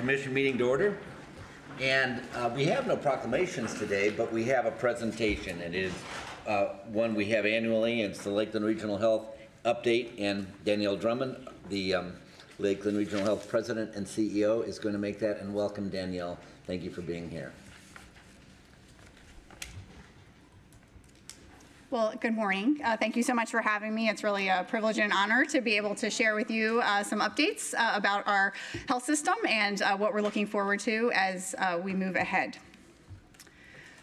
commission meeting to order. And uh, we have no proclamations today, but we have a presentation. It is uh, one we have annually, and it's the Lakeland Regional Health Update. And Danielle Drummond, the um, Lakeland Regional Health President and CEO, is going to make that. And welcome, Danielle. Thank you for being here. Well, good morning. Uh, thank you so much for having me. It's really a privilege and an honor to be able to share with you uh, some updates uh, about our health system and uh, what we're looking forward to as uh, we move ahead.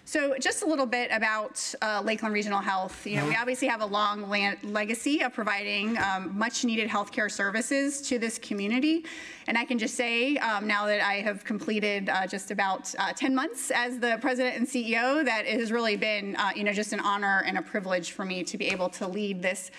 So just a little bit about uh, Lakeland Regional Health. You know, we obviously have a long land legacy of providing um, much needed healthcare services to this community. And I can just say um, now that I have completed uh, just about uh, 10 months as the president and CEO, that it has really been, uh, you know, just an honor and a privilege for me to be able to lead this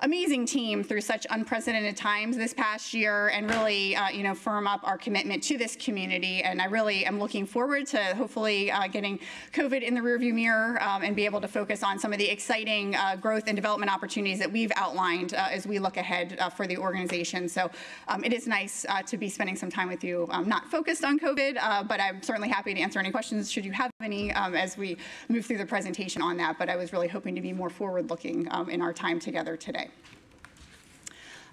amazing team through such unprecedented times this past year and really, uh, you know, firm up our commitment to this community. And I really am looking forward to hopefully uh, getting COVID in the rearview mirror um, and be able to focus on some of the exciting uh, growth and development opportunities that we've outlined uh, as we look ahead uh, for the organization. So um, it is nice uh, to be spending some time with you, um, not focused on COVID, but I'm certainly happy to answer any questions should you have any um, as we move through the presentation on that. But I was really hoping to be more forward looking um, in our time together today.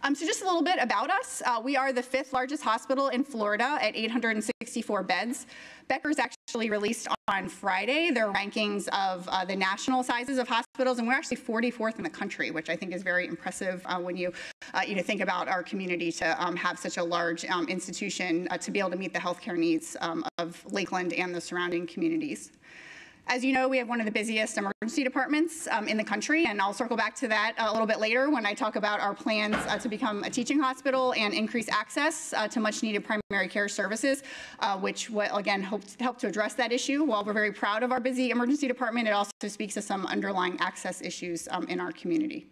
Um, so just a little bit about us. Uh, we are the fifth largest hospital in Florida at 864 beds. Becker's actually released on Friday their rankings of uh, the national sizes of hospitals, and we're actually 44th in the country, which I think is very impressive uh, when you, uh, you know, think about our community to um, have such a large um, institution uh, to be able to meet the healthcare needs um, of Lakeland and the surrounding communities. As you know, we have one of the busiest emergency departments um, in the country, and I'll circle back to that a little bit later when I talk about our plans uh, to become a teaching hospital and increase access uh, to much needed primary care services, uh, which will again hope to help to address that issue. While we're very proud of our busy emergency department, it also speaks to some underlying access issues um, in our community.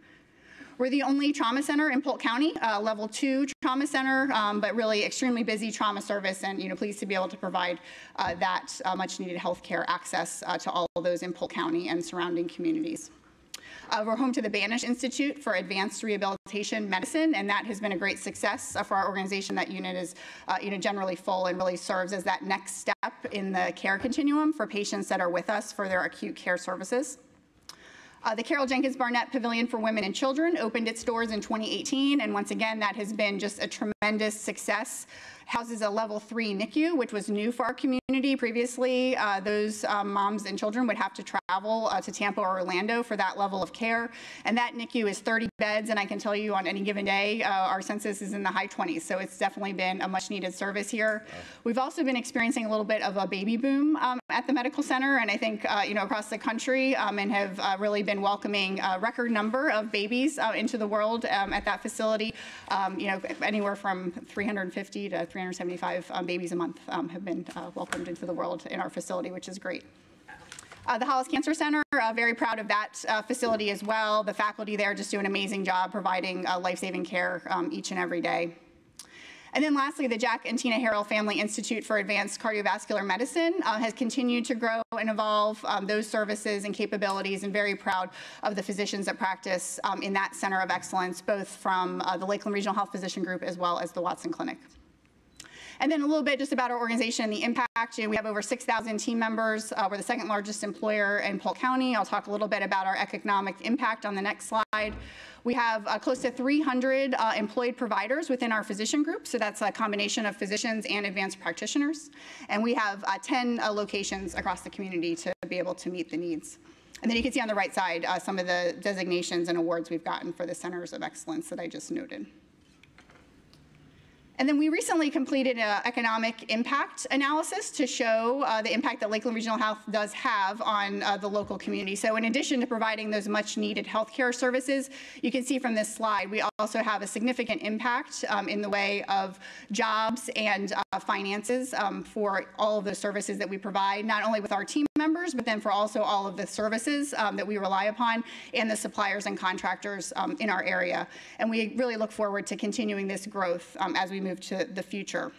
We're the only trauma center in Polk County, uh, level two trauma center, um, but really extremely busy trauma service and, you know, pleased to be able to provide uh, that uh, much needed healthcare access uh, to all those in Polk County and surrounding communities. Uh, we're home to the Bannasch Institute for Advanced Rehabilitation Medicine, and that has been a great success uh, for our organization. That unit is, uh, you know, generally full and really serves as that next step in the care continuum for patients that are with us for their acute care services. Uh, the Carol Jenkins Barnett Pavilion for Women and Children opened its doors in 2018, and once again, that has been just a tremendous success houses a level three NICU, which was new for our community. Previously, uh, those um, moms and children would have to travel uh, to Tampa or Orlando for that level of care. And that NICU is 30 beds, and I can tell you on any given day, uh, our census is in the high 20s. So it's definitely been a much needed service here. Wow. We've also been experiencing a little bit of a baby boom um, at the medical center, and I think, uh, you know, across the country, um, and have uh, really been welcoming a record number of babies uh, into the world um, at that facility. Um, you know, anywhere from 350 to 300 375 um, babies a month um, have been uh, welcomed into the world in our facility, which is great. Uh, the Hollis Cancer Center, uh, very proud of that uh, facility as well. The faculty there just do an amazing job providing uh, life-saving care um, each and every day. And then lastly, the Jack and Tina Harrell Family Institute for Advanced Cardiovascular Medicine uh, has continued to grow and evolve um, those services and capabilities and very proud of the physicians that practice um, in that center of excellence, both from uh, the Lakeland Regional Health Physician Group as well as the Watson Clinic. And then a little bit just about our organization and the impact. You know, we have over 6,000 team members. Uh, we're the second largest employer in Polk County. I'll talk a little bit about our economic impact on the next slide. We have uh, close to 300 uh, employed providers within our physician group. So that's a combination of physicians and advanced practitioners. And we have uh, 10 uh, locations across the community to be able to meet the needs. And then you can see on the right side uh, some of the designations and awards we've gotten for the centers of excellence that I just noted. And then we recently completed an economic impact analysis to show uh, the impact that Lakeland Regional Health does have on uh, the local community. So in addition to providing those much needed healthcare services, you can see from this slide, we also have a significant impact um, in the way of jobs and uh, finances um, for all of the services that we provide, not only with our team members, but then for also all of the services um, that we rely upon and the suppliers and contractors um, in our area. And we really look forward to continuing this growth um, as we move move to the future.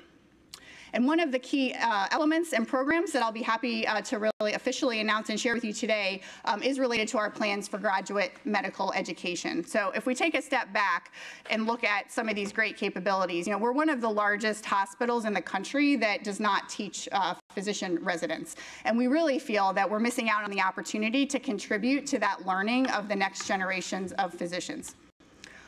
And one of the key uh, elements and programs that I'll be happy uh, to really officially announce and share with you today um, is related to our plans for graduate medical education. So if we take a step back and look at some of these great capabilities, you know, we're one of the largest hospitals in the country that does not teach uh, physician residents. And we really feel that we're missing out on the opportunity to contribute to that learning of the next generations of physicians.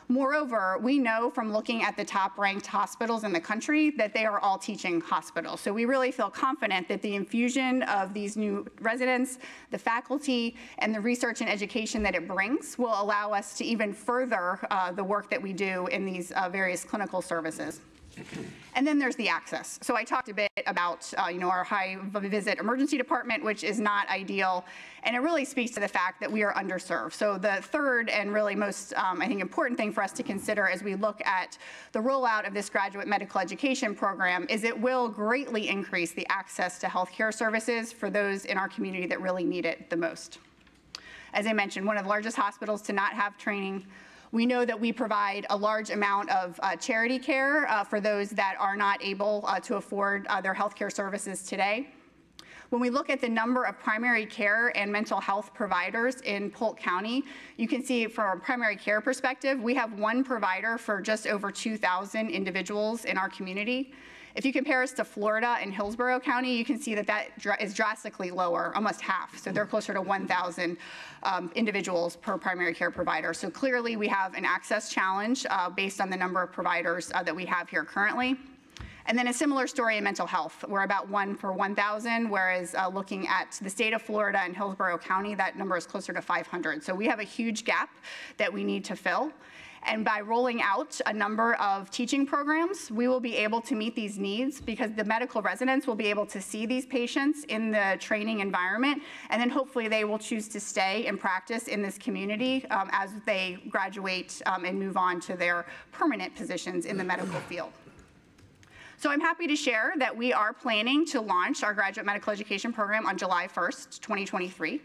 Moreover, we know from looking at the top ranked hospitals in the country that they are all teaching hospitals. So we really feel confident that the infusion of these new residents, the faculty, and the research and education that it brings will allow us to even further uh, the work that we do in these uh, various clinical services. And then there's the access. So I talked a bit about, uh, you know, our high visit emergency department, which is not ideal. And it really speaks to the fact that we are underserved. So the third and really most, um, I think, important thing for us to consider as we look at the rollout of this graduate medical education program is it will greatly increase the access to healthcare services for those in our community that really need it the most. As I mentioned, one of the largest hospitals to not have training, we know that we provide a large amount of uh, charity care uh, for those that are not able uh, to afford uh, their healthcare services today. When we look at the number of primary care and mental health providers in Polk County, you can see from a primary care perspective, we have one provider for just over 2,000 individuals in our community. If you compare us to Florida and Hillsborough County, you can see that that dra- is drastically lower, almost half. So they're closer to 1,000 um, individuals per primary care provider. So clearly, we have an access challenge uh, based on the number of providers uh, that we have here currently. And then a similar story in mental health. We're about one per 1,000, whereas uh, looking at the state of Florida and Hillsborough County, that number is closer to 500. So we have a huge gap that we need to fill. And by rolling out a number of teaching programs, we will be able to meet these needs because the medical residents will be able to see these patients in the training environment, and then hopefully they will choose to stay and practice in this community um, as they graduate um, and move on to their permanent positions in the medical field. So I'm happy to share that we are planning to launch our graduate medical education program on July 1st, 2023.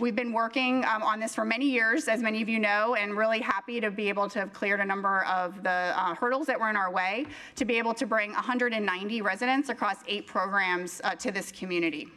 We've been working um, on this for many years, as many of you know, and really happy to be able to have cleared a number of the uh, hurdles that were in our way to be able to bring 190 residents across eight programs uh, to this community.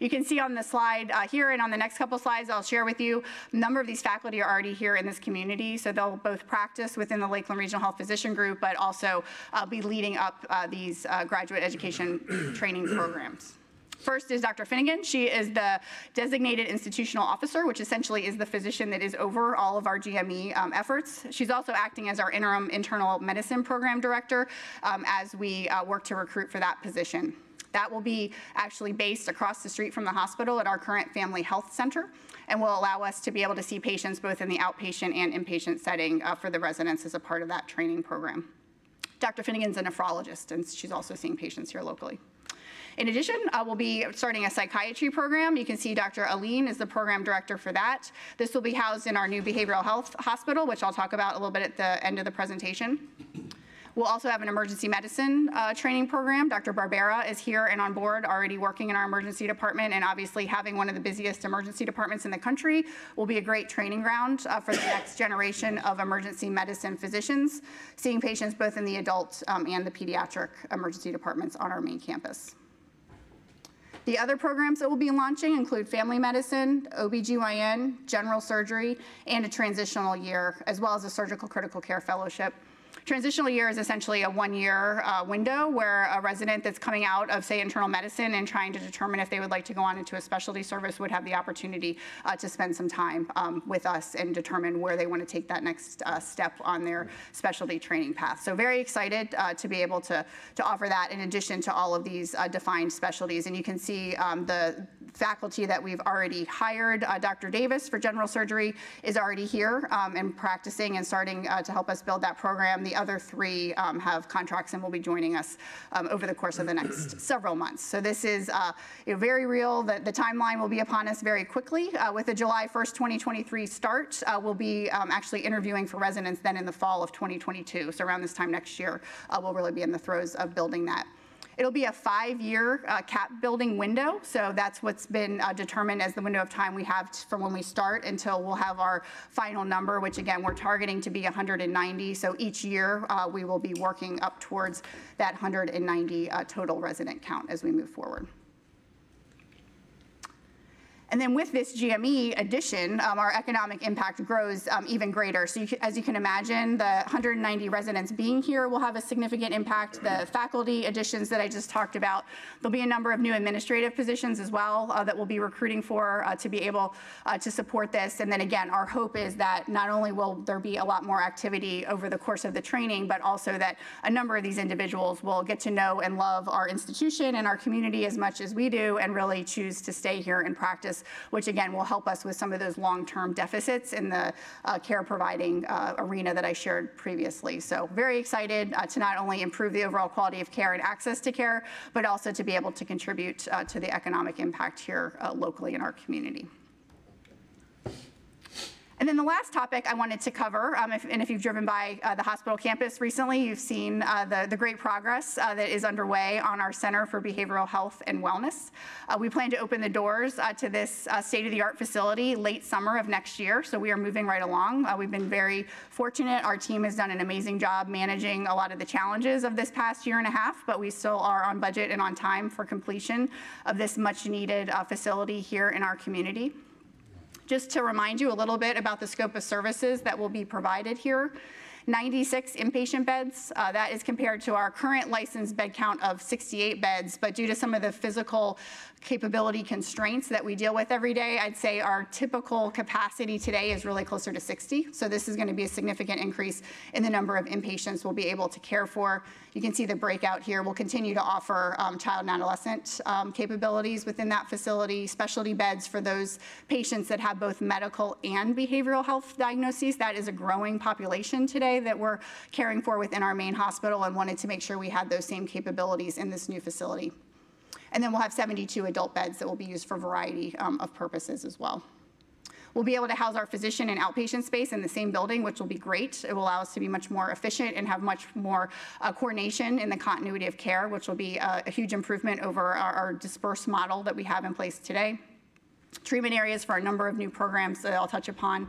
You can see on the slide uh, here and on the next couple slides I'll share with you, a number of these faculty are already here in this community, so they'll both practice within the Lakeland Regional Health Physician Group, but also uh, be leading up uh, these uh, graduate education training programs. First is Dr. Finnegan. She is the designated institutional officer, which essentially is the physician that is over all of our GME um, efforts. She's also acting as our interim internal medicine program director um, as we uh, work to recruit for that position. That will be actually based across the street from the hospital at our current family health center and will allow us to be able to see patients both in the outpatient and inpatient setting uh, for the residents as a part of that training program. Dr. Finnegan's a nephrologist, and she's also seeing patients here locally. In addition, uh, we'll be starting a psychiatry program. You can see Dr. Aline is the program director for that. This will be housed in our new behavioral health hospital, which I'll talk about a little bit at the end of the presentation. We'll also have an emergency medicine uh, training program. Dr. Barbera is here and on board, already working in our emergency department, and obviously having one of the busiest emergency departments in the country will be a great training ground uh, for the next generation of emergency medicine physicians, seeing patients both in the adult um, and the pediatric emergency departments on our main campus. The other programs that we'll be launching include family medicine, OBGYN, general surgery, and a transitional year, as well as a surgical critical care fellowship. Transitional year is essentially a one-year uh, window where a resident that's coming out of, say, internal medicine and trying to determine if they would like to go on into a specialty service would have the opportunity uh, to spend some time um, with us and determine where they want to take that next uh, step on their specialty training path. So very excited uh, to be able to, to offer that in addition to all of these uh, defined specialties. And you can see um, the faculty that we've already hired. Uh, Dr. Davis for general surgery is already here um, and practicing and starting to help us build that program. The other three um, have contracts and will be joining us um, over the course of the next several months. So this is uh, you know, very real. The, the, timeline will be upon us very quickly. Uh, with a July 1st, 2023 start, uh, we'll be um, actually interviewing for residents then in the fall of 2022. So around this time next year, uh, we'll really be in the throes of building that. It'll be a five-year uh, cap building window, so that's what's been uh, determined as the window of time we have from when we start until we'll have our final number, which again, we're targeting to be 190. So each year, uh, we will be working up towards that 190 uh, total resident count as we move forward. And then with this GME addition, um, our economic impact grows um, even greater. So you as you can imagine, the 190 residents being here will have a significant impact. The faculty additions that I just talked about, there'll be a number of new administrative positions as well uh, that we'll be recruiting for uh, to be able uh, to support this. And then again, our hope is that not only will there be a lot more activity over the course of the training, but also that a number of these individuals will get to know and love our institution and our community as much as we do and really choose to stay here and practice, which again will help us with some of those long-term deficits in the uh, care providing uh, arena that I shared previously. So very excited uh, to not only improve the overall quality of care and access to care, but also to be able to contribute uh, to the economic impact here uh, locally in our community. And then the last topic I wanted to cover, um, if, and if you've driven by uh, the hospital campus recently, you've seen uh, the, the great progress uh, that is underway on our Center for Behavioral Health and Wellness. Uh, we plan to open the doors uh, to this uh, state-of-the-art facility late summer of next year, so we are moving right along. We've been very fortunate. Our team has done an amazing job managing a lot of the challenges of this past year and a half, but we still are on budget and on time for completion of this much-needed facility here in our community. Just to remind you a little bit about the scope of services that will be provided here. 96 inpatient beds. Uh, That is compared to our current licensed bed count of 68 beds. But due to some of the physical capability constraints that we deal with every day, I'd say our typical capacity today is really closer to 60. So this is going to be a significant increase in the number of inpatients we'll be able to care for. You can see the breakout here. We'll continue to offer um, child and adolescent um, capabilities within that facility, specialty beds for those patients that have both medical and behavioral health diagnoses. That is a growing population today that we're caring for within our main hospital and wanted to make sure we had those same capabilities in this new facility. And then we'll have 72 adult beds that will be used for a variety um, of purposes as well. We'll be able to house our physician and outpatient space in the same building, which will be great. It will allow us to be much more efficient and have much more uh, coordination in the continuity of care, which will be a, a huge improvement over our, our dispersed model that we have in place today. Treatment areas for a number of new programs that I'll touch upon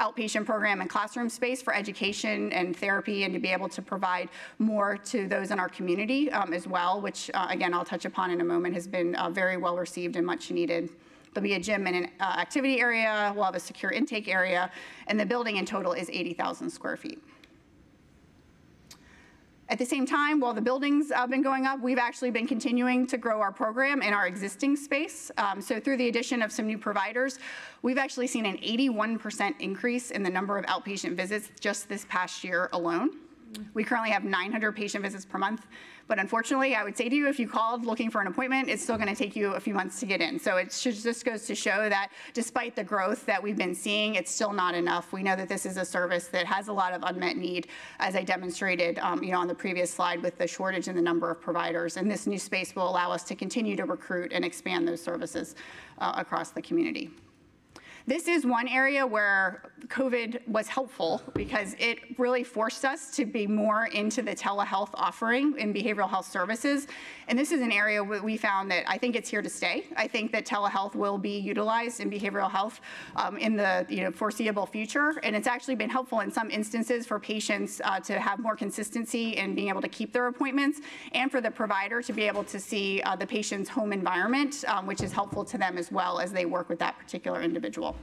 outpatient program and classroom space for education and therapy and to be able to provide more to those in our community um, as well, which uh, again, I'll touch upon in a moment, has been uh, very well received and much needed. There'll be a gym and an uh, activity area, we'll have a secure intake area, and the building in total is 80,000 square feet. At the same time, while the buildings have been going up, we've actually been continuing to grow our program in our existing space. Um, So through the addition of some new providers, we've actually seen an 81% increase in the number of outpatient visits just this past year alone. We currently have 900 patient visits per month, but unfortunately, I would say to you, if you called looking for an appointment, it's still going to take you a few months to get in. So it just goes to show that despite the growth that we've been seeing, it's still not enough. We know that this is a service that has a lot of unmet need, as I demonstrated, um, you know, on the previous slide with the shortage in the number of providers. And this new space will allow us to continue to recruit and expand those services uh, across the community. This is one area where COVID was helpful because it really forced us to be more into the telehealth offering in behavioral health services. And this is an area where we found that I think it's here to stay. I think that telehealth will be utilized in behavioral health um, in the you know, foreseeable future. And it's actually been helpful in some instances for patients uh, to have more consistency in being able to keep their appointments and for the provider to be able to see uh, the patient's home environment, um, which is helpful to them as well as they work with that particular individual.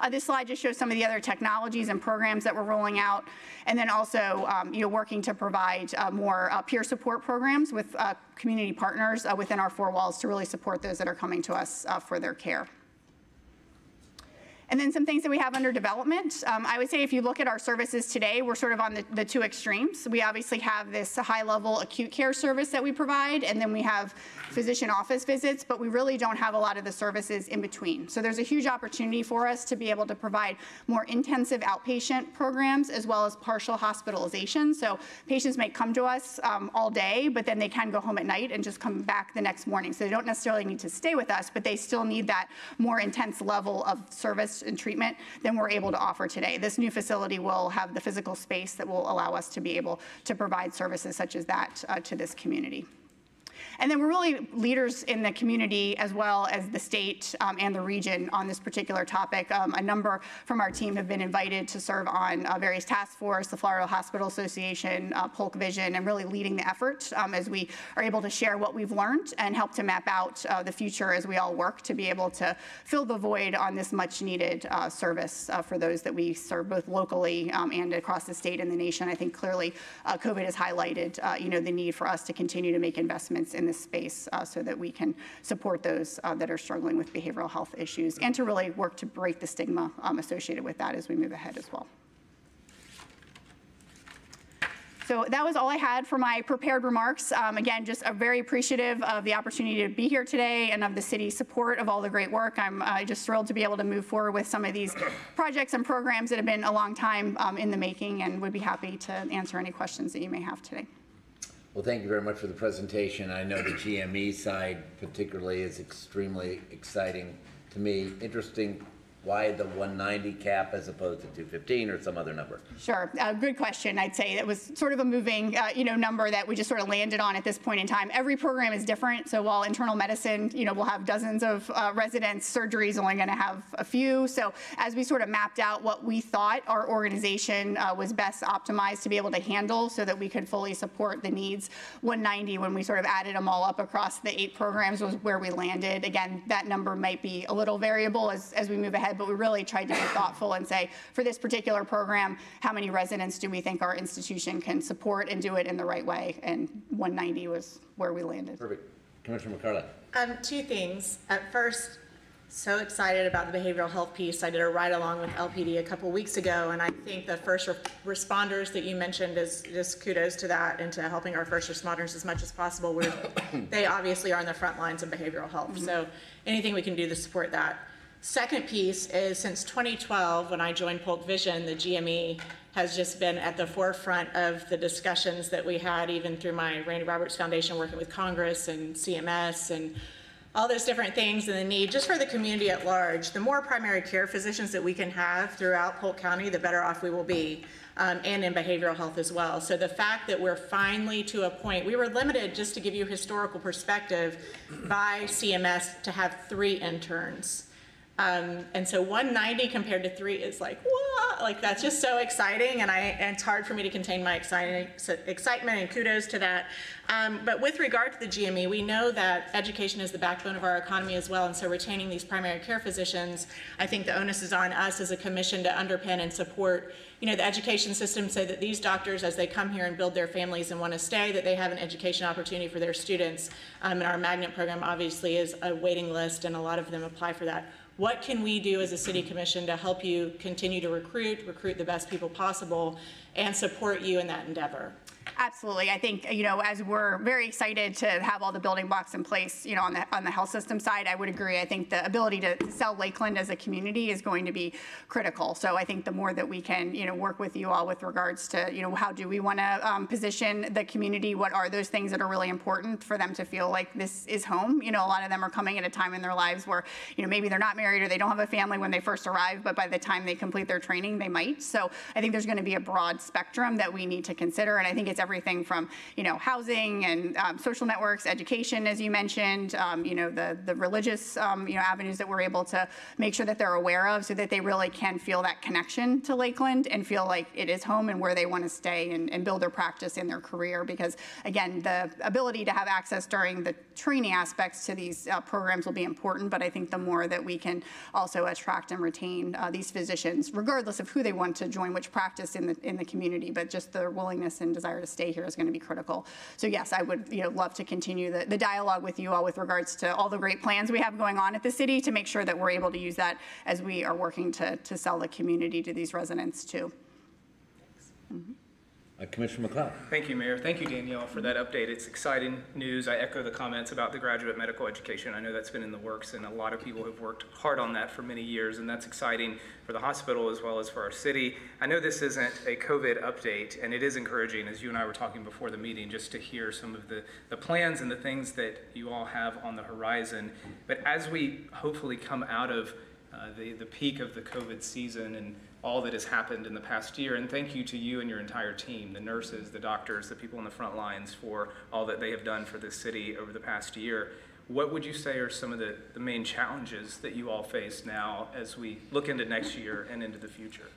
Uh, This slide just shows some of the other technologies and programs that we're rolling out, and then also, um, you know, working to provide uh, more uh, peer support programs with uh, community partners uh, within our four walls to really support those that are coming to us uh, for their care. And then some things that we have under development. Um, I would say if you look at our services today, we're sort of on the, the two extremes. We obviously have this high-level acute care service that we provide, and then we have physician office visits, but we really don't have a lot of the services in between. So there's a huge opportunity for us to be able to provide more intensive outpatient programs as well as partial hospitalization. So patients may come to us um, all day, but then they can go home at night and just come back the next morning. So they don't necessarily need to stay with us, but they still need that more intense level of service and treatment than we're able to offer today. This new facility will have the physical space that will allow us to be able to provide services such as that uh, to this community. And then we're really leaders in the community as well as the state um, and the region on this particular topic. Um, A number from our team have been invited to serve on uh, various task force, the Florida Hospital Association, uh, Polk Vision, and really leading the effort um, as we are able to share what we've learned and help to map out uh, the future as we all work to be able to fill the void on this much-needed uh, service uh, for those that we serve both locally um, and across the state and the nation. I think clearly uh, COVID has highlighted, you know, the need for us to continue to make investments in this space uh, so that we can support those uh, that are struggling with behavioral health issues and to really work to break the stigma um, associated with that as we move ahead as well. So that was all I had for my prepared remarks. Um, Again, just very appreciative of the opportunity to be here today and of the city's support of all the great work. I'm uh, just thrilled to be able to move forward with some of these projects and programs that have been a long time um, in the making and would be happy to answer any questions that you may have today. Well, thank you very much for the presentation. I know the GME side particularly is extremely exciting to me. Interesting, why the 190 cap as opposed to 215 or some other number? Sure, uh, good question. I'd say it was sort of a moving, uh, you know, number that we just sort of landed on at this point in time. Every program is different. So while internal medicine, you know, will have dozens of uh, residents, surgery is only going to have a few. So as we sort of mapped out what we thought our organization uh, was best optimized to be able to handle, so that we could fully support the needs, 190 when we sort of added them all up across the eight programs was where we landed. Again, that number might be a little variable as as we move ahead, but we really tried to be thoughtful and say, for this particular program, how many residents do we think our institution can support and do it in the right way? And 190 was where we landed. Perfect. Commissioner McCarley? Um, two things. At first, so excited about the behavioral health piece. I did a ride along with LPD a couple weeks ago, and I think the first re- responders that you mentioned is just kudos to that and to helping our first responders as much as possible. We're, they obviously are on the front lines of behavioral health, so anything we can do to support that. Second piece is since 2012, when I joined Polk Vision, the GME has just been at the forefront of the discussions that we had, even through my Randy Roberts Foundation, working with Congress and CMS and all those different things and the need just for the community at large. The more primary care physicians that we can have throughout Polk County, the better off we will be, um, and in behavioral health as well. So the fact that we're finally to a point, we were limited, just to give you historical perspective, by CMS to have three interns. Um, and so 190 compared to three is like, what? Like, that's just so exciting. And I, and it's hard for me to contain my exciting, excitement and kudos to that. Um, but with regard to the GME, we know that education is the backbone of our economy as well. And so retaining these primary care physicians, I think the onus is on us as a commission to underpin and support, you know, the education system so that these doctors, as they come here and build their families and want to stay, that they have an education opportunity for their students. Um, and our magnet program obviously is a waiting list and a lot of them apply for that. What can we do as a city commission to help you continue to recruit, recruit the best people possible, and support you in that endeavor? Absolutely. I think, you know, as we're very excited to have all the building blocks in place, you know, on the, on the health system side, I would agree. I think the ability to sell Lakeland as a community is going to be critical. So I think the more that we can, you know, work with you all with regards to, you know, how do we want to um, position the community? What are those things that are really important for them to feel like this is home? You know, a lot of them are coming at a time in their lives where, you know, maybe they're not married or they don't have a family when they first arrive, but by the time they complete their training, they might. So I think there's going to be a broad spectrum that we need to consider. And I think it's everything from, you know, housing and um, social networks, education, as you mentioned, um, you know, the, the religious, um, you know, avenues that we're able to make sure that they're aware of so that they really can feel that connection to Lakeland and feel like it is home and where they want to stay and, and build their practice in their career. Because again, the ability to have access during the training aspects to these uh, programs will be important, but I think the more that we can also attract and retain uh, these physicians, regardless of who they want to join which practice in the, in the community, but just their willingness and desire to stay here is going to be critical. So yes, I would you know love to continue the, the dialogue with you all with regards to all the great plans we have going on at the city to make sure that we're able to use that as we are working to, to sell the community to these residents too. Uh, Commissioner McLeod? Thank you, Mayor. Thank you, Danielle, for that update. It's exciting news. I echo the comments about the graduate medical education. I know that's been in the works, and a lot of people have worked hard on that for many years, and that's exciting for the hospital as well as for our city. I know this isn't a COVID update, and it is encouraging, as you and I were talking before the meeting, just to hear some of the, the plans and the things that you all have on the horizon. But as we hopefully come out of uh, the, the peak of the COVID season and all that has happened in the past year. And thank you to you and your entire team, the nurses, the doctors, the people on the front lines for all that they have done for this city over the past year. What would you say are some of the, the main challenges that you all face now as we look into next year and into the future?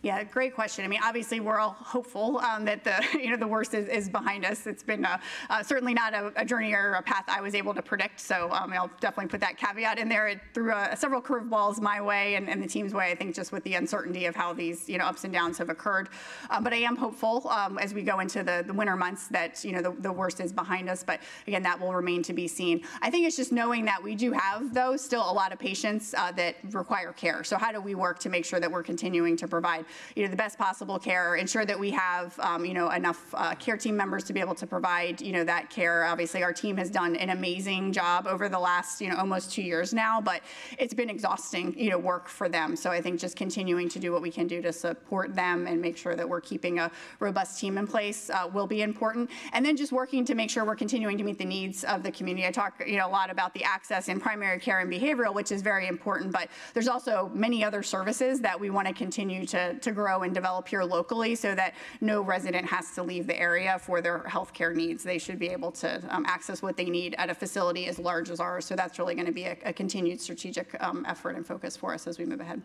Yeah, great question. I mean, obviously, we're all hopeful um, that the, you know, the worst is, is behind us. It's been uh, uh, certainly not a, a journey or a path I was able to predict, so um, I'll definitely put that caveat in there. It threw uh, several curveballs my way and, and the team's way, I think, just with the uncertainty of how these, you know, ups and downs have occurred. Um, But I am hopeful um, as we go into the, the winter months that, you know, the, the worst is behind us, but again, that will remain to be seen. I think it's just knowing that we do have, though, still a lot of patients uh, that require care. So how do we work to make sure that we're continuing to provide, you know, the best possible care, ensure that we have, um, you know, enough uh, care team members to be able to provide, you know, that care. Obviously, our team has done an amazing job over the last, you know, almost two years now, but it's been exhausting, you know, work for them. So I think just continuing to do what we can do to support them and make sure that we're keeping a robust team in place uh, will be important. And then just working to make sure we're continuing to meet the needs of the community. I talk, you know, a lot about the access in primary care and behavioral, which is very important, but there's also many other services that we want to continue to, to grow and develop here locally so that no resident has to leave the area for their healthcare needs. They should be able to um, access what they need at a facility as large as ours. So that's really going to be a, a continued strategic um, effort and focus for us as we move ahead.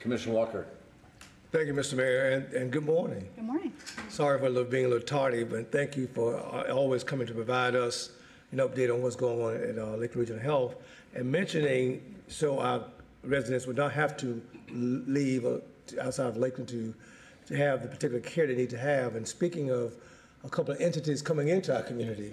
Commissioner Walker. Thank you, Mr. Mayor, and, and good morning. Good morning. Sorry for being a little tardy, but thank you for uh, always coming to provide us an update on what's going on at uh, Lake Regional Health and mentioning so our residents would not have to leave outside of Lakeland to, to have the particular care they need to have. And speaking of a couple of entities coming into our community,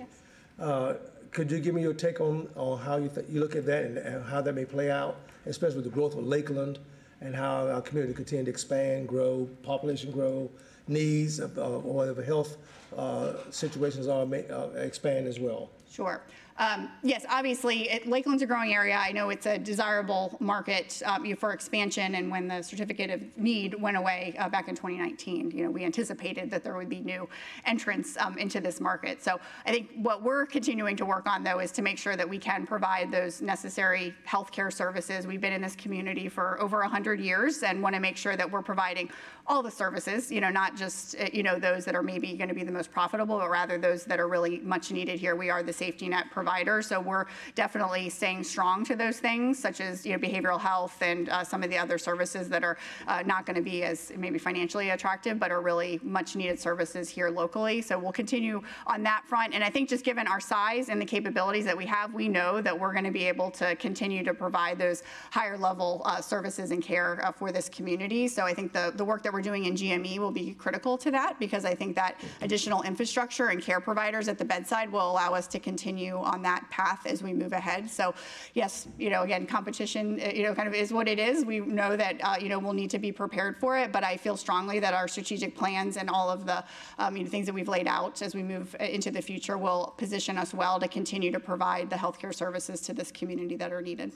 uh, could you give me your take on, on how you, th- you look at that and, and how that may play out, especially with the growth of Lakeland and how our community continue to expand, grow, population grow, needs of, uh, or whatever health uh, situations are may, uh, expand as well? Sure. Um, Yes, obviously, it- Lakeland's a growing area. I know it's a desirable market um, for expansion, and when the certificate of need went away uh, back in 2019, you know, we anticipated that there would be new entrants um, into this market. So I think what we're continuing to work on, though, is to make sure that we can provide those necessary healthcare services. We've been in this community for over 100 years and want to make sure that we're providing all the services, you know, not just, uh, you know, those that are maybe going to be the most profitable, but rather those that are really much needed here. We are the safety net provider, so we're definitely staying strong to those things, such as, you know, behavioral health and uh, some of the other services that are uh, not going to be as maybe financially attractive, but are really much needed services here locally. So we'll continue on that front. And I think just given our size and the capabilities that we have, we know that we're going to be able to continue to provide those higher level uh, services and care uh, for this community. So I think the, the work that we're doing in GME will be critical to that because I think that additional infrastructure and care providers at the bedside will allow us to continue on that path as we move ahead. So yes, you know, again, competition, uh, you know, kind of is what it is. We know that, uh, you know, we'll need to be prepared for it, but I feel strongly that our strategic plans and all of the, um, you know, things that we've laid out as we move uh, into the future will position us well to continue to provide the healthcare services to this community that are needed.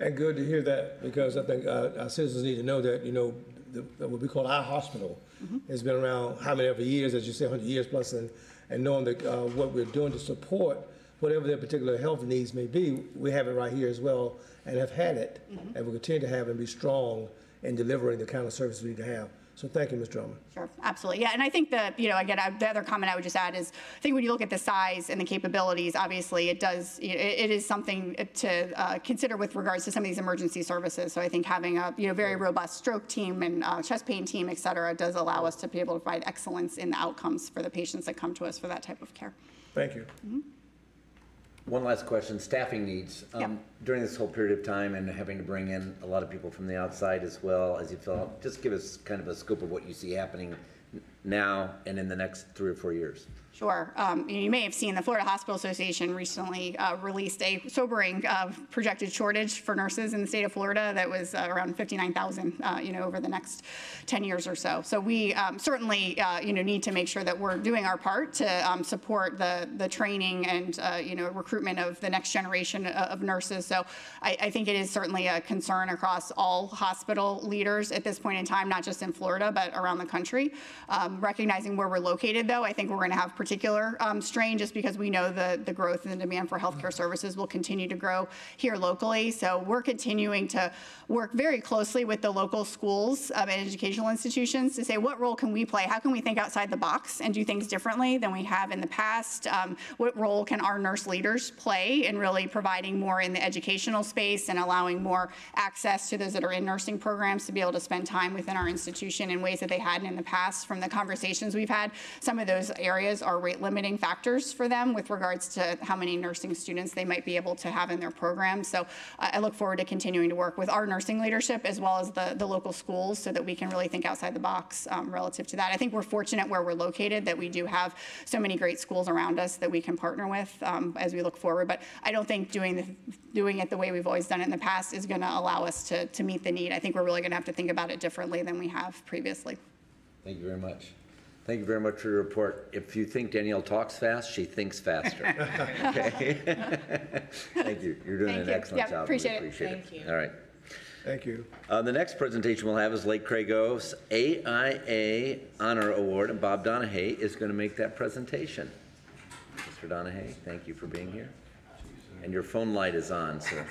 And good to hear that, because I think uh, our citizens need to know that, you know, the- what we call our hospital has been around how many ever years, as you say, 100 years plus, and, and knowing that uh, what we're doing to support whatever their particular health needs may be, we have it right here as well, and have had it, and will continue to have and be strong in delivering the kind of services we need to have. So thank you, Ms. Drummond. Sure, absolutely. Yeah, and I think that, you know, again, I- the other comment I would just add is, I think when you look at the size and the capabilities, obviously, it does, it it is something to uh, consider with regards to some of these emergency services. So I think having a, you know, very robust stroke team and uh, chest pain team, et cetera, does allow us to be able to provide excellence in the outcomes for the patients that come to us for that type of care. Thank you. One last question, staffing needs. Um, During this whole period of time and having to bring in a lot of people from the outside as well, as you felt, just give us kind of a scope of what you see happening n- now and in the next three or four years. Sure. Um, You may have seen the Florida Hospital Association recently uh, released a sobering uh, projected shortage for nurses in the state of Florida that was uh, around 59,000, uh, you know, over the next 10 years or so. So we um, certainly, uh, you know, need to make sure that we're doing our part to um, support the, the training and, uh, you know, recruitment of the next generation of nurses. So I, I think it is certainly a concern across all hospital leaders at this point in time, not just in Florida, but around the country. Um, Recognizing where we're located, though, I think we're going to have particular um, strain just because we know the, the growth and the demand for healthcare services will continue to grow here locally. So we're continuing to work very closely with the local schools um, and educational institutions to say, what role can we play? How can we think outside the box and do things differently than we have in the past? Um, What role can our nurse leaders play in really providing more in the educational space and allowing more access to those that are in nursing programs to be able to spend time within our institution in ways that they hadn't in the past? From the conversations we've had, some of those areas are rate limiting factors for them with regards to how many nursing students they might be able to have in their program. So I I look forward to continuing to work with our nursing leadership as well as the, the local schools so that we can really think outside the box um, relative to that. I think we're fortunate where we're located that we do have so many great schools around us that we can partner with um, as we look forward. But I don't think doing, the, doing it the way we've always done it in the past is going to allow us to, to meet the need. I think we're really going to have to think about it differently than we have previously. Thank you very much. Thank you very much for your report. If you think Danielle talks fast, she thinks faster. Okay? Thank you. You're doing Thank an you. excellent Yeah, job. We appreciate it. Appreciate it. Thank you. All right. Thank you. Uh, The next presentation we'll have is Lake Crago's AIA Honor Award, and Bob Donahay is going to make that presentation. Mr. Donahay, thank you for being here. And your phone light is on, so.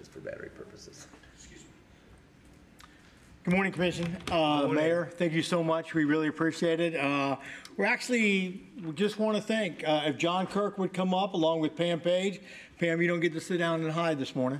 Just for battery purposes. Good morning, Commission. Uh, Mayor, thank you so much. We really appreciate it. Uh, We're actually, we just want to thank, uh, if John Kirk would come up along with Pam Page. Pam, you don't get to sit down and hide this morning.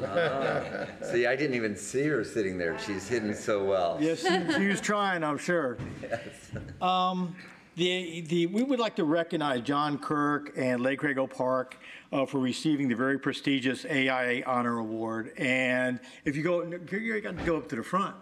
See, I didn't even see her sitting there. She's hidden so well. Yes, she she was trying, I'm sure. Um, The, the, we would like to recognize John Kirk and Lake Crago Park uh, for receiving the very prestigious AIA Honor Award. And if you go, you got to go up to the front.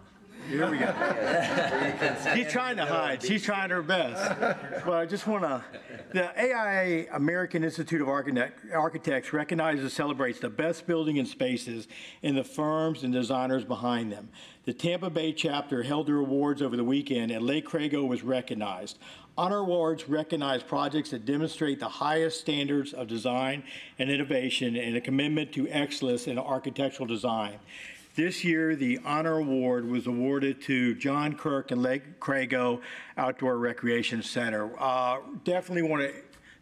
Here we go. She's trying to hide. She's trying her best. But I just want to, the AIA, American Institute of Architects, recognizes and celebrates the best building and spaces and the firms and designers behind them. The Tampa Bay chapter held their awards over the weekend, and Lake Crago was recognized. Honor awards recognize projects that demonstrate the highest standards of design and innovation and a commitment to excellence in architectural design. This year, the honor award was awarded to John Kirk and Lake Crago Outdoor Recreation Center. Uh, Definitely want to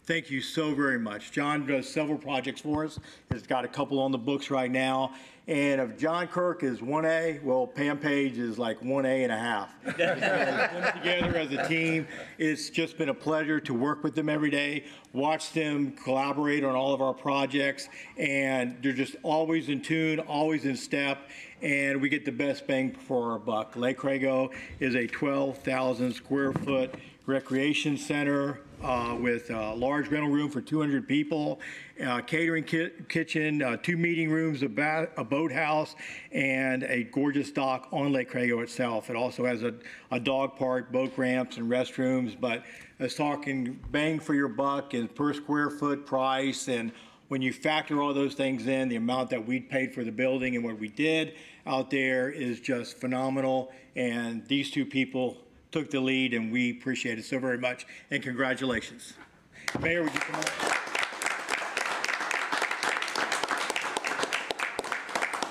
thank you so very much. John does several projects for us. He's got a couple on the books right now. And if John Kirk is 1A, well, Pam Page is like 1A and a half. together as a team. It's just been a pleasure to work with them every day, watch them collaborate on all of our projects, and they're just always in tune, always in step, and we get the best bang for our buck. Lake Crago is a 12,000 square foot recreation center uh, with a large rental room for 200 people, uh, catering ki- kitchen, uh, two meeting rooms, a, ba- a boathouse, and a gorgeous dock on Lake Crago itself. It also has a, a dog park, boat ramps, and restrooms. But it's talking bang for your buck and per square foot price. And when you factor all those things in, the amount that we paid for the building and what we did out there is just phenomenal. And these two people took the lead, and we appreciate it so very much. And congratulations. Mayor, would you come up?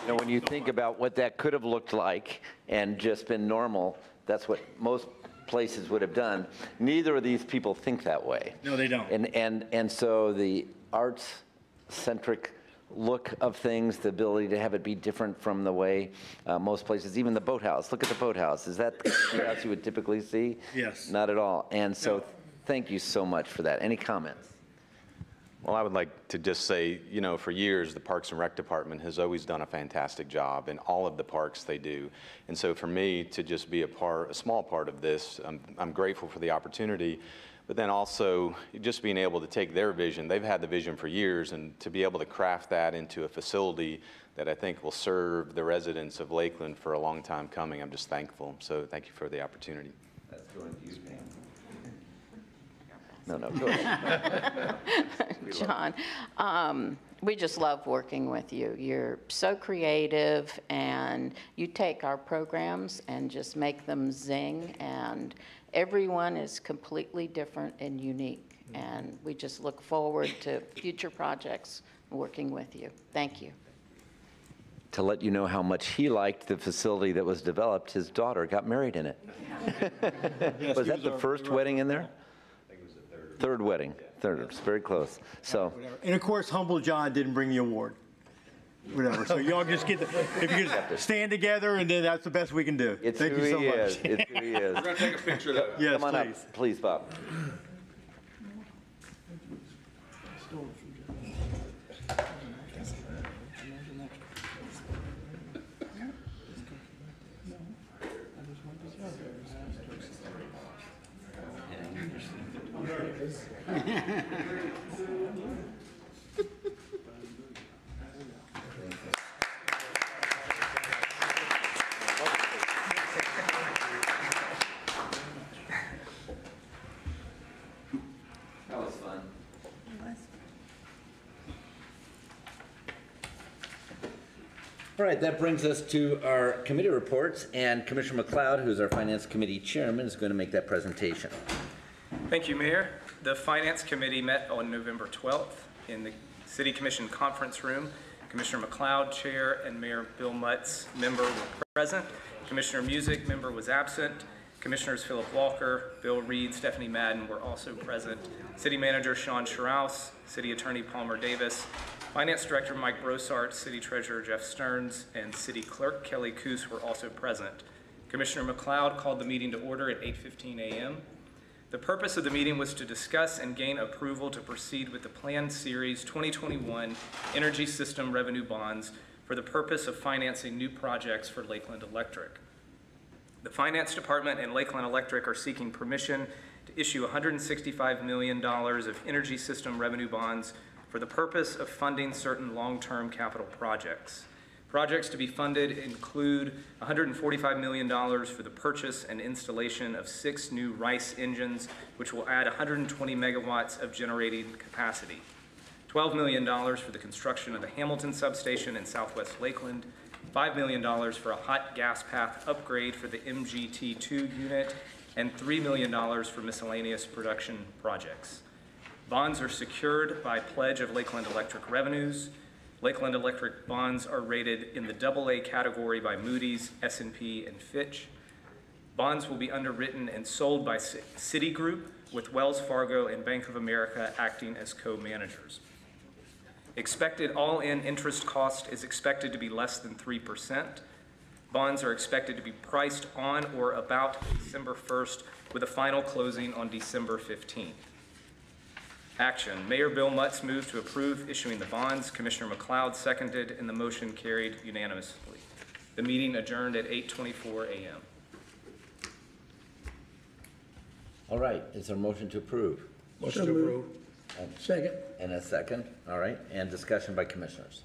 You know, when you think about what that could have looked like and just been normal, that's what most places would have done. Neither of these people think that way. No, they don't. And, and, and so the arts-centric look of things, the ability to have it be different from the way uh, most places, even the boathouse, look at the boathouse. Is that the house you would typically see? Yes. Not at all. And so, thank you so much for that. Any comments? Well, I would like to just say, you know, for years, the Parks and Rec Department has always done a fantastic job in all of the parks they do. And so for me to just be a part, a small part of this, I'm, I'm grateful for the opportunity. But then also just being able to take their vision, they've had the vision for years, and to be able to craft that into a facility that I think will serve the residents of Lakeland for a long time coming, I'm just thankful. So thank you for the opportunity. That's going to you, Pam. No, no, go ahead. John. Um, We just love working with you. You're so creative, and you take our programs and just make them zing, and everyone is completely different and unique. Mm-hmm. And we just look forward to future projects working with you. Thank you. to let you know how much he liked the facility that was developed, his daughter got married in it. Was that the first wedding in there? I think it was the Third wedding, third, it's very close. So, And of course, humble John didn't bring the award. Whatever, so y'all just get, the- if you could stand together, and then that's the best we can do. it's Thank who you so he is, much. it's who he is. We're gonna take a picture of that. Yes, Come on up, please. please, Bob. That was fun. All right, that brings us to our committee reports, and Commissioner McLeod, who's our Finance Committee Chairman, is going to make that presentation. Thank you, Mayor. The Finance Committee met on November 12th in the City Commission Conference Room. Commissioner McLeod, Chair, and Mayor Bill Mutz, member, were present. Commissioner Musick, member, was absent. Commissioners Phillip Walker, Bill Read, Stephanie Madden were also present. City Manager Shawn Sherrouse, City Attorney Palmer Davis, Finance Director Mike Brossart, City Treasurer Jeff Stearns, and City Clerk Kelly Koos were also present. Commissioner McLeod called the meeting to order at 8:15 a.m. The purpose of the meeting was to discuss and gain approval to proceed with the planned Series 2021 Energy System Revenue Bonds for the purpose of financing new projects for Lakeland Electric. The Finance Department and Lakeland Electric are seeking permission to issue $165 million of energy system revenue bonds for the purpose of funding certain long-term capital projects. Projects to be funded include $145 million for the purchase and installation of six new RICE engines, which will add 120 megawatts of generating capacity. $12 million for the construction of the Hamilton substation in southwest Lakeland, $5 million for a hot gas path upgrade for the MGT2 unit, and $3 million for miscellaneous production projects. Bonds are secured by pledge of Lakeland Electric revenues. Lakeland Electric bonds are rated in the AA category by Moody's, s and P, and Fitch. Bonds will be underwritten and sold by Citigroup, with Wells Fargo and Bank of America acting as co-managers. Expected all-in interest cost is expected to be less than 3%. Bonds are expected to be priced on or about December 1st, with a final closing on December 15th. Action. Mayor Bill Mutz moved to approve issuing the bonds. Commissioner McLeod seconded, and the motion carried unanimously. The meeting adjourned at 8:24 a.m. All right, is there a motion to approve? Motion to approve. Second. And a second, all right, and discussion by commissioners.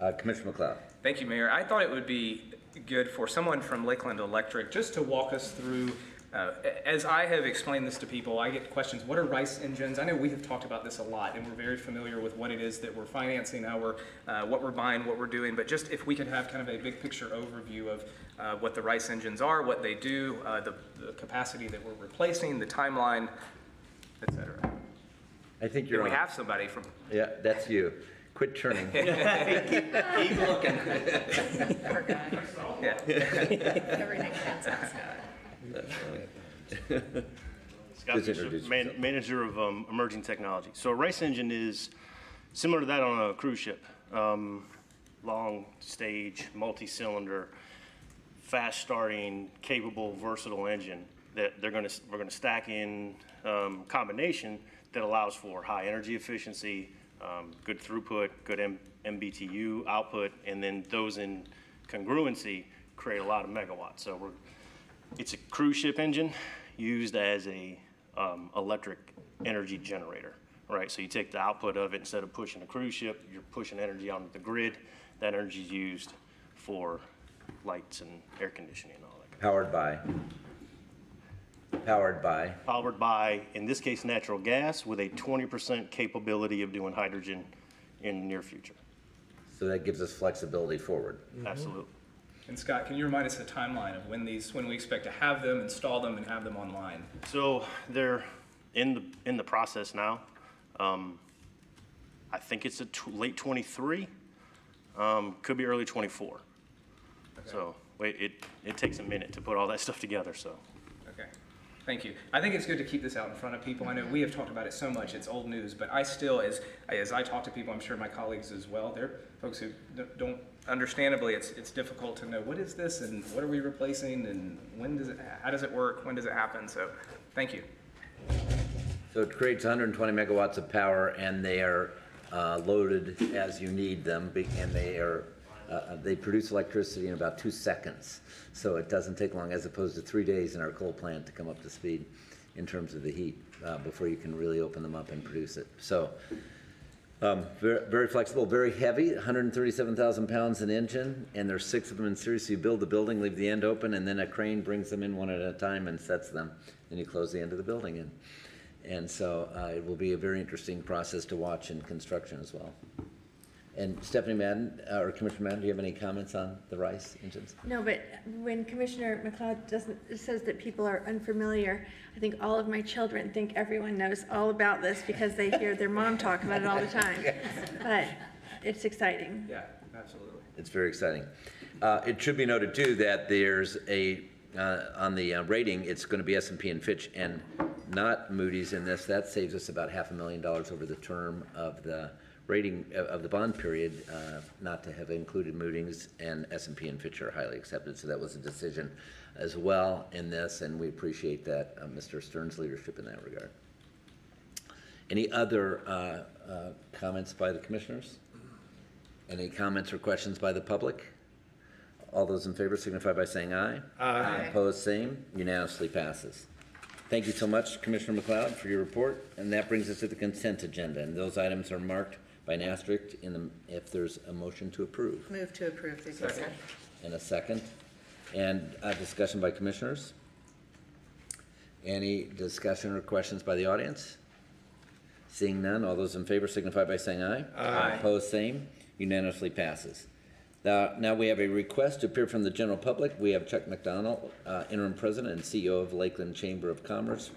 Uh, Commissioner McLeod. Thank you, Mayor. I thought it would be good for someone from Lakeland Electric just to walk us through, uh, as I have explained this to people, I get questions, what are RICE engines? I know we have talked about this a lot, and we're very familiar with what it is that we're financing, how we're, uh, what we're buying, what we're doing, but just if we could have kind of a big picture overview of uh, what the RICE engines are, what they do, uh, the the capacity that we're replacing, the timeline, et cetera. I think you're we on. have somebody from, Yeah, that's you. Quit turning. yeah. Scott Please Bishop, introduce man- yourself. Manager of um, Emerging Technology. So a race engine is similar to that on a cruise ship. Um, Long stage, multi-cylinder, fast-starting, capable, versatile engine that they're going to, we're going to stack in um, combination that allows for high energy efficiency, um, good throughput, good M- MBTU output, and then those in congruency create a lot of megawatts. So we're, it's a cruise ship engine used as a um, electric energy generator, right? So you take the output of it, instead of pushing a cruise ship, you're pushing energy onto the grid. That energy is used for lights and air conditioning and all that. Powered by. Powered by. Powered by, in this case, natural gas with a 20% capability of doing hydrogen in the near future. So that gives us flexibility forward. Absolutely. And Scott, can you remind us the timeline of when these, when we expect to have them, install them, and have them online? So they're in the, in the process now. Um, I think it's a late '23. Um, Could be early '24. So, wait, it, it takes a minute to put all that stuff together, so. Thank you. I think it's good to keep this out in front of people. I know we have talked about it so much, it's old news, but I still, as, as I talk to people, I'm sure my colleagues as well, They're folks who don't- don't, understandably, it's, it's difficult to know, what is this and what are we replacing and when does it, how does it work, when does it happen? So, thank you. So it creates 120 megawatts of power, and they are uh, loaded as you need them, and they are, uh, they produce electricity in about two seconds. So it doesn't take long, as opposed to three days in our coal plant to come up to speed in terms of the heat, uh, before you can really open them up and produce it. So, um, very, very flexible, very heavy, 137,000 pounds an engine, and there's six of them in series. So you build the building, leave the end open, and then a crane brings them in one at a time and sets them. Then you close the end of the building in. And so uh, it will be a very interesting process to watch in construction as well. And Stephanie Madden, uh, or Commissioner Madden, do you have any comments on the RICE engines? No, but when Commissioner McLeod doesn't, says that people are unfamiliar, I think all of my children think everyone knows all about this because they hear their mom talk about it all the time. But it's exciting. Yeah, absolutely. It's very exciting. Uh, It should be noted too that there's a, uh, on the uh, rating, it's going to be s and P and Fitch and not Moody's in this. That saves us about half a million dollars over the term of the rating, uh, of the bond period, uh, not to have included Moody's and s and P and Fitch are highly accepted. So that was a decision as well in this, and we appreciate that, uh, Mr. Stearns' leadership in that regard. Any other uh, uh, comments by the commissioners? Any comments or questions by the public? All those in favor signify by saying aye. Aye. Opposed, same. Unanimously passes. Thank you so much, Commissioner McLeod, for your report. And that brings us to the consent agenda, and those items are marked by an asterisk in the, if there's a motion to approve. Move to approve the consent. And a second. And a discussion by commissioners? Any discussion or questions by the audience? Seeing none, all those in favor signify by saying aye. Aye. Opposed, same. Unanimously passes. Now, now we have a request to appear from the general public. We have Chuck McDonald, uh, interim president and CEO of Lakeland Chamber of Commerce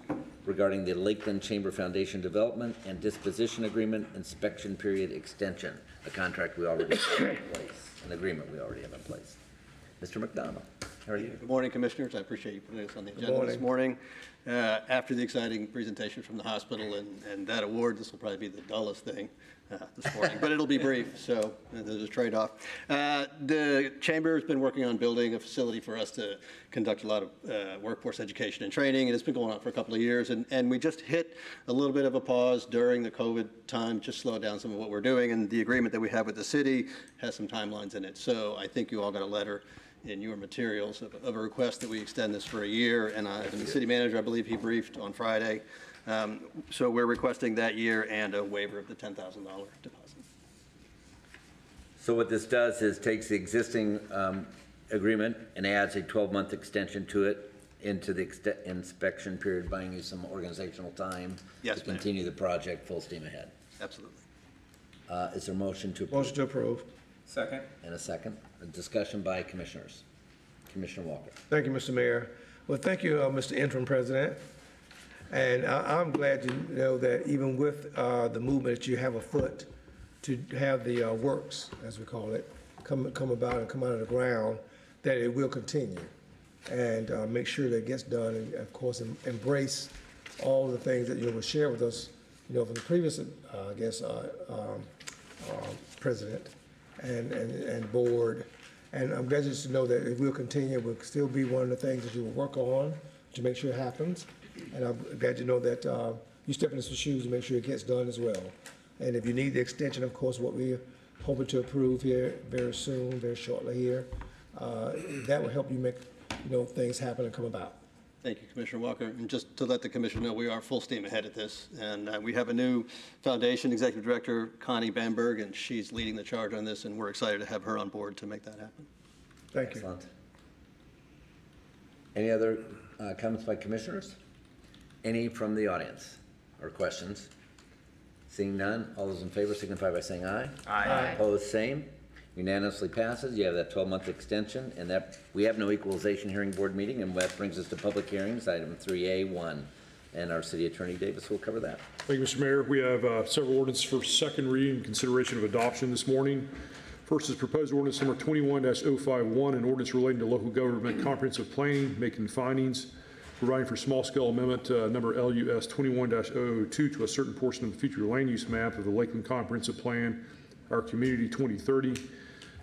regarding the Lakeland Chamber Foundation Development and Disposition Agreement Inspection Period Extension, a contract we already have in place, an agreement we already have in place. Mr. McDonald, how are you? Good morning, Commissioners. I appreciate you putting us on the agenda this morning. Uh, After the exciting presentation from the hospital and and that award, this will probably be the dullest thing this morning, but it'll be brief, so uh, there's a trade-off. Uh, The Chamber has been working on building a facility for us to conduct a lot of uh, workforce education and training, and it's been going on for a couple of years, and and we just hit a little bit of a pause during the COVID time, just slowed down some of what we're doing, and the agreement that we have with the city has some timelines in it. So I think you all got a letter in your materials of, of a request that we extend this for a year, and I, and the city manager, I believe he briefed on Friday. Um, So we're requesting that year and a waiver of the $10,000 deposit. So what this does is takes the existing um, agreement and adds a 12-month extension to it into the inspection period, buying you some organizational time Yes, to continue the project full steam ahead. Absolutely. Uh, Is there a motion to approve? Motion to approve. Second? And a second? A discussion by commissioners. Commissioner Walker. Thank you, Mr. Mayor. Well, thank you, uh, Mr. Interim President. And I, I'm glad to know that even with, uh, the movement that you have afoot to have the, uh, works, as we call it, come, come about and come out of the ground, that it will continue. And, uh, make sure that it gets done and of course, em- embrace all the things that you will share with us, you know, from the previous, uh, I guess, uh, um, uh, president and, and, and board. And I'm glad just to know that it will continue, It will still be one of the things that you will work on to make sure it happens. And I'm glad to know that, uh, you step into some shoes and make sure it gets done as well. And if you need the extension, of course, what we're hoping to approve here very soon, very shortly here, uh, that will help you make, you know, things happen and come about. Thank you, Commissioner Walker. And just to let the commission know, we are full steam ahead at this. And uh, we have a new foundation executive director, Connie Bamberg, and she's leading the charge on this, and we're excited to have her on board to make that happen. Thank you. Excellent. Any other uh, comments by commissioners? Any from the audience or questions? Seeing none, all those in favor signify by saying aye. Aye. Opposed, same. Unanimously passes. You have that 12-month extension, and that, we have no equalization hearing board meeting, and that brings us to public hearings, item 3A1. And our city attorney Davis will cover that. Thank you, Mr. Mayor. We have uh, several ordinances for second reading and consideration of adoption this morning. First is proposed ordinance number 21-051, an ordinance relating to local government comprehensive planning, making findings, providing for small-scale amendment uh, number LUS 21-002 to a certain portion of the future land use map of the Lakeland Comprehensive Plan, our community 2030,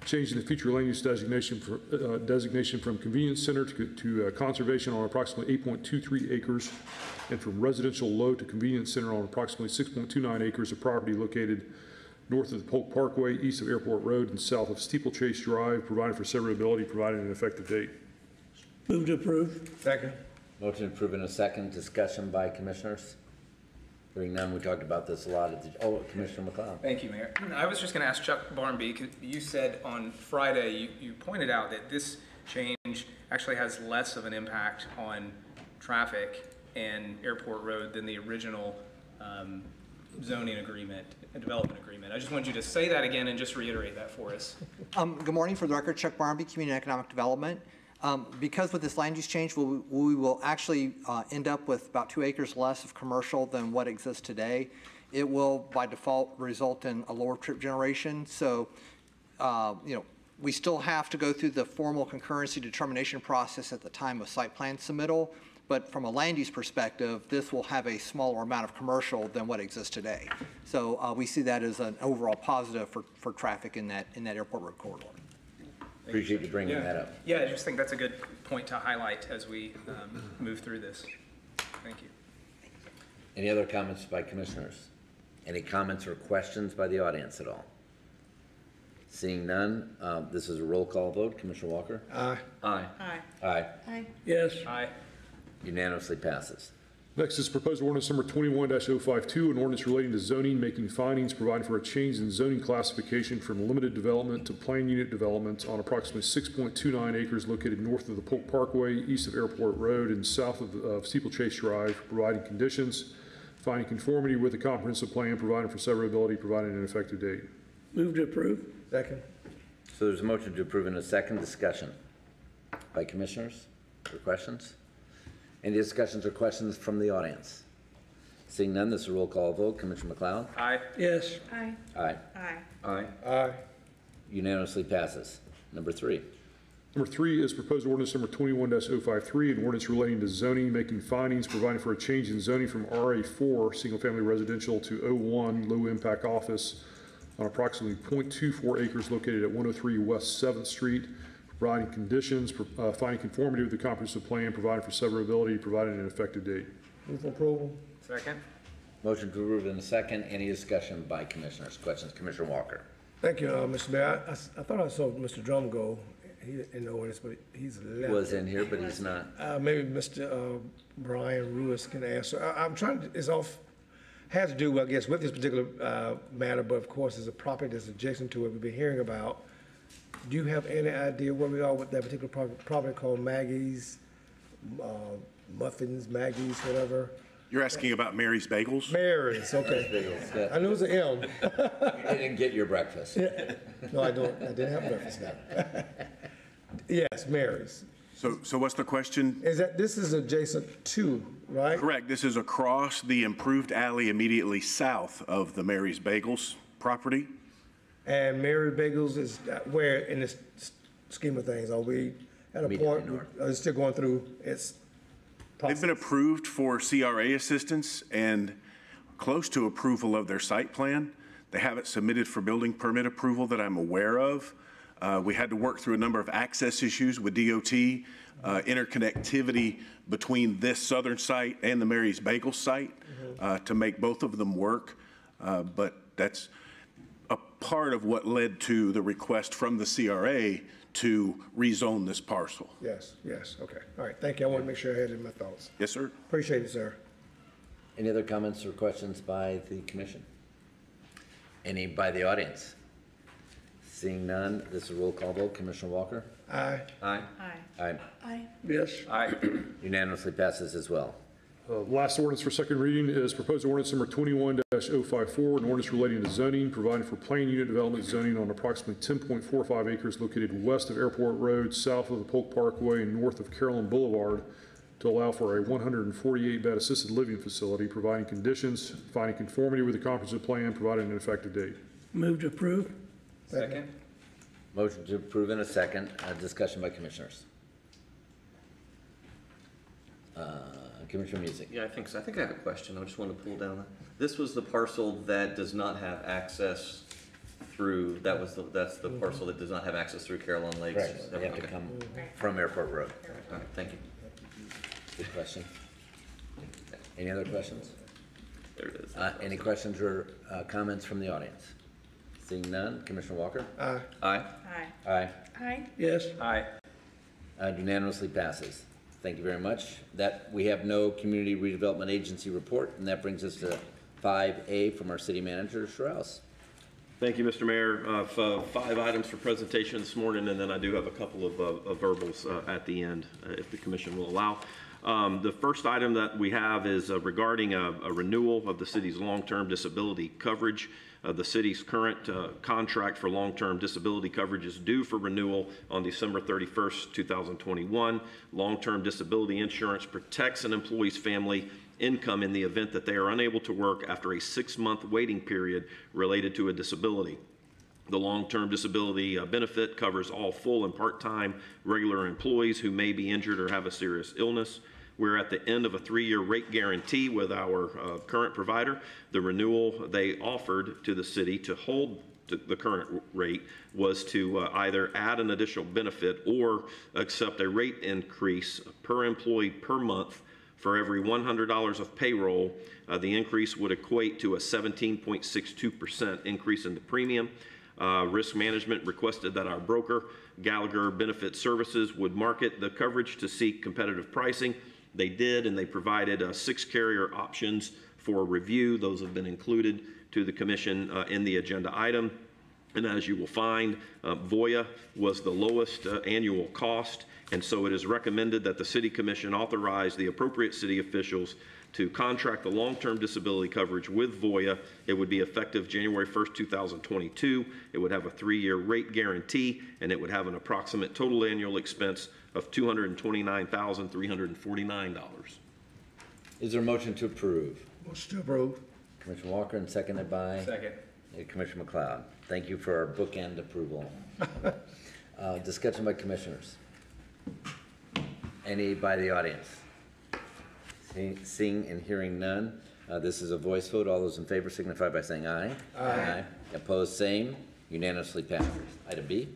changing the future land use designation for- uh, designation from convenience center to to, uh, conservation on approximately 8.23 acres, and from residential low to convenience center on approximately 6.29 acres of property located north of the Polk Parkway, east of Airport Road, and south of Steeplechase Drive, providing for severability, providing an effective date. Move to approve. Second. Motion approved in a second. Discussion by commissioners? Hearing none, we talked about this a lot at the, oh, Commissioner McLeod. Thank you, Mayor. I was just going to ask Chuck Barmby, 'cause you said on Friday, you, you pointed out that this change actually has less of an impact on traffic and Airport Road than the original um, zoning agreement, and development agreement. I just wanted you to say that again and just reiterate that for us. Um, Good morning, for the record, Chuck Barmby, Community and Economic Development. Um, Because with this land use change, we we will actually uh, end up with about two acres less of commercial than what exists today. It will, by default, result in a lower trip generation, so, uh, you know, we still have to go through the formal concurrency determination process at the time of site plan submittal, but from a land use perspective, this will have a smaller amount of commercial than what exists today. So uh, we see that as an overall positive for, for traffic in that, in that airport road corridor. Appreciate you bringing that up. Yeah, I just think that's a good point to highlight as we um, move through this. Thank you. Any other comments by commissioners? Any comments or questions by the audience at all? Seeing none, um, this is a roll call vote. Commissioner Walker? Aye. Aye. Aye. Aye. Aye. Yes. Aye. Unanimously passes. Next is proposed ordinance number 21-052, an ordinance relating to zoning, making findings, providing for a change in zoning classification from limited development to plan unit development on approximately 6.29 acres located north of the Polk Parkway, east of Airport Road, and south of of Steeplechase Drive, providing conditions, finding conformity with the comprehensive plan, providing for severability, providing an effective date. Move to approve. Second. So there's a motion to approve and a second discussion by commissioners or questions? Any discussions or questions from the audience? Seeing none, this is a roll call vote. Commissioner McLeod? Aye. Yes. Aye. Aye. Aye. Aye. Aye. Unanimously passes. Number three. Number three is proposed ordinance number 21-053, an ordinance relating to zoning, making findings, providing for a change in zoning from RA4, single-family residential, to O1, low-impact office, on approximately .24 acres located at 103 West 7th Street, providing conditions, uh, finding conformity with the comprehensive plan, providing for severability, providing an effective date. Move for approval. Second? Motion to approve in a second. Any discussion by commissioners? Questions? Commissioner Walker? Thank you, uh, Mr. Mayor. I thought I saw Mr. Drum go. He in the ordinance, but he's left. Was in here, but he's not. Uh, maybe Mr. uh, Brian Rewis can answer. I, I'm trying to, it's off, has to do, I guess, with this particular, uh, matter, but of course, there's a property that's adjacent to it we've been hearing about. Do you have any idea where we are with that particular property, property called Maggie's, uh, Muffins, Maggie's, whatever? You're asking about Mary's Bagels? Mary's, okay. Bagels. I knew it was an M. You didn't get your breakfast. No, I don't, I didn't have breakfast now. Yes, Mary's. So, so what's the question? Is that, this is adjacent to, right? Correct, this is across the improved alley immediately south of the Mary's Bagels property. And Mary Bagels is uh, where in this s- scheme of things? Are we at a Immediately point, north. are it still going through its They've been approved for CRA assistance and close to approval of their site plan. They haven't submitted for building permit approval that I'm aware of. Uh, We had to work through a number of access issues with DOT, uh, interconnectivity between this southern site and the Mary's Bagel site uh, to make both of them work. Uh, But that's a part of what led to the request from the CRA to rezone this parcel. Yes, yes, okay. All right, thank you. I want to make sure I had it in my thoughts. Yes, sir? Appreciate it, sir. Any other comments or questions by the commission? Any by the audience? Seeing none, this is a roll call vote. Commissioner Walker? Aye. Aye. Aye. Aye. Aye. Yes. Aye. Unanimously passes as well. Uh, Last ordinance for second reading is proposed ordinance number 21-054, an ordinance relating to zoning, providing for planned unit development zoning on approximately 10.45 acres located west of Airport Road, south of the Polk Parkway, and north of Carolyn Boulevard to allow for a 148-bed assisted living facility, providing conditions, finding conformity with the comprehensive plan, providing an effective date. Move to approve. Second? Motion to approve in a second. Uh, Discussion by commissioners. Uh, Commissioner Musick. Yeah, I think so. I think I have a question. I just want to pull down. This was the parcel that does not have access through, that was the, that's the parcel that does not have access through Carolyn Lakes. Correct. Is You have to okay. come from Airport Road. All right, thank you. Good question. Any other questions? There it is. Uh, Any questions or uh, comments from the audience? Seeing none, Commissioner Walker? Aye. Aye. Aye. Aye. Aye. Yes. Aye. Uh, Unanimously passes. Thank you very much. That, we have no Community Redevelopment Agency report, and that brings us to 5A from our city manager, Sherrouse. Thank you, Mr. Mayor. Uh, Five items for presentation this morning, and then I do have a couple of uh, of verbals uh, at the end, uh, if the commission will allow. Um, The first item that we have is uh, regarding a a renewal of the city's long-term disability coverage. Uh, The city's current uh, contract for long-term disability coverage is due for renewal on December 31st, 2021. Long-term disability insurance protects an employee's family income in the event that they are unable to work after a six-month waiting period related to a disability. The long-term disability uh, benefit covers all full and part-time regular employees who may be injured or have a serious illness. We're at the end of a three-year rate guarantee with our uh, current provider. The renewal they offered to the city to hold the current rate was to uh, either add an additional benefit or accept a rate increase per employee per month for every $100 of payroll, uh, the increase would equate to a 17.62% increase in the premium. Uh, Risk Management requested that our broker, Gallagher Benefit Services, would market the coverage to seek competitive pricing. They did, and they provided uh, six carrier options for review. Those have been included to the commission uh, in the agenda item. And as you will find, uh, Voya was the lowest uh, annual cost, and so it is recommended that the City Commission authorize the appropriate city officials to contract the long-term disability coverage with Voya. It would be effective January 1st, 2022. It would have a three-year rate guarantee, and it would have an approximate total annual expense of $229,349. Is there a motion to approve? Motion to approve. Commissioner Walker and seconded by? Second. Commissioner McLeod. Thank you for our bookend approval. Uh, Discussion by commissioners. Any by the audience? See- Seeing and hearing none, uh, this is a voice vote. All those in favor signify by saying aye. Aye. Opposed, same. Unanimously passes. Item B.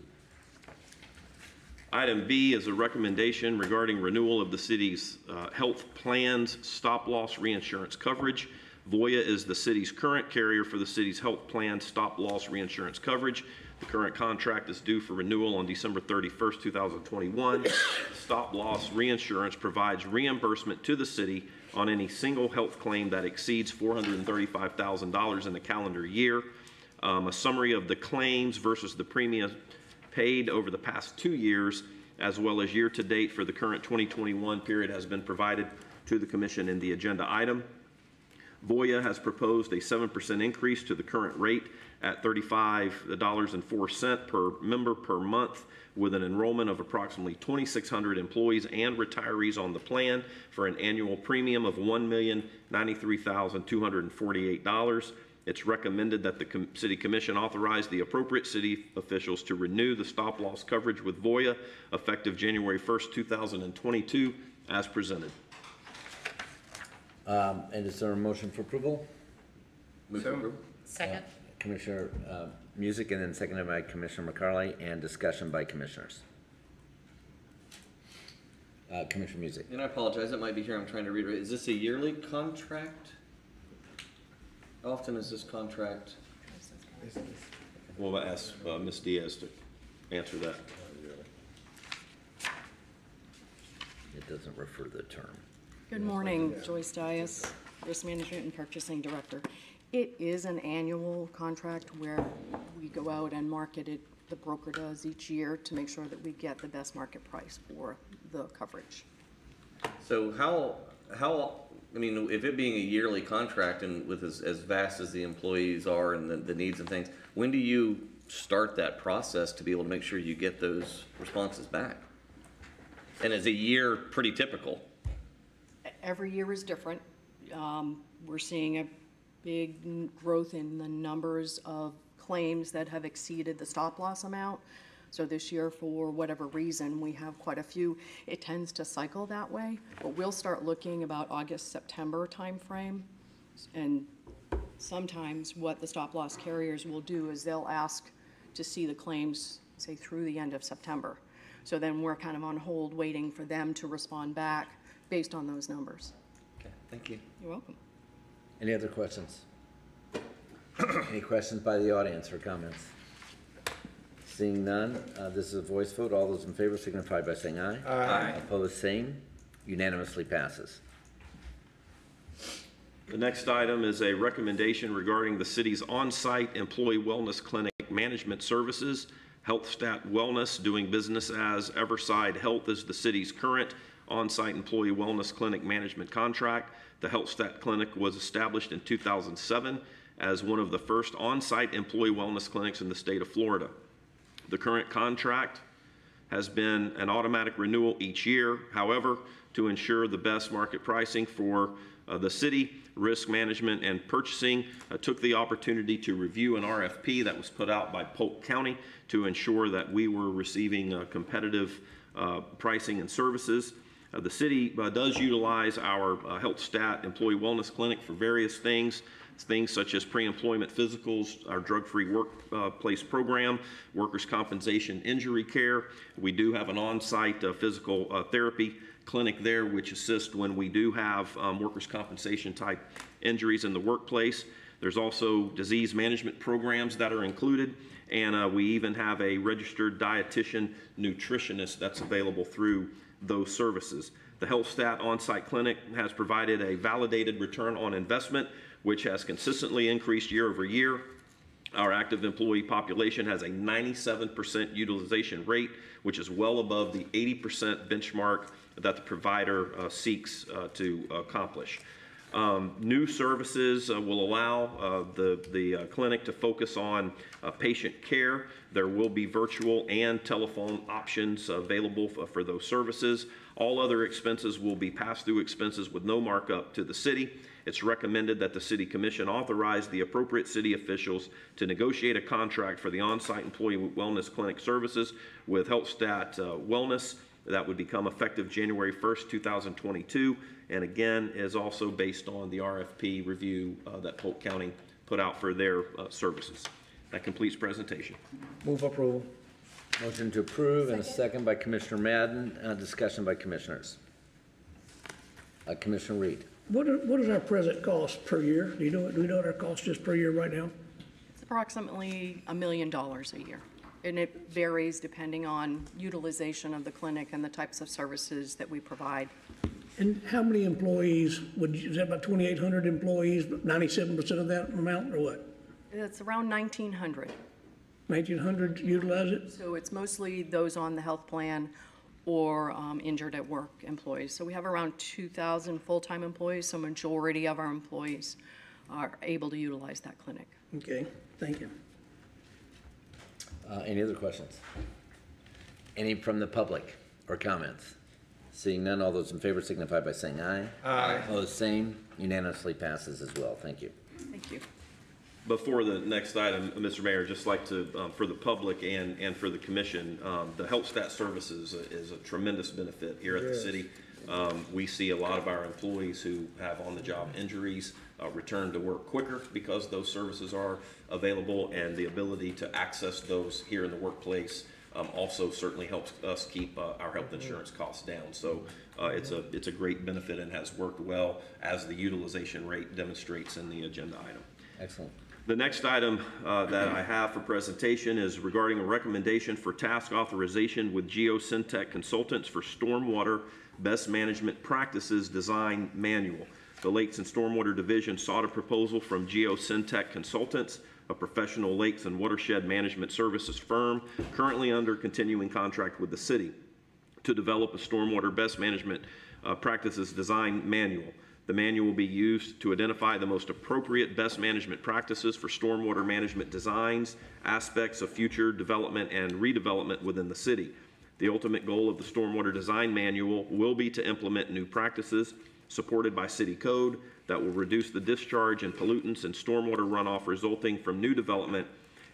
Item B is a recommendation regarding renewal of the city's uh, health plans stop-loss reinsurance coverage. Voya is the city's current carrier for the city's health plan stop-loss reinsurance coverage. The current contract is due for renewal on December 31st, 2021. Stop-loss reinsurance provides reimbursement to the city on any single health claim that exceeds $435,000 in the calendar year. Um, A summary of the claims versus the premium paid over the past two years, as well as year-to-date for the current 2021 period has been provided to the commission in the agenda item. Voya has proposed a 7% increase to the current rate at $35.04 per member per month with an enrollment of approximately 2,600 employees and retirees on the plan for an annual premium of $1,093,248. It's recommended that the com- city commission authorize the appropriate city officials to renew the stop-loss coverage with Voya effective January 1st, 2022, as presented. Um, And is there a motion for approval? Move to approve. Second. Commissioner uh, Musick and then seconded by Commissioner McCarley and discussion by commissioners. Uh, Commissioner Musick. And I apologize, it might be here, I'm trying to read it. Is this a yearly contract? How often is this contract? We'll ask uh, Ms. Diaz to answer that. It doesn't refer to the term. Good morning, Joyce Dias, Risk Management and Purchasing Director. It is an annual contract where we go out and market it, the broker does each year to make sure that we get the best market price for the coverage. So how, how, I mean, if it being a yearly contract and with as, as vast as the employees are and the, the needs and things, when do you start that process to be able to make sure you get those responses back? And is a year pretty typical? Every year is different. Um, We're seeing a big n- growth in the numbers of claims that have exceeded the stop-loss amount. So this year, for whatever reason, we have quite a few. It tends to cycle that way, but we'll start looking about August, September timeframe. And sometimes what the stop-loss carriers will do is they'll ask to see the claims, say, through the end of September. So then we're kind of on hold, waiting for them to respond back based on those numbers. Okay, thank you. You're welcome. Any other questions? Any questions by the audience or comments? Seeing none, uh, this is a voice vote. All those in favor signify by saying aye. Aye. Opposed, same. Unanimously passes. The next item is a recommendation regarding the city's on-site employee wellness clinic management services. HealthStat Wellness, doing business as Everside Health is the city's current on-site employee wellness clinic management contract. The HealthStat Clinic was established in 2007 as one of the first on-site employee wellness clinics in the state of Florida. The current contract has been an automatic renewal each year. However, to ensure the best market pricing for uh, the city, risk management and purchasing uh, took the opportunity to review an RFP that was put out by Polk County to ensure that we were receiving uh, competitive uh, pricing and services. Uh, the city uh, does utilize our uh, Health Stat Employee Wellness Clinic for various things things such as pre-employment physicals, our drug-free workplace program, workers' compensation injury care. We do have an on-site uh, physical uh, therapy clinic there, which assists when we do have um, workers' compensation type injuries in the workplace. There's also disease management programs that are included, and uh, we even have a registered dietitian nutritionist that's available through those services. The HealthStat on-site clinic has provided a validated return on investment which has consistently increased year over year. Our active employee population has a 97% utilization rate, which is well above the 80% benchmark that the provider uh, seeks uh, to accomplish. Um, new services uh, will allow uh, the, the uh, clinic to focus on uh, patient care. There will be virtual and telephone options available for, for those services. All other expenses will be pass-through expenses with no markup to the city. It's recommended that the City Commission authorize the appropriate city officials to negotiate a contract for the on-site employee wellness clinic services with HealthStat uh, Wellness. That would become effective January 1st, 2022, and again, is also based on the RFP review uh, that Polk County put out for their uh, services. That completes presentation. Move approval. Motion to approve and a second by Commissioner Madden, uh, discussion by commissioners. Uh, Commissioner Read. What are, what is our present cost per year? Do you know, do we know what our cost is per year right now? It's approximately a million dollars a year. And it varies depending on utilization of the clinic and the types of services that we provide. And how many employees, would, you- is that about 2,800 employees, 97% of that amount, or what? It's around 1,900. 1,900 utilize it? So it's mostly those on the health plan or um, injured at work employees. So we have around 2,000 full-time employees, so majority of our employees are able to utilize that clinic. Okay, thank you. Uh, Any other questions? Any from the public or comments? Seeing none, all those in favor signify by saying aye. Aye. Opposed, same. Unanimously passes as well. Thank you. Thank you. Before the next item, Mr. Mayor, just like to, um, for the public and, and for the commission, um, the Health Stat Services is a tremendous benefit here at the city. Um, We see a lot of our employees who have on-the-job injuries uh, return to work quicker because those services are available, and the ability to access those here in the workplace um, also certainly helps us keep uh, our health insurance costs down. So uh, it's a, it's a great benefit and has worked well as the utilization rate demonstrates in the agenda item. Excellent. The next item uh, that I have for presentation is regarding a recommendation for task authorization with Geosyntec Consultants for Stormwater Best Management Practices Design Manual. The Lakes and Stormwater Division sought a proposal from Geosyntec Consultants, a professional lakes and watershed management services firm currently under continuing contract with the city, to develop a stormwater best management uh, practices design manual. The manual will be used to identify the most appropriate best management practices for stormwater management designs, aspects of future development and redevelopment within the city. The ultimate goal of the Stormwater Design Manual will be to implement new practices supported by city code that will reduce the discharge and pollutants and stormwater runoff resulting from new development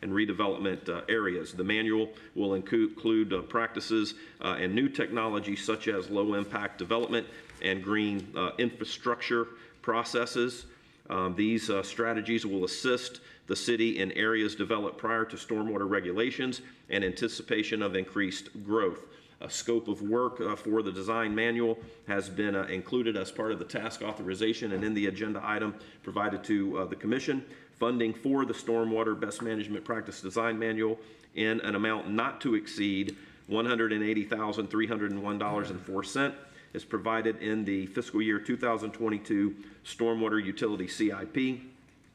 and redevelopment uh, areas. The manual will include uh, practices uh, and new technology such as low-impact development and green uh, infrastructure processes. Um, These uh, strategies will assist the city in areas developed prior to stormwater regulations and anticipation of increased growth. A scope of work uh, for the design manual has been uh, included as part of the task authorization and in the agenda item provided to uh, the commission. Funding for the stormwater best management practice design manual in an amount not to exceed $180,301.04 is provided in the fiscal year 2022 stormwater utility CIP.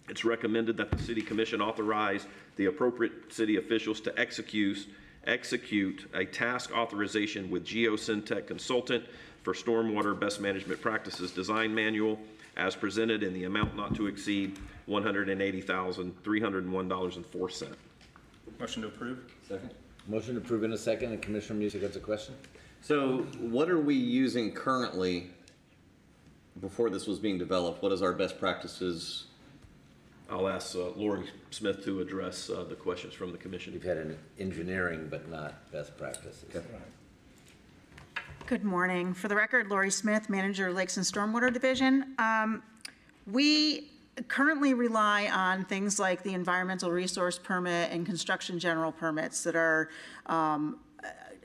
It's recommended that the city commission authorize the appropriate city officials to execute, execute a task authorization with Geosyntec Consultant for stormwater best management practices design manual as presented in the amount not to exceed $180,301.04. Motion to approve? Second. Motion to approve in a second, and Commissioner Musick has a question? So what are we using currently before this was being developed? What is our best practices? I'll ask uh, Lori Smith to address uh, the questions from the commission. You've had an engineering, but not best practices. Good morning. For the record, Lori Smith, Manager, Lakes and Stormwater Division. Um, We currently rely on things like the environmental resource permit and construction general permits that are, um,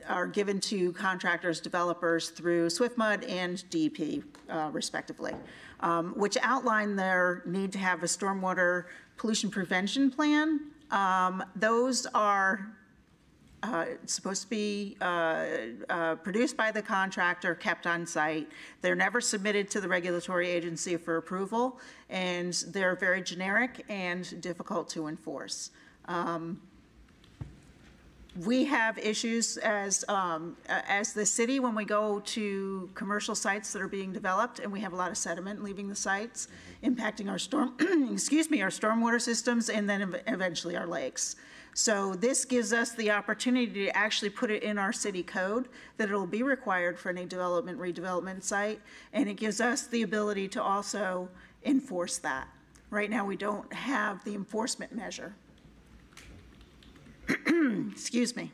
are given to contractors, developers through SwiftMud and DEP uh, respectively, um, which outline their need to have a stormwater pollution prevention plan. Um, Those are uh, supposed to be uh, uh, produced by the contractor, kept on site. They're never submitted to the regulatory agency for approval, and they're very generic and difficult to enforce. Um, We have issues as, um, as the city, when we go to commercial sites that are being developed, and we have a lot of sediment leaving the sites, impacting our storm, excuse me, our stormwater systems, and then eventually our lakes. So this gives us the opportunity to actually put it in our city code, that it'll be required for any development, redevelopment site, and it gives us the ability to also enforce that. Right now, we don't have the enforcement measure. Excuse me.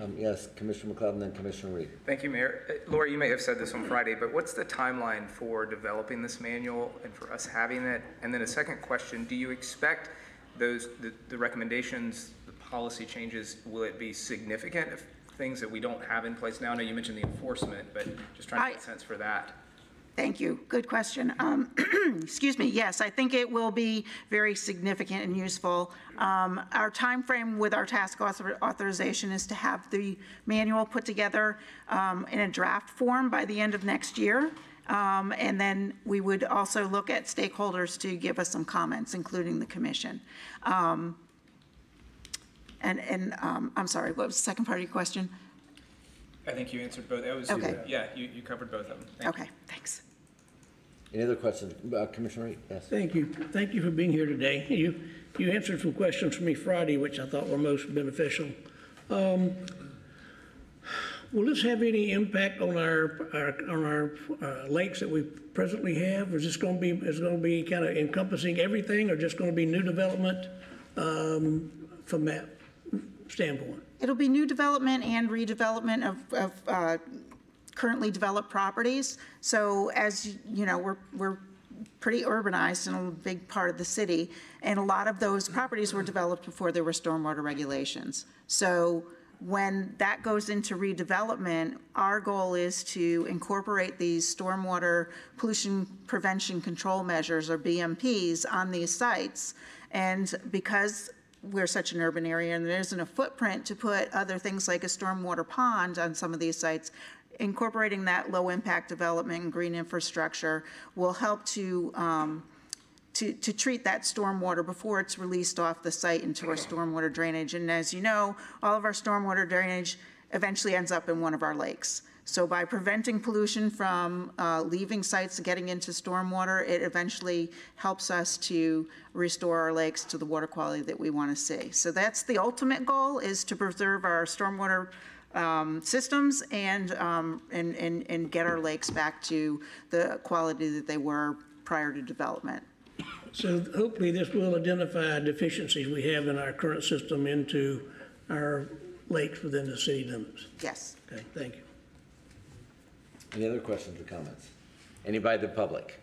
Um, yes, Commissioner McLeod and then Commissioner Read. Thank you, Mayor. Uh, Laura, you may have said this on Friday, but what's the timeline for developing this manual and for us having it? And then a second question, do you expect those, the- the recommendations, the policy changes, will it be significant if things that we don't have in place now? I know you mentioned the enforcement, but just trying to get a sense for that. Thank you. Good question. Um, Excuse me. Yes, I think it will be very significant and useful. Um, Our timeframe with our task author- authorization is to have the manual put together um, in a draft form by the end of next year. Um, And then we would also look at stakeholders to give us some comments, including the commission. Um, And, and um, I'm sorry, what was the second part of your question? I think you answered both. That was, Okay. yeah, you, you covered both of them. Thank you. Okay, thanks. Any other questions? Uh, Commissioner Read? Yes. Thank you. Thank you for being here today. You, you answered some questions for me Friday, which I thought were most beneficial. Um, Will this have any impact on our, our, on our uh, lakes that we presently have? Is this going to be, is going to be kind of encompassing everything or just going to be new development um, from that standpoint? It'll be new development and redevelopment of, of uh, currently developed properties. So as, you know, we're, we're pretty urbanized in a big part of the city, and a lot of those properties were developed before there were stormwater regulations. So when that goes into redevelopment, our goal is to incorporate these stormwater pollution prevention control measures, or BMPs, on these sites. And because we're such an urban area and there isn't a footprint to put other things like a stormwater pond on some of these sites, incorporating that low-impact development and green infrastructure will help to, um, to, to treat that stormwater before it's released off the site into our stormwater drainage. And as you know, all of our stormwater drainage eventually ends up in one of our lakes. So by preventing pollution from uh, leaving sites and getting into stormwater, it eventually helps us to restore our lakes to the water quality that we want to see. So that's the ultimate goal, is to preserve our stormwater um, systems and, um, and, and, and get our lakes back to the quality that they were prior to development. So hopefully this will identify deficiencies we have in our current system into our lakes within the city limits. Yes. Okay, thank you. Any other questions or comments? Anybody in the public?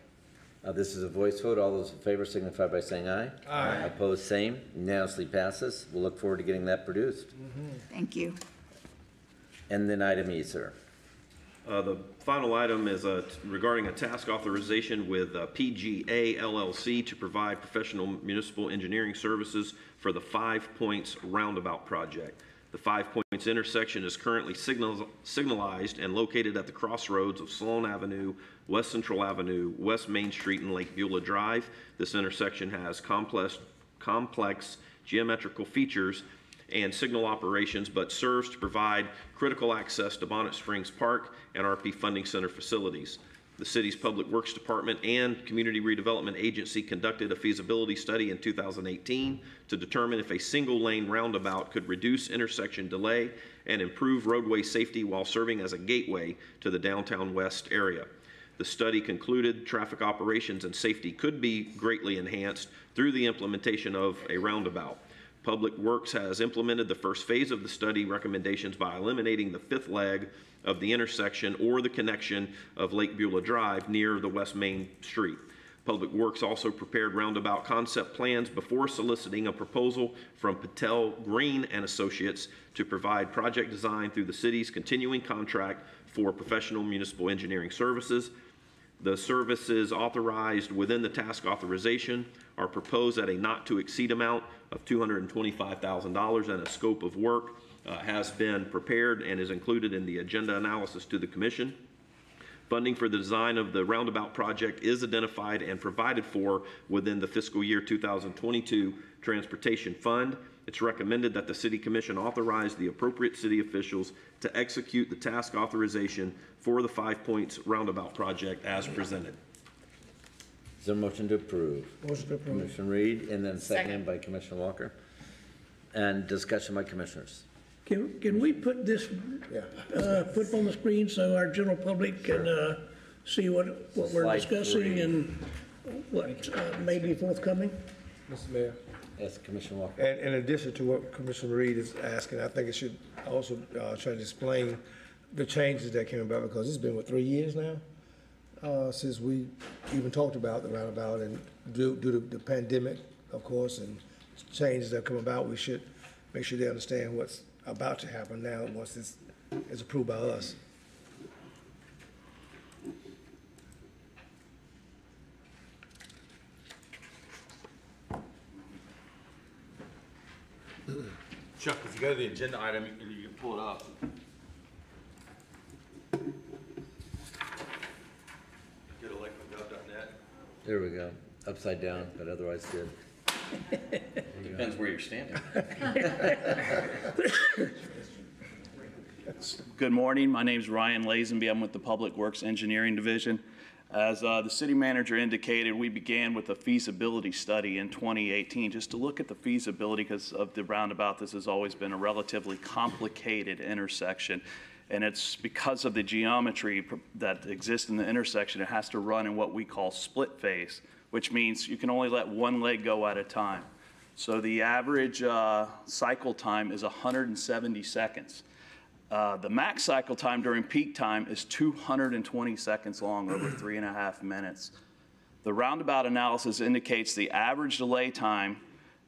Uh, This is a voice vote. All those in favor signify by saying aye. Aye. Opposed, same. Unanimously passes. We'll look forward to getting that produced. Thank you. And then item E, sir. Uh, The final item is uh, regarding a task authorization with uh, PGA LLC to provide professional municipal engineering services for the Five Points Roundabout Project. The Five Points intersection is currently signal- signalized and located at the crossroads of Sloan Avenue, West Central Avenue, West Main Street, and Lake Beulah Drive. This intersection has complex, complex geometrical features and signal operations, but serves to provide critical access to Bonnet Springs Park and RP Funding Center facilities. The city's Public Works Department and Community Redevelopment Agency conducted a feasibility study in 2018 to determine if a single-lane roundabout could reduce intersection delay and improve roadway safety while serving as a gateway to the downtown west area. The study concluded traffic operations and safety could be greatly enhanced through the implementation of a roundabout. Public Works has implemented the first phase of the study recommendations by eliminating the fifth leg of the intersection or the connection of Lake Beulah Drive near the West Main Street. Public Works also prepared roundabout concept plans before soliciting a proposal from Patel Greene and Associates to provide project design through the city's continuing contract for professional municipal engineering services. The services authorized within the task authorization are proposed at a not-to-exceed amount of $225,000, and a scope of work uh, has been prepared and is included in the agenda analysis to the commission. Funding for the design of the roundabout project is identified and provided for within the fiscal year 2022 Transportation Fund. It's recommended that the City Commission authorize the appropriate city officials to execute the task authorization for the Five Points Roundabout project as presented. Is there a motion to approve? Motion to approve. Commissioner Read, and then seconded by Commissioner Walker. And discussion by commissioners. Can, can we put this, uh, put on the screen so our general public can, uh, see what, what we're Slide discussing three. and what, uh, may be forthcoming? Mr. Mayor. Yes, Commissioner Walker. And in addition to what Commissioner Read is asking, I think it should also uh, try to explain the changes that came about, because it's been, what, three years now? Uh, Since we even talked about the roundabout, and due, due to the pandemic, of course, and changes that come about, we should make sure they understand what's about to happen now, once this is approved by us. Chuck, if you go to the agenda item, you you can pull it up. Go to lakelandgov.net. There we go. Upside down, but otherwise good. Depends where you're standing. Good morning. My name is Ryan Lazenby. I'm with the Public Works Engineering Division. As uh, the city manager indicated, we began with a feasibility study in 2018 just to look at the feasibility because of the roundabout. This has always been a relatively complicated intersection. And it's because of the geometry that exists in the intersection, it has to run in what we call split phase, which means you can only let one leg go at a time. So the average uh, cycle time is 170 seconds. Uh, The max cycle time during peak time is 220 seconds long, over three and a half minutes. The roundabout analysis indicates the average delay time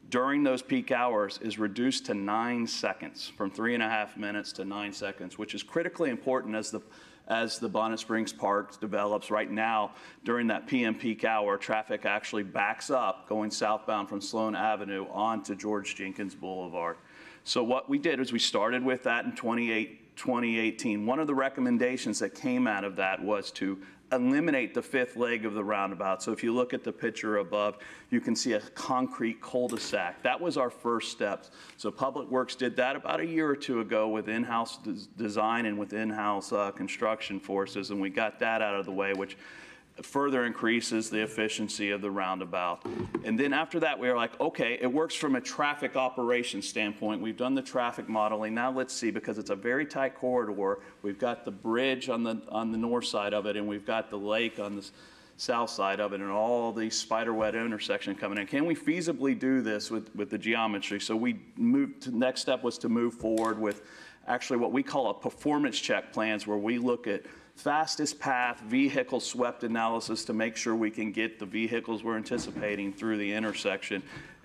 during those peak hours is reduced to nine seconds, from three and a half minutes to nine seconds, which is critically important as the, as the Bonnet Springs Park develops. Right now, during that PM peak hour, traffic actually backs up going southbound from Sloan Avenue onto George Jenkins Boulevard. So what we did is we started with that in 2018. One of the recommendations that came out of that was to eliminate the fifth leg of the roundabout. So if you look at the picture above, you can see a concrete cul-de-sac. That was our first steps. So Public Works did that about a year or two ago with in-house des- design and with in-house uh, construction forces, and we got that out of the way, which further increases the efficiency of the roundabout. And then after that, we are like, okay, it works from a traffic operation standpoint. We've done the traffic modeling. Now let's see, because it's a very tight corridor. We've got the bridge on the, on the north side of it, and we've got the lake on the south side of it and all the spider web intersection coming in. Can we feasibly do this with, with the geometry? So we moved, to, next step was to move forward with actually what we call a performance check plans where we look at fastest path vehicle swept analysis to make sure we can get the vehicles we're anticipating through the intersection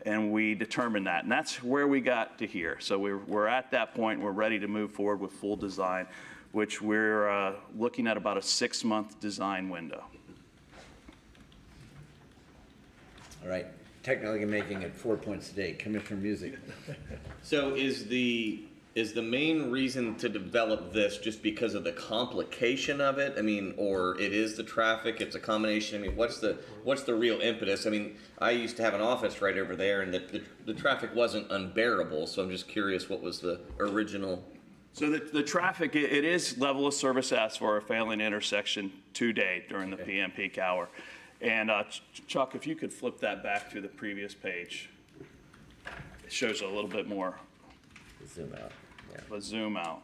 and we determine that. And that's where we got to here. So we're, we're at that point, we're ready to move forward with full design, which we're uh, looking at about a six-month design window. All right, technically making it four points today. Commissioner Musick. So is the, is the main reason to develop this just because of the complication of it? I mean, or it is the traffic, it's a combination, I mean, what's the, what's the real impetus? I mean, I used to have an office right over there and the, the, the traffic wasn't unbearable, so I'm just curious what was the original? So the, the traffic, it, it is level of service asked for a failing intersection today during the PM peak hour. And uh, Ch- Chuck, if you could flip that back to the previous page. It shows a little bit more. Zoom out. Let's zoom out.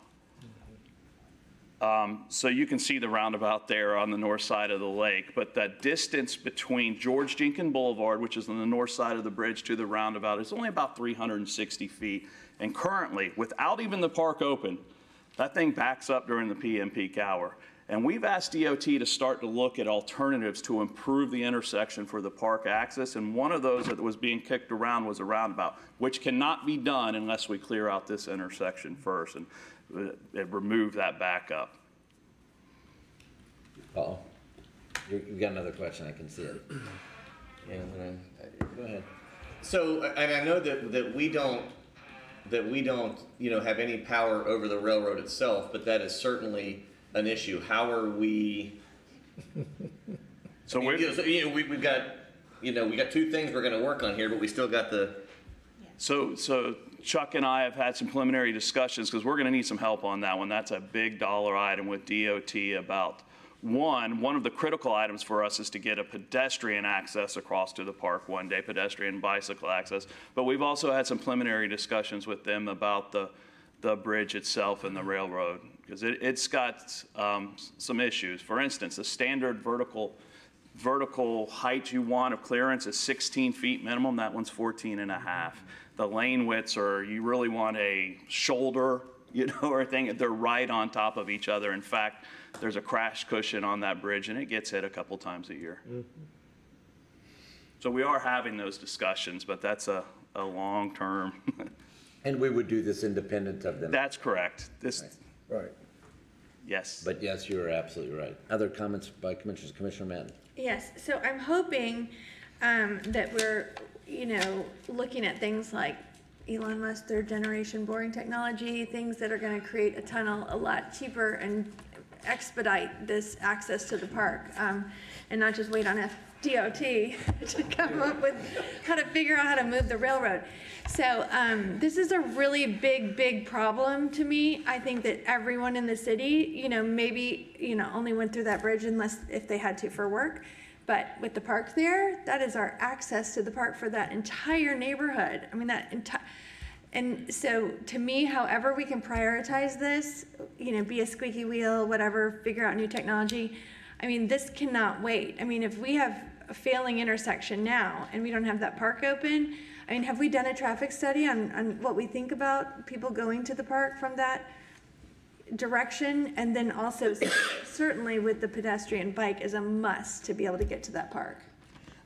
Um, So you can see the roundabout there on the north side of the lake, but that distance between George Jenkins Boulevard, which is on the north side of the bridge, to the roundabout is only about 360 feet. And currently, without even the park open, that thing backs up during the PM peak hour. And we've asked DOT to start to look at alternatives to improve the intersection for the park access. And one of those that was being kicked around was a roundabout, which cannot be done unless we clear out this intersection first and, uh, and remove that backup. Uh-oh. You, you got another question, I can see it. Yeah, Go ahead. So, and I know that, that we don't, that we don't, you know, have any power over the railroad itself, but that is certainly an issue. How are we? So we, you know, so, you know, we, we've got, you know, we got two things we're gonna work on here, but we still got the, So, so Chuck and I have had some preliminary discussions because we're going to need some help on that one. That's a big dollar item with DOT about one, one of the critical items for us is to get a pedestrian access across to the park one day, pedestrian bicycle access. But we've also had some preliminary discussions with them about the, the bridge itself and the railroad because it, it's got um, some issues. For instance, the standard vertical vertical height you want of clearance is 16 feet minimum. That one's 14 and a half. The lane widths are, you really want a shoulder, you know, or a thing. They're right on top of each other. In fact, there's a crash cushion on that bridge and it gets hit a couple times a year. So we are having those discussions, but that's a, a long term. And we would do this independent of them. That's correct. This, Right. Yes. But yes, you're absolutely right. Other comments by Commissioners, Commissioner Mann? Yes, so I'm hoping um, that we're, you know, looking at things like Elon Musk third generation boring technology, things that are gonna create a tunnel a lot cheaper and expedite this access to the park. um, And not just wait on FDOT to come up with how to figure out how to move the railroad. So um, this is a really big, big problem to me. I think that everyone in the city, you know, maybe, you know, only went through that bridge unless, if they had to for work. But with the park there, that is our access to the park for that entire neighborhood. I mean, that entire, and so to me, however we can prioritize this, you know, be a squeaky wheel, whatever, figure out new technology. I mean, this cannot wait. I mean, if we have a failing intersection now and we don't have that park open, I mean, have we done a traffic study on, on what we think about people going to the park from that direction? And then also certainly with the pedestrian bike is a must to be able to get to that park.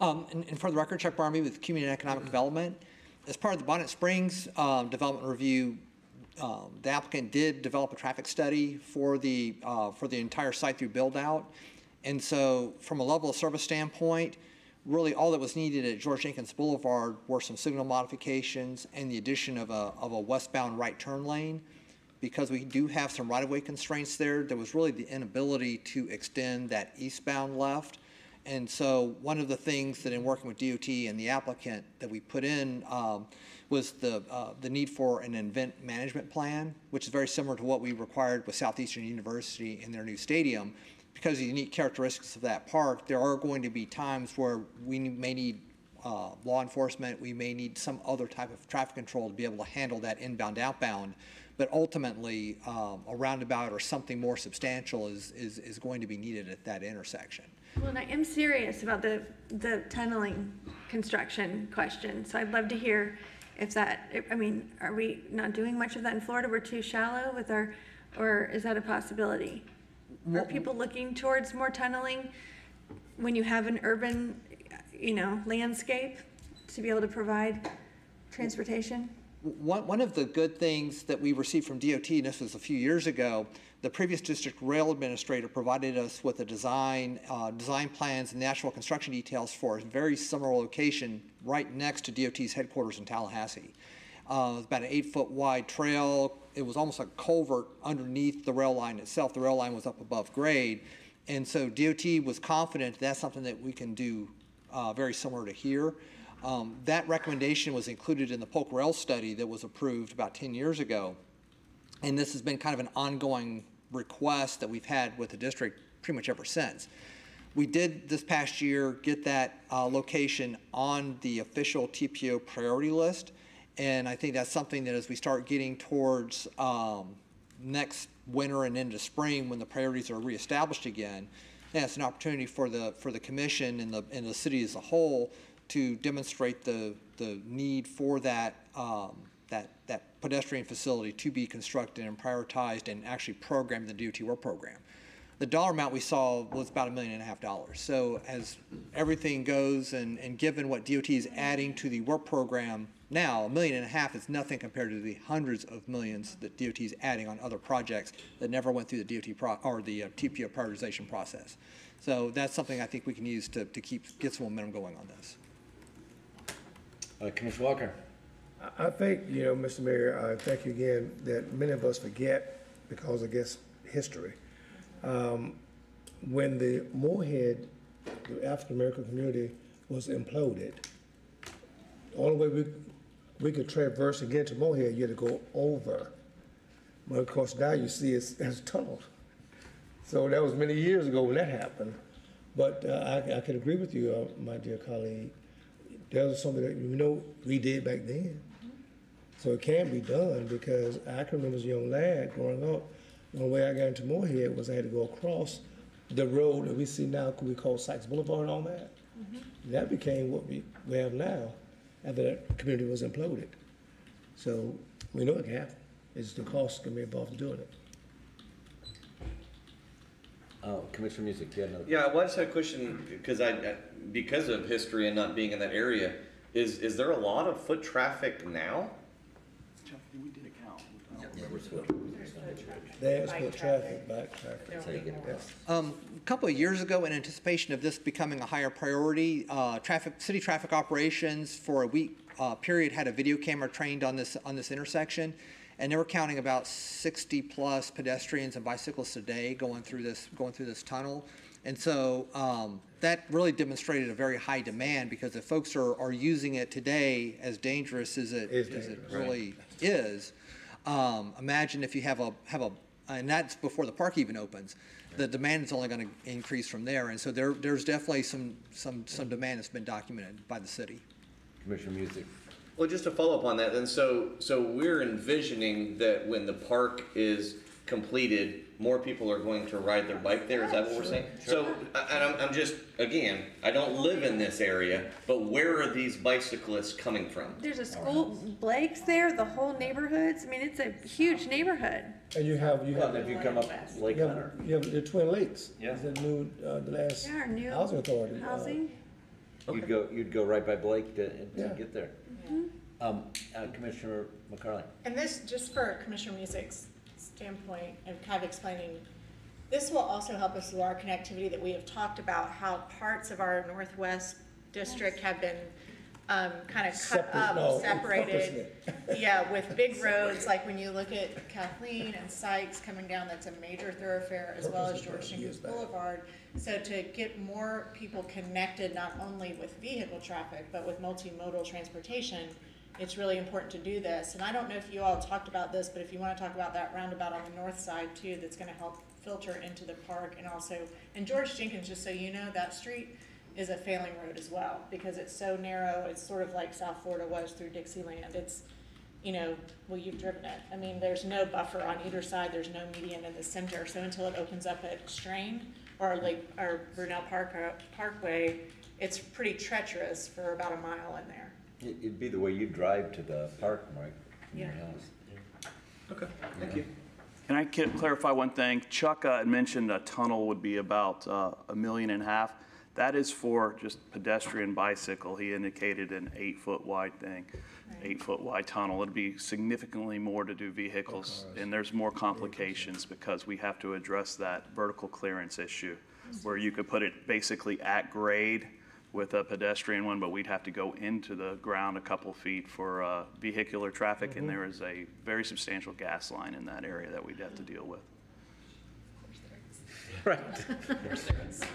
Um, and, and for the record, Chuck Barmby with Community and Economic Development. As part of the Bonnet Springs, um, development review, um, the applicant did develop a traffic study for the, uh, for the entire site through build out. And so from a level of service standpoint, really all that was needed at George Jenkins Boulevard were some signal modifications and the addition of a, of a westbound right turn lane. Because we do have some right-of-way constraints there, there was really the inability to extend that eastbound left. And so one of the things that in working with DOT and the applicant that we put in um, was the, uh, the need for an event management plan, which is very similar to what we required with Southeastern University in their new stadium. Because of the unique characteristics of that park, there are going to be times where we may need uh, law enforcement, we may need some other type of traffic control to be able to handle that inbound, outbound. But ultimately, um, a roundabout or something more substantial is, is, is going to be needed at that intersection. Well, and I am serious about the, the tunneling construction question, so I'd love to hear if that, I mean, are we not doing much of that in Florida? We're too shallow with our, or is that a possibility? Are people looking towards more tunneling when you have an urban, you know, landscape to be able to provide transportation? One, one of the good things that we received from DOT, and this was a few years ago, the previous district rail administrator provided us with a design, uh, design plans and the actual construction details for a very similar location right next to DOT's headquarters in Tallahassee. Uh, it was about an eight-foot wide trail. It was almost a culvert underneath the rail line itself. The rail line was up above grade. And so DOT was confident that's something that we can do uh, very similar to here. Um, that recommendation was included in the Polk Rail study that was approved about 10 years ago. And this has been kind of an ongoing request that we've had with the district pretty much ever since. We did this past year get that uh, location on the official TPO priority list. And I think that's something that as we start getting towards um, next winter and into spring, when the priorities are reestablished again, then it's an opportunity for the, for the commission and the, and the city as a whole to demonstrate the, the need for that, um, that, that pedestrian facility to be constructed and prioritized and actually programmed the DOT work program. The dollar amount we saw was about a million and a half dollars. So as everything goes and, and given what DOT is adding to the work program now, a million and a half is nothing compared to the hundreds of millions that DOT is adding on other projects that never went through the DOT pro, or the uh, TPO prioritization process. So that's something I think we can use to, to keep, get some momentum going on this. Uh, Commissioner Walker? I think, you know, Mr. Mayor, uh, thank you again, that many of us forget, because I guess history. Um, when the Moorhead, the African-American community was imploded, the only way we, we could traverse again to Moorhead, you had to go over. But of course, now you see it's, it's tunneled. So that was many years ago when that happened. But uh, I, I can agree with you, uh, my dear colleague. That was something that, you know, we did back then. So it can be done because I can remember as a young lad growing up, the way I got into Moorhead was I had to go across the road that we see now, could we call Sikes Boulevard and all that. Mm-hmm. That became what we, we have now after that community was imploded. So we know it can happen. It's the cost can be involved in doing it. Oh, Commissioner Musick, you had another? Yeah, well, I just had a question, because I, I- because of history and not being in that area, is, is there a lot of foot traffic now? We did a count. There's foot traffic, bike traffic. That's how across. Um, a couple of years ago, in anticipation of this becoming a higher priority, uh, traffic, city traffic operations for a week uh, period had a video camera trained on this on this intersection, and they were counting about 60 plus pedestrians and bicyclists a day going through this going through this tunnel. And so um, that really demonstrated a very high demand because if folks are, are using it today, as dangerous as it, It's as it dangerous, right. really is, um, imagine if you have a have a and that's before the park even opens. The demand is only going to increase from there, and so there there's definitely some some some demand that's been documented by the city. Commissioner Musick? Well, just to follow up on that, then, so, so we're envisioning that when the park is completed, more people are going to ride their bike there, is that what we're saying? So, I- and I'm, I'm just, again, I don't live in this area, but where are these bicyclists coming from? There's a school, Blake's there, the whole neighborhoods, I mean, it's a huge neighborhood. And you have, you have. If you come up Lake You have, Hunter. you have the Twin Lakes. Yeah. Is the new, uh, the last Yeah, our new housing authority. uh, housing. You'd go, you'd go right by Blake to, to Yeah. get there. Um, uh, Commissioner McCarley? And this, just for Commissioner Musick's standpoint and kind of explaining, this will also help us with our connectivity that we have talked about, how parts of our northwest district have been um, kind of cut Separate- up, no, separated. Yeah, with big roads, like when you look at Kathleen and Sikes coming down, that's a major thoroughfare, as well as George Jenkins Boulevard. So to get more people connected, not only with vehicle traffic, but with multimodal transportation, it's really important to do this. And I don't know if you all talked about this, but if you want to talk about that roundabout on the north side too, that's gonna help filter into the park and also, and George Jenkins, just so you know, that street is a failing road as well, because it's so narrow, it's sort of like South Florida was through Dixieland, it's, you know, well, you've driven it, I mean, there's no buffer on either side, there's no median in the center, so until it opens up at Strain, or like, or Brunel Park, uh, Parkway, it's pretty treacherous for about a mile in there. It- It'd be the way you drive to the park, Mike, from your Yeah. house. Okay, thank you. Can I ca- clarify one thing? Chuck uh, had mentioned a tunnel would be about uh, a million and a half. That is for just pedestrian bicycle. He indicated an eight-foot wide thing, eight-foot wide tunnel. It'd be significantly more to do vehicles, and there's more complications because we have to address that vertical clearance issue, where you could put it basically at grade with a pedestrian one, but we'd have to go into the ground a couple feet for uh, vehicular traffic, and there is a very substantial gas line in that area that we'd have to deal with. Right.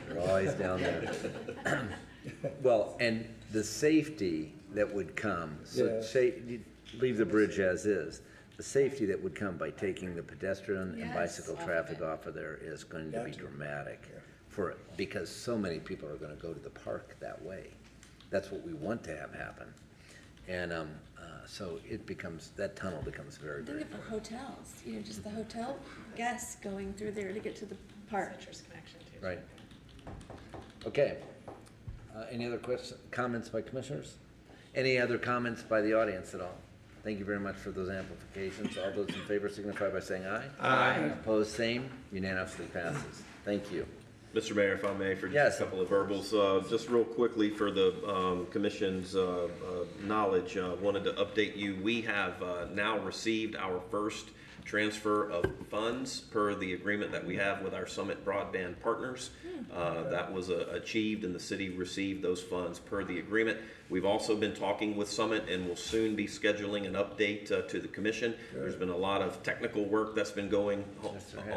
They're always down there. Well, and the safety that would come, so Yeah. say, you leave the bridge as is, the safety that would come by taking the pedestrian and bicycle traffic off of there is going to be Gotcha. dramatic for, because so many people are gonna go to the park that way. That's what we want to have happen. And, um, uh, so it becomes, that tunnel becomes very, very Think of the hotels, you know, just the hotel guests going through there to get to the park. connection too. Right. Okay. Uh, Any other questions, comments by commissioners? Any other comments by the audience at all? Thank you very much for those amplifications. All those in favor signify by saying aye. Aye. Opposed, same. Unanimously passes. Thank you. Mr. Mayor, if I may, for Yes. just a couple of verbals, uh, just real quickly for the um, commission's uh, uh, knowledge, uh, wanted to update you. We have uh, now received our first transfer of funds per the agreement that we have with our Summit Broadband partners. Uh, That was uh, achieved and the city received those funds per the agreement. We've also been talking with Summit and will soon be scheduling an update uh, to the commission. There's been a lot of technical work that's been going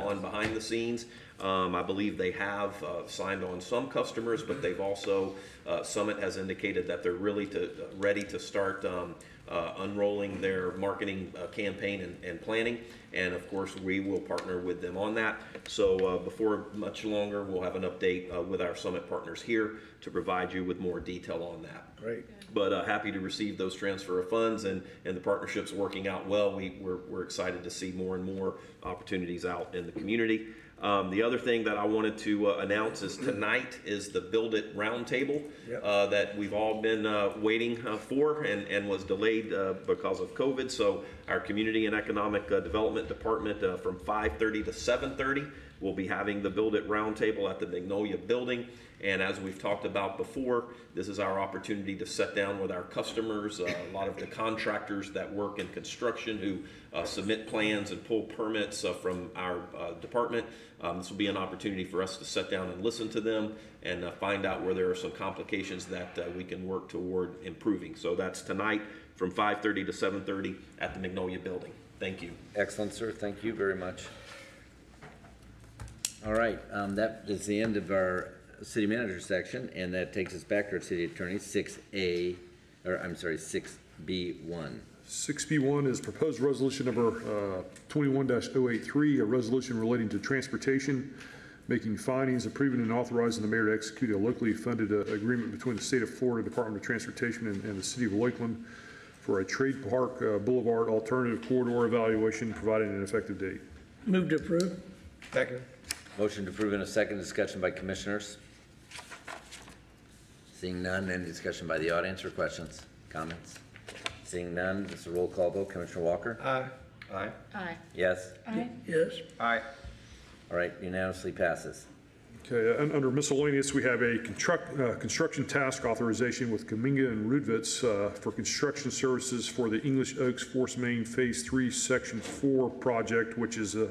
on behind the scenes. Um, I believe they have uh, signed on some customers, but they've also, uh, Summit has indicated that they're really to, ready to start um, uh, unrolling their marketing uh, campaign and, and planning. And of course, we will partner with them on that. So uh, before much longer, we'll have an update uh, with our Summit partners here to provide you with more detail on that. Great. But uh, happy to receive those transfer of funds and, and the partnership's working out well. We, we're, we're excited to see more and more opportunities out in the community. Um, the other thing that I wanted to uh, announce is tonight is the Build It Roundtable Yep. uh, that we've all been uh, waiting uh, for and, and was delayed uh, because of COVID. So our Community and Economic uh, Development Department uh, from 5:30 to 7:30 will be having the Build It Roundtable at the Magnolia Building. And as we've talked about before, this is our opportunity to sit down with our customers, uh, a lot of the contractors that work in construction who uh, submit plans and pull permits uh, from our uh, department. Um, This will be an opportunity for us to sit down and listen to them and uh, find out where there are some complications that uh, we can work toward improving. So that's tonight from 5:30 to 7:30 at the Magnolia Building. Thank you. Excellent, sir. Thank you very much. All right, um, that is the end of our city manager section, and that takes us back to our city attorney, six A, or I'm sorry, six B one. 6B1 is proposed resolution number uh, 21-083, a resolution relating to transportation, making findings, approving and authorizing the mayor to execute a locally funded uh, agreement between the state of Florida Department of Transportation and and the city of Lakeland for a Trade Park uh, Boulevard alternative corridor evaluation, providing an effective date. Move to approve. Second. Motion to approve in a second, discussion by commissioners. Seeing none, any discussion by the audience or questions, comments? Seeing none, this is a roll call vote. Commissioner Walker? Aye. Aye. Aye. Yes? Aye. Yes. Aye. All right, unanimously passes. Okay, uh, un- under miscellaneous, we have a construct, uh, construction task authorization with Kamminga and Roodvoets uh, for construction services for the English Oaks Force Main Phase Three, Section Four project, which is a,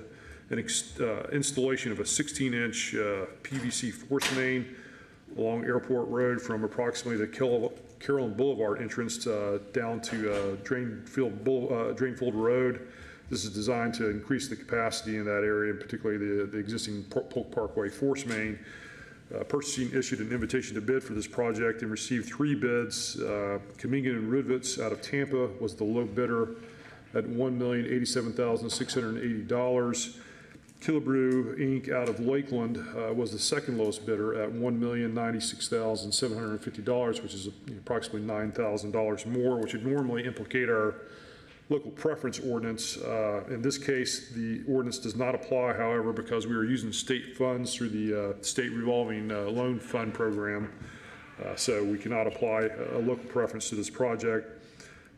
an ex- uh, installation of a 16-inch PVC force main along Airport Road from approximately the Carol- Carolyn Boulevard entrance uh, down to uh, Drane Field uh, Drane Field Road. This is designed to increase the capacity in that area, particularly the, the existing Polk Parkway force main. Uh, Purchasing issued an invitation to bid for this project and received three bids. Uh, Kamminga and Roodvoets out of Tampa was the low bidder at $1,087,680. Killebrew Inc. out of Lakeland uh, was the second lowest bidder at $1,096,750, which is approximately $9,000 more, which would normally implicate our local preference ordinance. Uh, In this case, the ordinance does not apply, however, because we are using state funds through the uh, state revolving uh, loan fund program. Uh, So we cannot apply a a local preference to this project.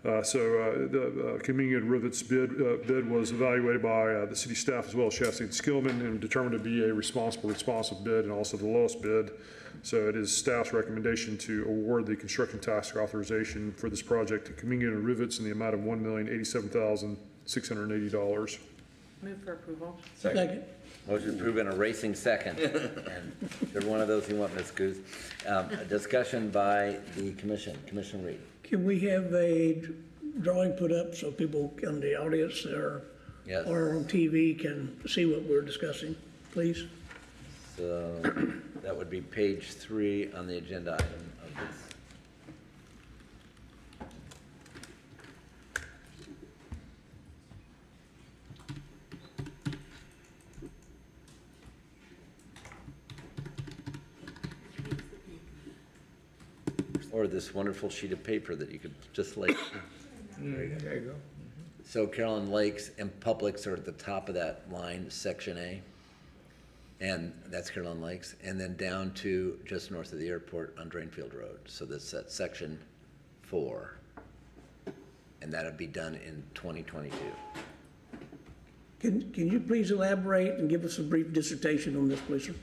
Uh, So uh, the uh, Kamminga Roodvoets bid, uh, bid was evaluated by uh, the city staff as well as Chastain-Skillman and determined to be a responsible, responsive bid and also the lowest bid. So it is staff's recommendation to award the construction task authorization for this project to Kamminga Roodvoets in the amount of $1,087,680. Move for approval. Second. Motion approved and a racing second. And they're one of those you want, Ms. Koos. Um, a Discussion by the commission. Commissioner Read. Can we have a drawing put up so people in the audience or, Yes. or on TV can see what we're discussing, please? So that would be page three on the agenda item of this. Or this wonderful sheet of paper that you could just lay. There you go. So Carillon Lakes and Publix are at the top of that line, section A. And that's Carillon Lakes, and then down to just north of the airport on Drane Field Road. So that's at section four. And that'll be done in twenty twenty-two. Can, can you please elaborate and give us a brief dissertation on this, please, sir?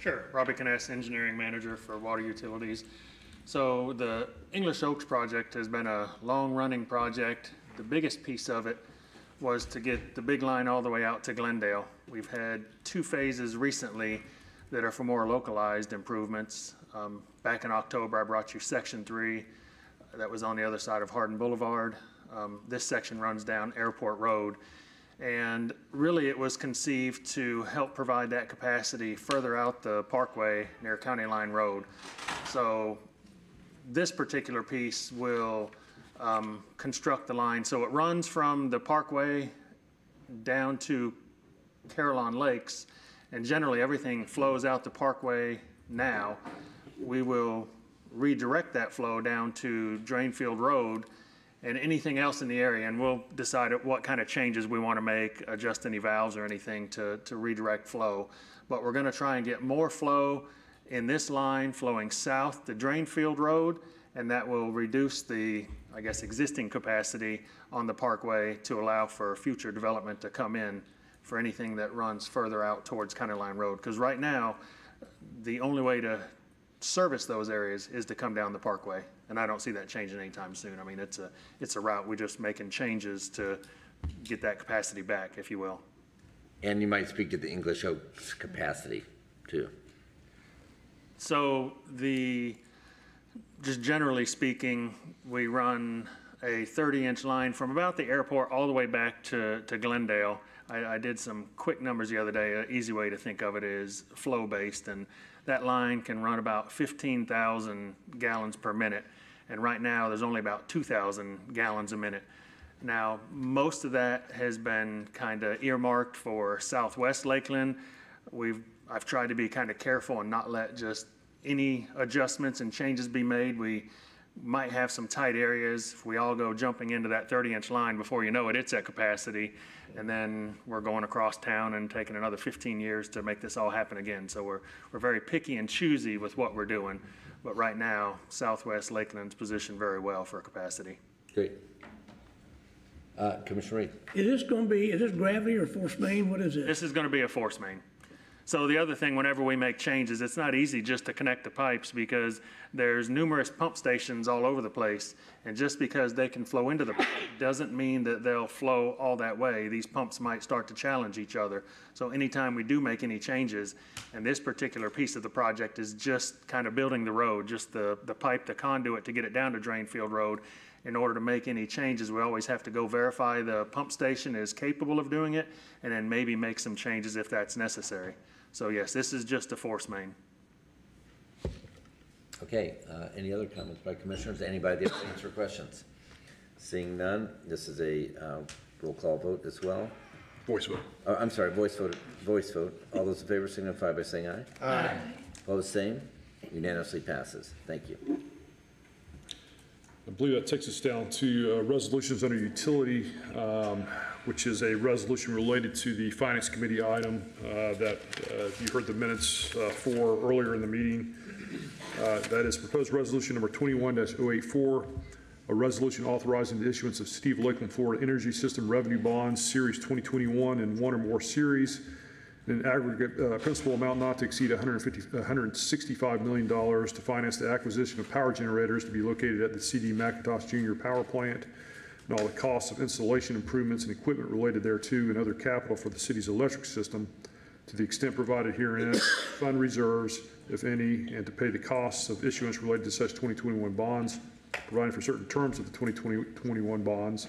Sure. Robbie Kness, Engineering Manager for Water Utilities. So the English Oaks project has been a long-running project. The biggest piece of it was to get the big line all the way out to Glendale. We've had two phases recently that are for more localized improvements. Um, Back in October, I brought you Section 3. That was on the other side of Harden Boulevard. Um, This section runs down Airport Road. And really, it was conceived to help provide that capacity further out the parkway near County Line Road. So this particular piece will um, construct the line. So it runs from the parkway down to Carillon Lakes, and generally, everything flows out the parkway now. We will redirect that flow down to Drane Field Road and anything else in the area, and we'll decide what kind of changes we want to make, adjust any valves or anything to, to redirect flow. But we're going to try and get more flow in this line flowing south to Drane Field Road, and that will reduce the, I guess, existing capacity on the parkway to allow for future development to come in for anything that runs further out towards County Line Road. Because right now, the only way to service those areas is to come down the parkway. And I don't see that changing anytime soon. I mean, it's a, it's a route, we're just making changes to get that capacity back, if you will. And you might speak to the English Oaks capacity too. So the, just generally speaking, we run a 30-inch line from about the airport all the way back to, to Glendale. I, I did some quick numbers the other day. An easy way to think of it is flow-based, and that line can run about 15,000 gallons per minute. And right now, there's only about 2,000 gallons a minute. Now, most of that has been kind of earmarked for Southwest Lakeland. We've, I've tried to be kind of careful and not let just any adjustments and changes be made. We might have some tight areas. If we all go jumping into that 30-inch line, before you know it, it's at capacity. And then we're going across town and taking another 15 years to make this all happen again. So we're, we're very picky and choosy with what we're doing. But right now, Southwest Lakeland's positioned very well for capacity. Great. Uh, Commissioner Read. Is this going to be, is this gravity or force main? What is it? This is going to be a force main. So the other thing, whenever we make changes, it's not easy just to connect the pipes because there's numerous pump stations all over the place. And just because they can flow into the pipe doesn't mean that they'll flow all that way. These pumps might start to challenge each other. So anytime we do make any changes, and this particular piece of the project is just kind of building the road, just the, the pipe, the conduit to get it down to Drane Field Road, in order to make any changes, we always have to go verify the pump station is capable of doing it, and then maybe make some changes if that's necessary. So yes, this is just a force main. Okay, uh, any other comments by commissioners? Anybody in the audience for questions? Seeing none, this is a uh, roll call vote as well. Voice vote. Uh, I'm sorry, voice vote, voice vote. All those in favor signify by saying aye. Aye. Opposed, same. Unanimously passes. Thank you. I believe that takes us down to uh, resolutions under utility, um, which is a resolution related to the Finance Committee item uh, that uh, you heard the minutes uh, for earlier in the meeting. Uh, That is proposed resolution number 21-084, a resolution authorizing the issuance of Steve Lakeland Florida Energy System Revenue Bonds, Series 2021, in one or more series, in an aggregate uh, principal amount not to exceed 150 $165 million to finance the acquisition of power generators to be located at the CD McIntosh Junior Power Plant, and all the costs of installation improvements and equipment related thereto, and other capital for the city's electric system, to the extent provided herein, fund reserves, if any, and to pay the costs of issuance related to such 2021 bonds, providing for certain terms of the 2021 bonds,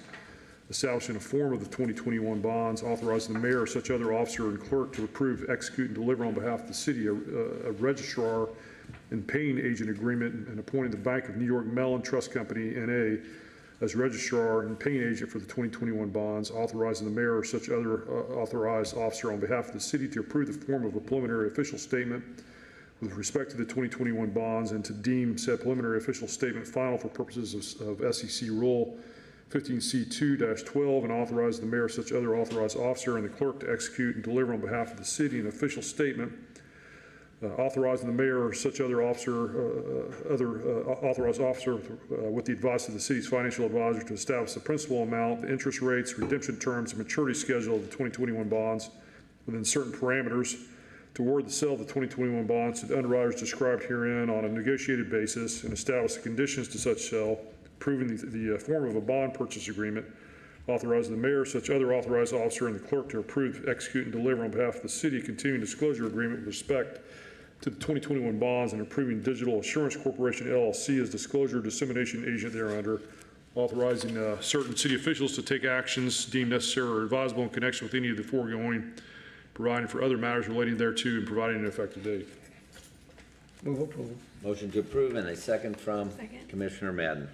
establishing a form of the 2021 bonds, authorizing the mayor or such other officer and clerk to approve, execute, and deliver on behalf of the city a a registrar and paying agent agreement, and appointing the Bank of New York Mellon Trust Company, N.A., as registrar and paying agent for the 2021 bonds, authorizing the mayor or such other uh, authorized officer on behalf of the city to approve the form of a preliminary official statement with respect to the 2021 bonds and to deem said preliminary official statement final for purposes of of SEC Rule 15C2-12 and authorize the mayor or such other authorized officer and the clerk to execute and deliver on behalf of the city an official statement uh, authorizing the mayor or such other officer, uh, other uh, authorized officer uh, with the advice of the city's financial advisor to establish the principal amount, the interest rates, redemption terms, and maturity schedule of the 2021 bonds within certain parameters to award the sale of the 2021 bonds to the underwriters described herein on a negotiated basis and establish the conditions to such sale, approving the, the uh, form of a bond purchase agreement, authorizing the mayor, such other authorized officer, and the clerk to approve, execute, and deliver on behalf of the city a continuing disclosure agreement with respect to the 2021 bonds and approving Digital Assurance Corporation LLC as disclosure dissemination agent thereunder, authorizing uh, certain city officials to take actions deemed necessary or advisable in connection with any of the foregoing, providing for other matters relating thereto, and providing an effective date. Move approval. Motion to approve and a second from Commissioner Madden.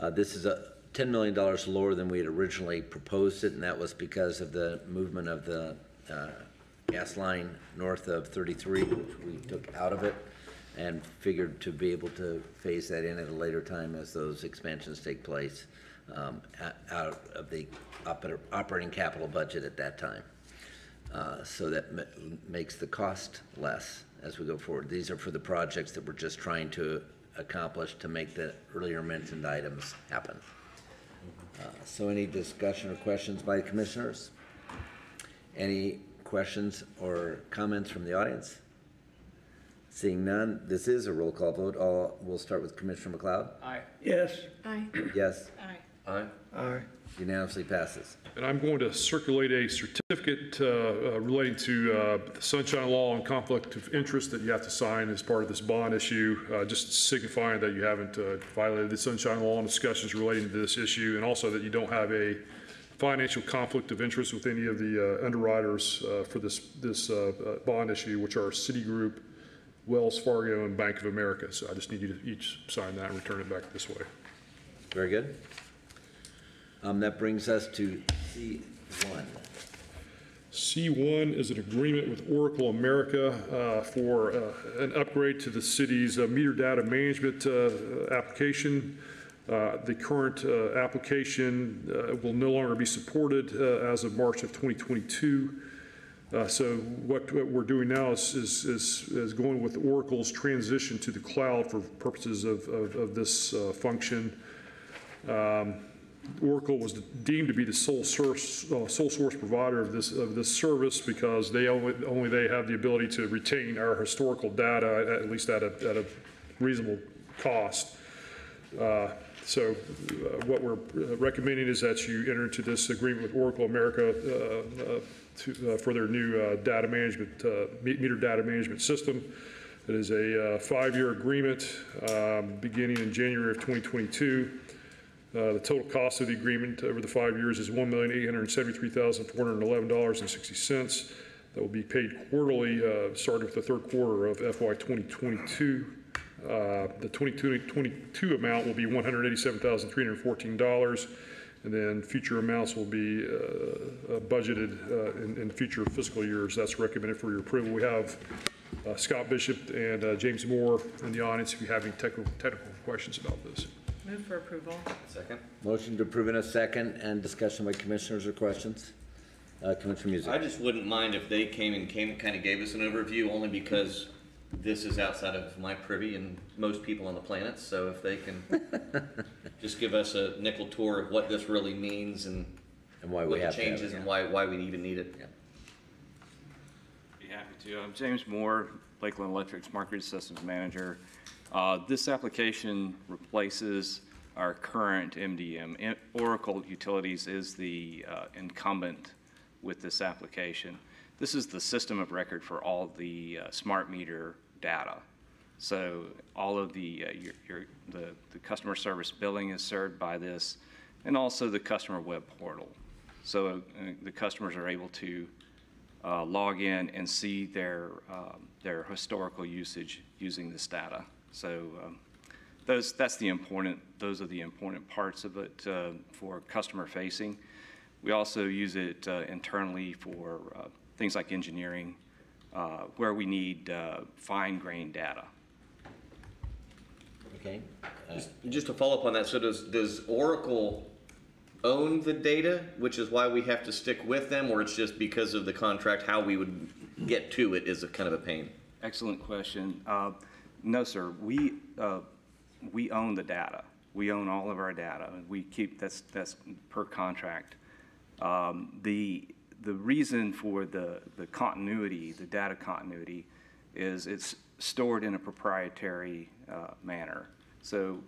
Uh, This is a $10 million lower than we had originally proposed it, and that was because of the movement of the uh, gas line north of 33, which we took out of it, and figured to be able to phase that in at a later time as those expansions take place um, out of the oper- operating capital budget at that time. Uh, So that ma- makes the cost less as we go forward. These are for the projects that we're just trying to accomplish to make the earlier mentioned items happen. Uh, So any discussion or questions by the commissioners? Any questions or comments from the audience? Seeing none, this is a roll call vote. All, we'll start with Commissioner McLeod. Aye. Yes. Aye. Yes, Aye. Aye. Aye. unanimously passes. And I'm going to circulate a certificate uh, uh, relating to uh, the Sunshine Law and conflict of interest that you have to sign as part of this bond issue, uh, just signifying that you haven't uh, violated the Sunshine Law and discussions relating to this issue, and also that you don't have a financial conflict of interest with any of the uh, underwriters uh, for this, this uh, uh, bond issue, which are Citigroup, Wells Fargo, and Bank of America. So I just need you to each sign that and return it back this way. Very good. Um, That brings us to C1. C1 is an agreement with Oracle America uh, for uh, an upgrade to the city's uh, meter data management uh, application. Uh, The current uh, application uh, will no longer be supported uh, as of March of 2022. Uh, So what what we're doing now is, is, is is going with Oracle's transition to the cloud for purposes of, of of this function. Um, Oracle was deemed to be the sole source, sole source provider of this, of this service because they only, only they have the ability to retain our historical data, at least at a, at a reasonable cost. Uh, So uh, what we're uh, recommending is that you enter into this agreement with Oracle America uh, uh, to, for their new data management, meter data management system. It is a five-year agreement um, beginning in January of 2022. Uh, The total cost of the agreement over the five years is $1,873,411.60. That will be paid quarterly, uh, starting with the third quarter of FY 2022. Uh, The 2022 amount will be $187,314, And then future amounts will be uh, uh, budgeted uh, in, in future fiscal years. That's recommended for your approval. We have uh, Scott Bishop and uh, James Moore in the audience if you have any technical, technical questions about this. Move for approval. Second. Motion to approve in a second and discussion by commissioners or questions? Uh, Commissioner I just wouldn't mind if they came and came, kind of gave us an overview, only because this is outside of my privy and most people on the planet, so if they can just give us a nickel tour of what this really means and And why we what the have to have it, changes and why, why we even need it. Be happy to. I'm James Moore, Lakeland Electric's Market Grid Systems Manager. Uh, This application replaces our current MDM. In- Oracle Utilities is the uh, incumbent with this application. This is the system of record for all the uh, smart meter data. So all of the, uh, your, your, the, the customer service billing is served by this, and also the customer web portal. So uh, the customers are able to uh, log in and see their, um, their historical usage using this data. So um, those, that's the important, those are the important parts of it uh, for customer facing. We also use it uh, internally for uh, things like engineering, uh, where we need uh, fine grained data. Okay. Just- Just to follow up on that, so does, does Oracle own the data, which is why we have to stick with them, or it's just because of the contract, how we would get to it is a kind of a pain? Excellent question. Uh, No, sir, we, uh, we own the data. We own all of our data. And we keep, that's, that's per contract. Um, The, the reason for the, the continuity, the data continuity, is it's stored in a proprietary uh, manner. So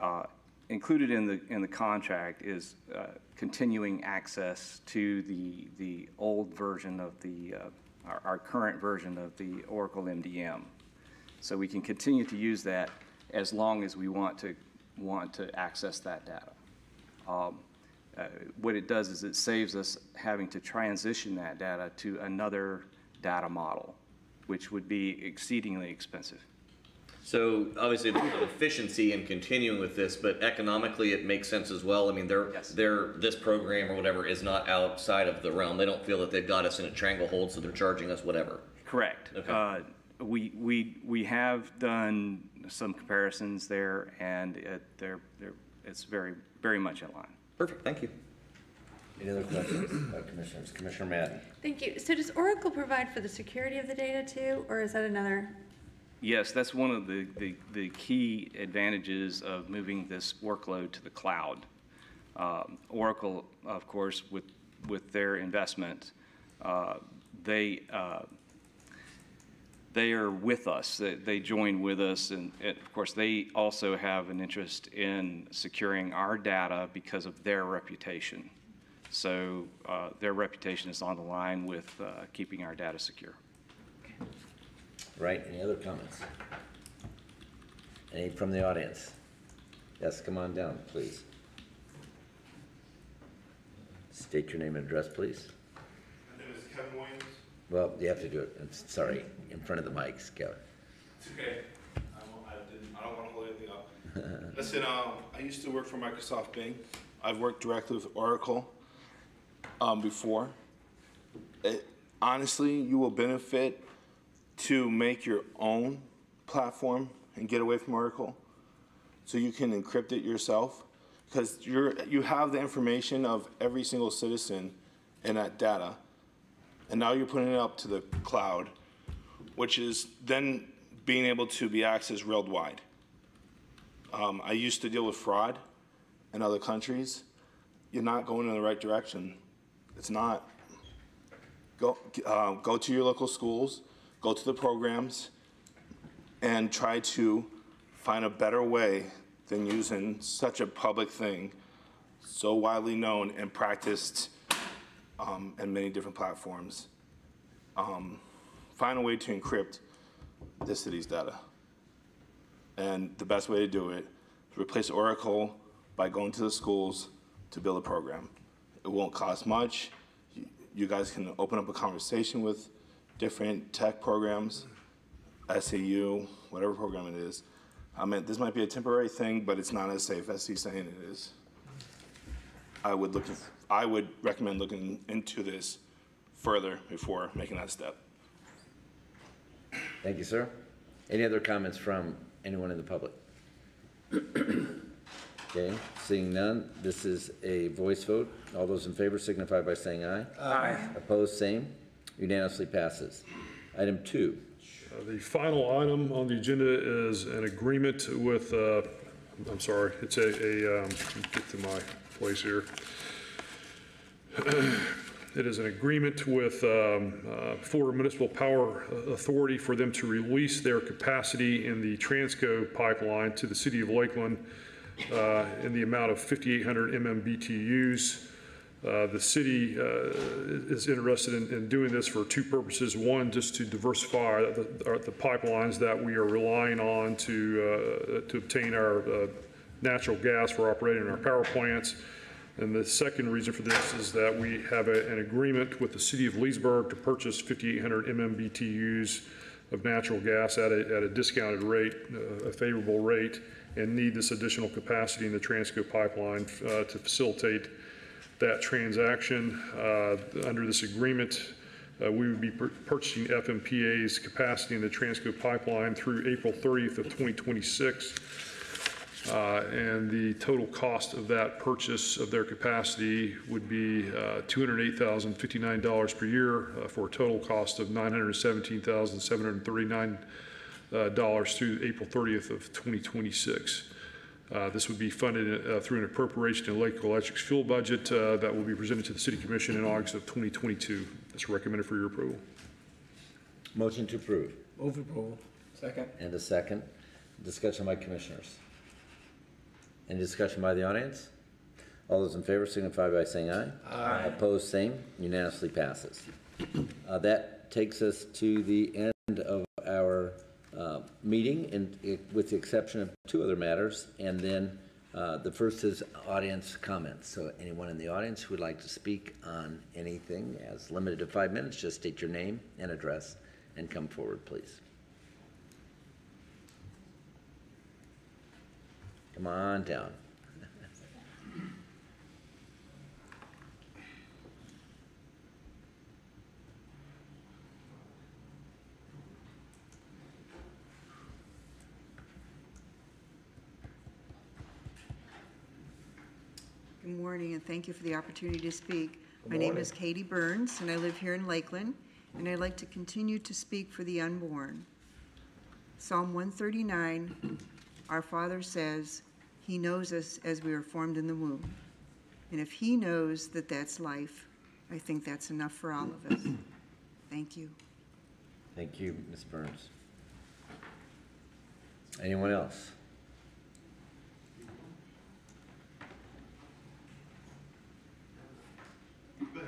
uh, included in the, in the contract is uh, continuing access to the, the old version of the, uh, our, our current version of the Oracle MDM. So we can continue to use that as long as we want to, want to access that data. Um, uh, What it does is it saves us having to transition that data to another data model, which would be exceedingly expensive. So obviously there's an efficiency in continuing with this, but economically it makes sense as well. I mean, they're, they're, this program or whatever is not outside of the realm. They don't feel that they've got us in a triangle hold, so they're charging us whatever. Correct. Uh, We, we, we have done some comparisons there, and it, they're, they're, it's very, very much in line. Perfect, thank you. Any other questions by commissioners? Commissioner Madden? Thank you. So does Oracle provide for the security of the data too, or is that another? Yes, that's one of the, the, the key advantages of moving this workload to the cloud. Um, Oracle, of course, with, with their investment, uh, they, uh, they are with us. They, they join with us, and, and of course, they also have an interest in securing our data because of their reputation. So uh, their reputation is on the line with uh, keeping our data secure. Right, any other comments? Any from the audience? Yes, come on down, please. State your name and address, please. My name is Kevin Williams. Well, you have to do it, I'm sorry, in front of the mics, Kevin. It's okay. I don't, I didn't, I don't want to hold anything up. Listen, um, I used to work for Microsoft Bing. I've worked directly with Oracle, um, before. It, honestly, you will benefit to make your own platform and get away from Oracle, so you can encrypt it yourself, because you're you have the information of every single citizen in that data, and now you're putting it up to the cloud, which is then being able to be accessed worldwide. Um, I used to deal with fraud in other countries. You're not going in the right direction. It's not. Go, uh, go to your local schools, go to the programs, and try to find a better way than using such a public thing, so widely known and practiced um, in many different platforms. Um, find a way to encrypt the city's data. And the best way to do it is replace Oracle by going to the schools to build a program. It won't cost much. You- You guys can open up a conversation with different tech programs, SAU, whatever program it is. I mean, this might be a temporary thing, but it's not as safe as he's saying it is. I would look, I would recommend looking into this further before making that step. Thank you, sir. Any other comments from anyone in the public? Okay, seeing none, this is a voice vote. All those in favor signify by saying aye. Aye. Opposed, same. Unanimously passes. Item two, Uh, The final item on the agenda is an agreement with, uh, I'm sorry, it's a, a, um, let me get to my place here. It is an agreement with um, uh, Florida Municipal Power Authority for them to release their capacity in the Transco pipeline to the city of Lakeland uh, in the amount of 5,800 MMBTUs. Uh, The city uh, is interested in, in doing this for two purposes. One, just to diversify the, the pipelines that we are relying on to, uh, to obtain our uh, natural gas for operating our power plants. And the second reason for this is that we have a- an agreement with the city of Leesburg to purchase 5,800 MMBTUs of natural gas at a, at a discounted rate, uh, a favorable rate, and need this additional capacity in the Transco pipeline uh, to facilitate that transaction. Uh, Under this agreement, uh, we would be pur- purchasing FMPA's capacity in the Transco pipeline through April 30th of 2026. Uh, And the total cost of that purchase of their capacity would be uh, $208,059 per year uh, for a total cost of $917,739 uh, through April 30th of 2026. Uh, This would be funded uh, through an appropriation in Lake Electric's fuel budget uh, that will be presented to the city commission in August of 2022. It's recommended for your approval. motion to approve. Move approval. Second. And a second. Discussion by commissioners. Any discussion by the audience? All those in favor signify by saying aye. Aye. Opposed, same. Unanimously passes. Uh, That takes us to the end of our uh, meeting, and it- with the exception of two other matters. And then uh, the first is audience comments. So anyone in the audience who would like to speak on anything, as limited to five minutes, just state your name and address and come forward, please. Come on down. Good morning, and thank you for the opportunity to speak. My name is Katie Burns, and I live here in Lakeland, and I'd like to continue to speak for the unborn. Psalm 139, our Father says, He knows us as we are formed in the womb. And if He knows that that's life, I think that's enough for all of us. Thank you. Thank you, Ms. Burns. Anyone else? Hello,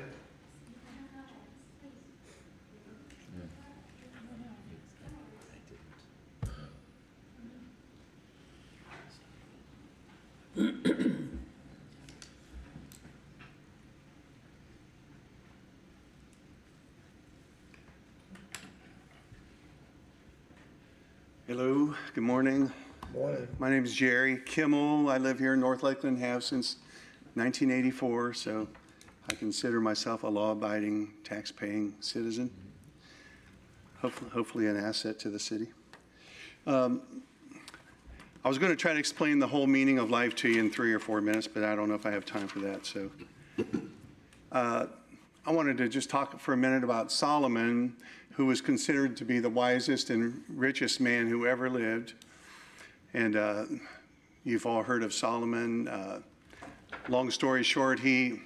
good morning. Morning. My name is Jerry Kimmel. I live here in North Lakeland, have since 1984, so I consider myself a law-abiding, tax-paying citizen. Hopefully, hopefully an asset to the city. Um, I was going to try to explain the whole meaning of life to you in three or four minutes, but I don't know if I have time for that, so. Uh, I wanted to just talk for a minute about Solomon, who was considered to be the wisest and richest man who ever lived. And uh, you've all heard of Solomon. Uh, long story short, he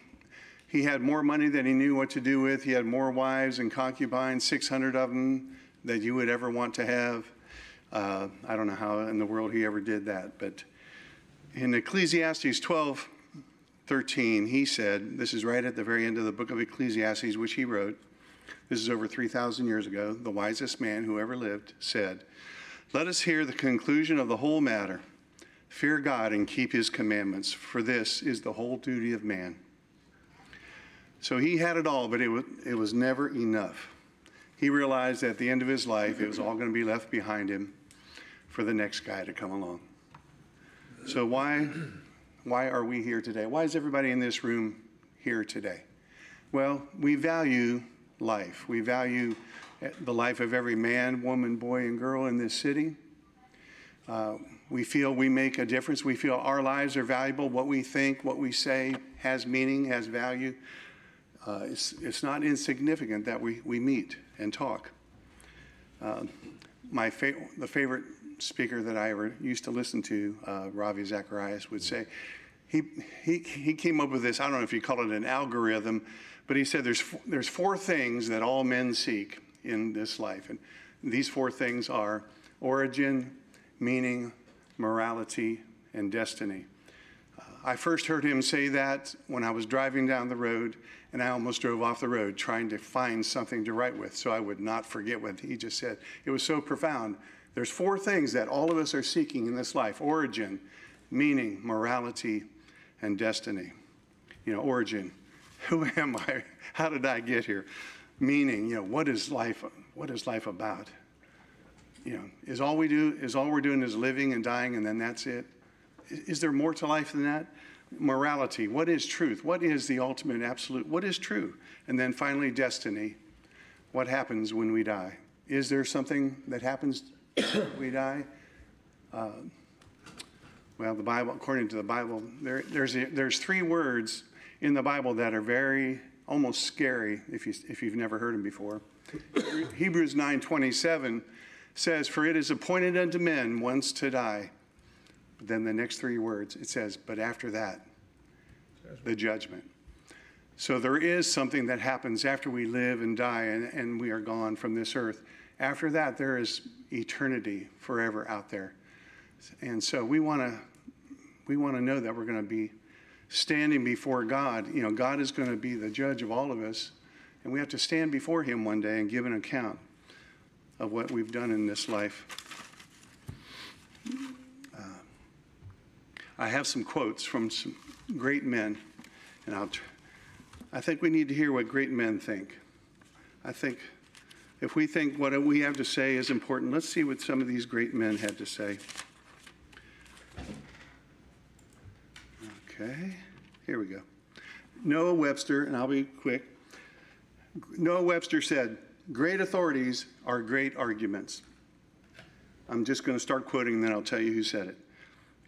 he had more money than he knew what to do with. He had more wives and concubines, 600 of them, that you would ever want to have. Uh, I don't know how in the world he ever did that, but in Ecclesiastes 12, 13, he said, this is right at the very end of the book of Ecclesiastes, which he wrote. This is over 3,000 years ago. The wisest man who ever lived said, Let us hear the conclusion of the whole matter. Fear God and keep his commandments, for this is the whole duty of man. So he had it all, but it was, it was never enough. He realized at the end of his life, it was all going to be left behind him for the next guy to come along. So why Why are we here today? Why is everybody in this room here today? Well, we value life. We value eh, the life of every man, woman, boy, and girl in this city. Uh, we feel we make a difference. We feel our lives are valuable. What we think, what we say has meaning, has value. Uh, it's, it's not insignificant that we, we meet and talk. Uh, my fa- the favorite speaker that I ever used to listen to, uh, Ravi Zacharias, would say, he, he, he came up with this, I don't know if you call it an algorithm, but he said there's, f- there's four things that all men seek in this life. And these four things are origin, meaning, morality, and destiny. Uh, I first heard him say that when I was driving down the road, and I almost drove off the road trying to find something to write with so I would not forget what he just said. It was so profound. There's four things that all of us are seeking in this life origin, meaning, morality, and destiny. You know, origin. Who am I? How did I get here? Meaning, you know, what is life? What is life about? You know, is all we do is all we're doing is living and dying, and then that's it? Is, there more to life than that? Morality. What is truth? What is the ultimate absolute? What is true? And then finally, destiny. What happens when we die? Is there something that happens when we die? Uh, well, the Bible, according to the Bible, there, there's, a, there's three words in the Bible that are very, almost scary if, you, if you've never heard them before. Hebrews 9.27 says, For it is appointed unto men once to die. But then the next three words, it says, But after that, the judgment. So there is something that happens after we live and die and, and we are gone from this earth. After that, there is eternity forever out there. And so we want to we want to know that we're going to be standing before God. You know, God is going to be the judge of all of us, and we have to stand before Him one day and give an account of what we've done in this life. Uh, I have some quotes from some great men, and I'll. Tr- I think we need to hear what great men think. I think if we think what we have to say is important, let's see what some of these great men had to say. Okay, here we go. Noah Webster, and I'll be quick. Noah Webster said, Great authorities are great arguments. I'm just going to start quoting and then I'll tell you who said it.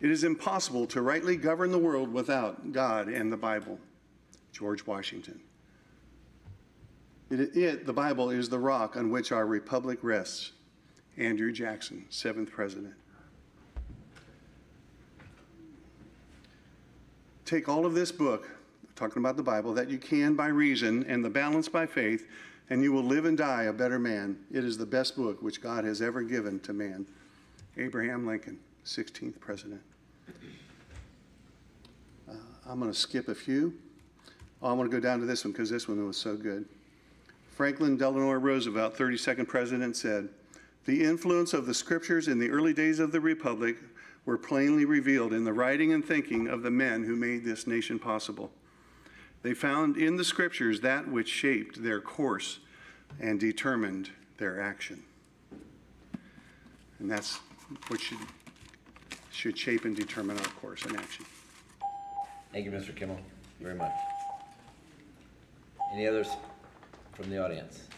It is impossible to rightly govern the world without God and the Bible. George Washington. It, it, the Bible, is the rock on which our republic rests. Andrew Jackson, seventh president. Take all of this book, talking about the Bible, that you can by reason and the balance by faith, and you will live and die a better man. It is the best book which God has ever given to man. Abraham Lincoln, 16th president. Uh, I'm going to skip a few. Oh, I want to go down to this one because this one was so good. Franklin Delano Roosevelt, 32nd president, said, The influence of the scriptures in the early days of the Republic were plainly revealed in the writing and thinking of the men who made this nation possible. They found in the scriptures that which shaped their course and determined their action. And that's what should, should shape and determine our course and action. Thank you, Mr. Kimmel, very much. Any others from the audience?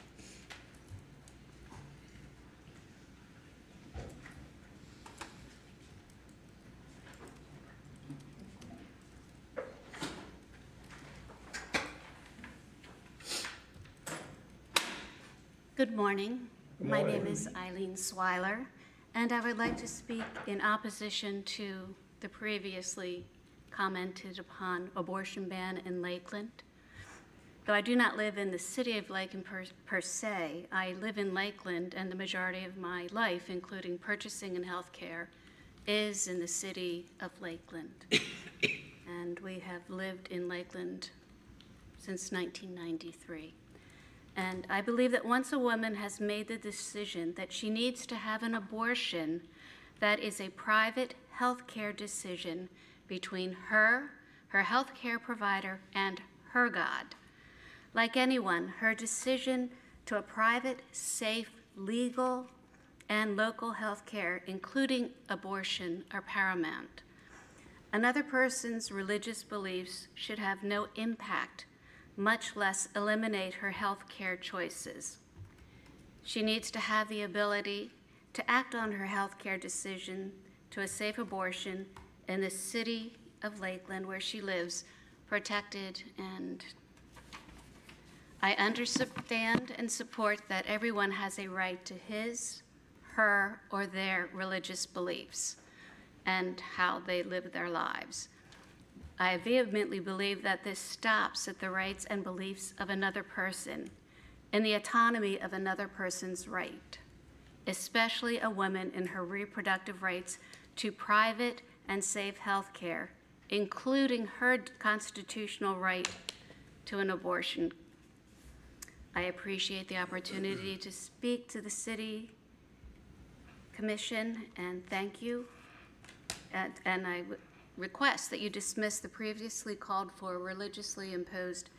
Good morning. My name is Eileen Swiler, and I would like to speak in opposition to the previously commented upon abortion ban in Lakeland. Though I do not live in the city of Lakeland per, per se, I live in Lakeland, and the majority of my life, including purchasing and healthcare, is in the city of Lakeland. and we have lived in Lakeland since 1993. And I believe that once a woman has made the decision that she needs to have an abortion, that is a private health care decision between her, her health care provider, and her God. Like anyone, her decision to a private, safe, legal, and local health care, including abortion, are paramount. Another person's religious beliefs should have no impact, much less eliminate her health care choices. She needs to have the ability to act on her health care decision to a safe abortion in the city of Lakeland where she lives, protected and I understand and support that everyone has a right to his, her, or their religious beliefs and how they live their lives. I vehemently believe that this stops at the rights and beliefs of another person and the autonomy of another person's right, especially a woman in her reproductive rights to private and safe health care, including her constitutional right to an abortion I appreciate the opportunity to speak to the City Commission and thank you. And, and I request that you dismiss the previously called for religiously imposed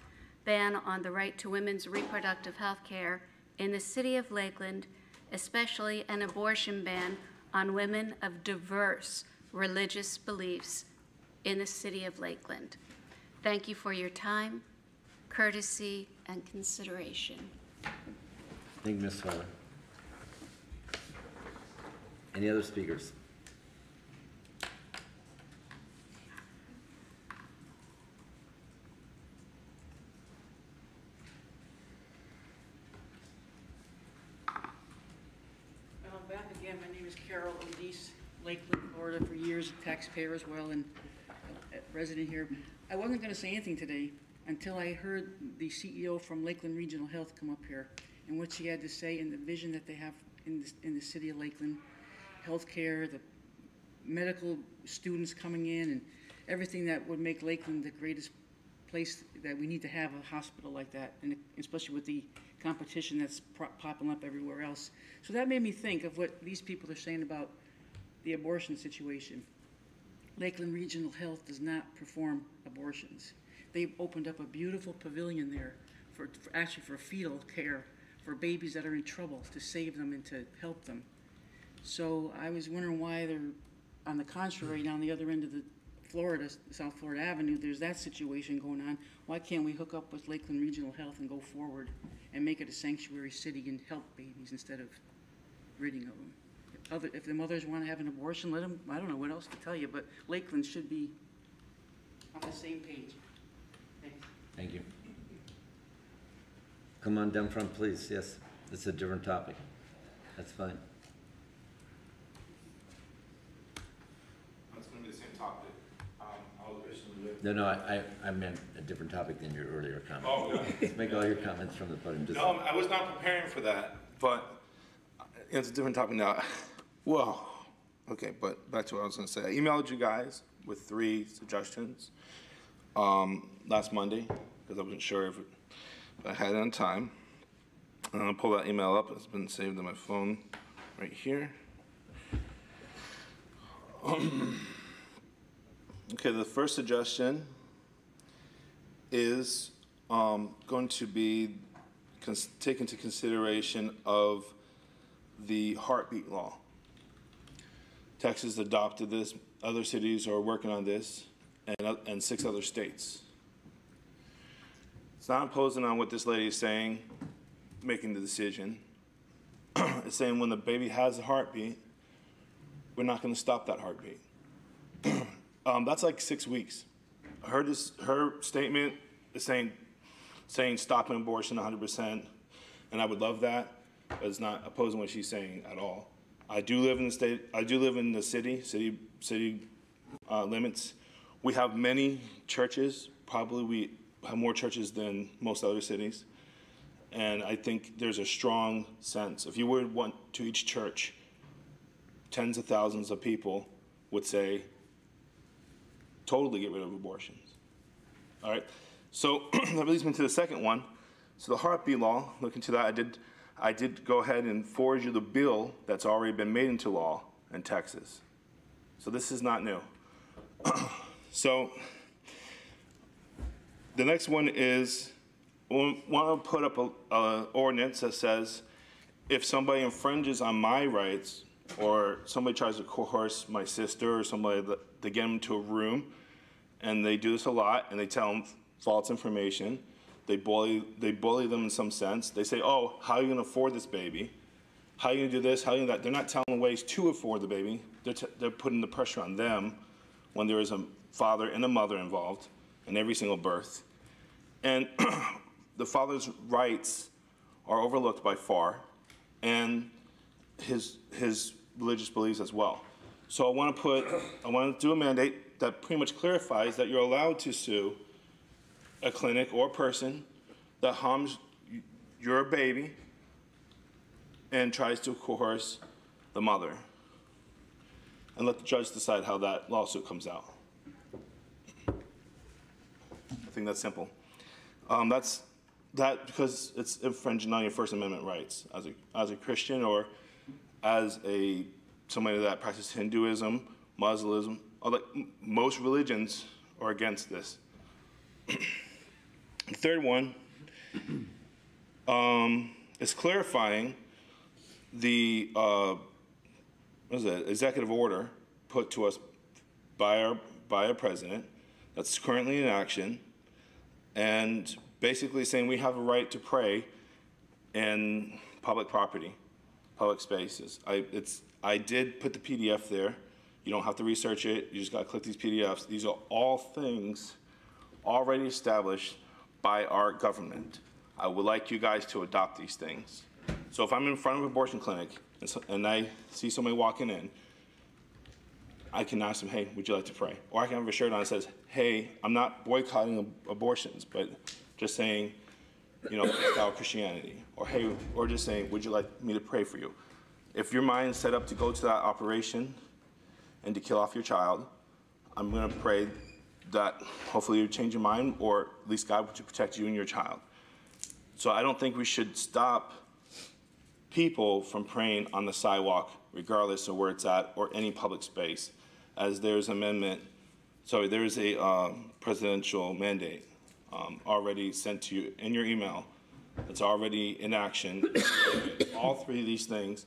ban on the right to women's reproductive health care in the City of Lakeland, especially an abortion ban on women of diverse religious beliefs in the City of Lakeland. Thank you for your time, courtesy, and consideration. Thank you, Ms. Swaller. Any other speakers? Well, I'm back again. My name is Carol Odis, Lakeland, Florida, for years, a taxpayer as well, and a resident here. I wasn't gonna say anything today until I heard the CEO from Lakeland Regional Health come up here and what she had to say and the vision that they have in the, in the city of Lakeland. Healthcare, the medical students coming in and everything that would make Lakeland the greatest place that we need to have a hospital like that, and especially with the competition that's popping up everywhere else. So that made me think of what these people are saying about the abortion situation. Lakeland Regional Health does not perform abortions. They've opened up a beautiful pavilion there for, for actually for fetal care for babies that are in trouble to save them and to help them. So I was wondering why they're, on the contrary, down the other end of the Florida, South Florida Avenue, there's that situation going on. Why can't we hook up with Lakeland Regional Health and go forward and make it a sanctuary city and help babies instead of ridding of them? Other, if the mothers want to have an abortion, let them, I don't know what else to tell you, but Lakeland should be on the same page. Thanks. Thank you. Come on down front, please. Yes, it's a different topic. That's fine. It's gonna be the same topic. Um, I was originally. No, no, I, I I meant a different topic than your earlier comment. Oh, okay. Just Make all your comments from the podium. Just- No, I was not preparing for that, but it's a different topic now. Well, okay, but back to what I was gonna say. I emailed you guys with three suggestions, um, last Monday, because I wasn't sure if if I had it on time. And I'll pull that email up. It's been saved on my phone right here. Okay, the first suggestion is um, going to be cons- take into consideration of the heartbeat law. Texas adopted this, other cities are working on this, and, and six other states. It's not imposing on what this lady is saying, making the decision. it's saying when the baby has a heartbeat, we're not going to stop that heartbeat. um, that's like six weeks. Her, dis- her statement is saying, saying stopping abortion 100%, and I would love that, but it's not opposing what she's saying at all. I do live in the state, I do live in the city, city, city uh, limits. We have many churches, probably we have more churches than most other cities. And I think there's a strong sense, if you would want to each church, tens of thousands of people would say, totally get rid of abortions. All right, so that leads me to the second one. So the heartbeat law, look into that. I did, I did go ahead and forward you the bill that's already been made into law in Texas. So this is not new. so the next one is, we want to put up a, a ordinance that says, if somebody infringes on my rights or somebody tries to coerce my sister or somebody they get them to a room, and they do this a lot, and they tell them false information. They bully, they bully them in some sense. They say, "Oh, how are you going to afford this baby? How are you going to do this? How are you gonna that?" They're not telling ways to afford the baby. They're, they're putting the pressure on them when there is a father and a mother involved in every single birth, and the father's rights are overlooked by far, and his his religious beliefs as well. So I want to put, I want to do a mandate that pretty much clarifies that you're allowed to sue a clinic or person that harms your baby and tries to coerce the mother. And let the judge decide how that lawsuit comes out. I think that's simple. Um, that's that because it's infringing on your First Amendment rights as a as a Christian or as a somebody that practices Hinduism, Muslim, like most religions are against this. the third one um, is clarifying the uh, what is it executive order put to us by our by our president that's currently in action and basically saying we have a right to pray in public property, public spaces. I, it's, I did put the PDF there. You don't have to research it. You just got to click these PDFs. These are all things already established by our government. I would like you guys to adopt these things. So if I'm in front of an abortion clinic and, so, and I see somebody walking in, I can ask them, hey, would you like to pray? Or I can have a shirt on that says, hey, I'm not boycotting ab- abortions, but just saying, you know, style Christianity. Or hey, or just saying, would you like me to pray for you? If your mind's set up to go to that operation and to kill off your child, I'm gonna pray that hopefully you change your mind, or at least God would protect you and your child. So I don't think we should stop people from praying on the sidewalk, regardless of where it's at, or any public space, as there's amendment, sorry, there's a um, presidential mandate um, already sent to you in your email. It's already in action. All three of these things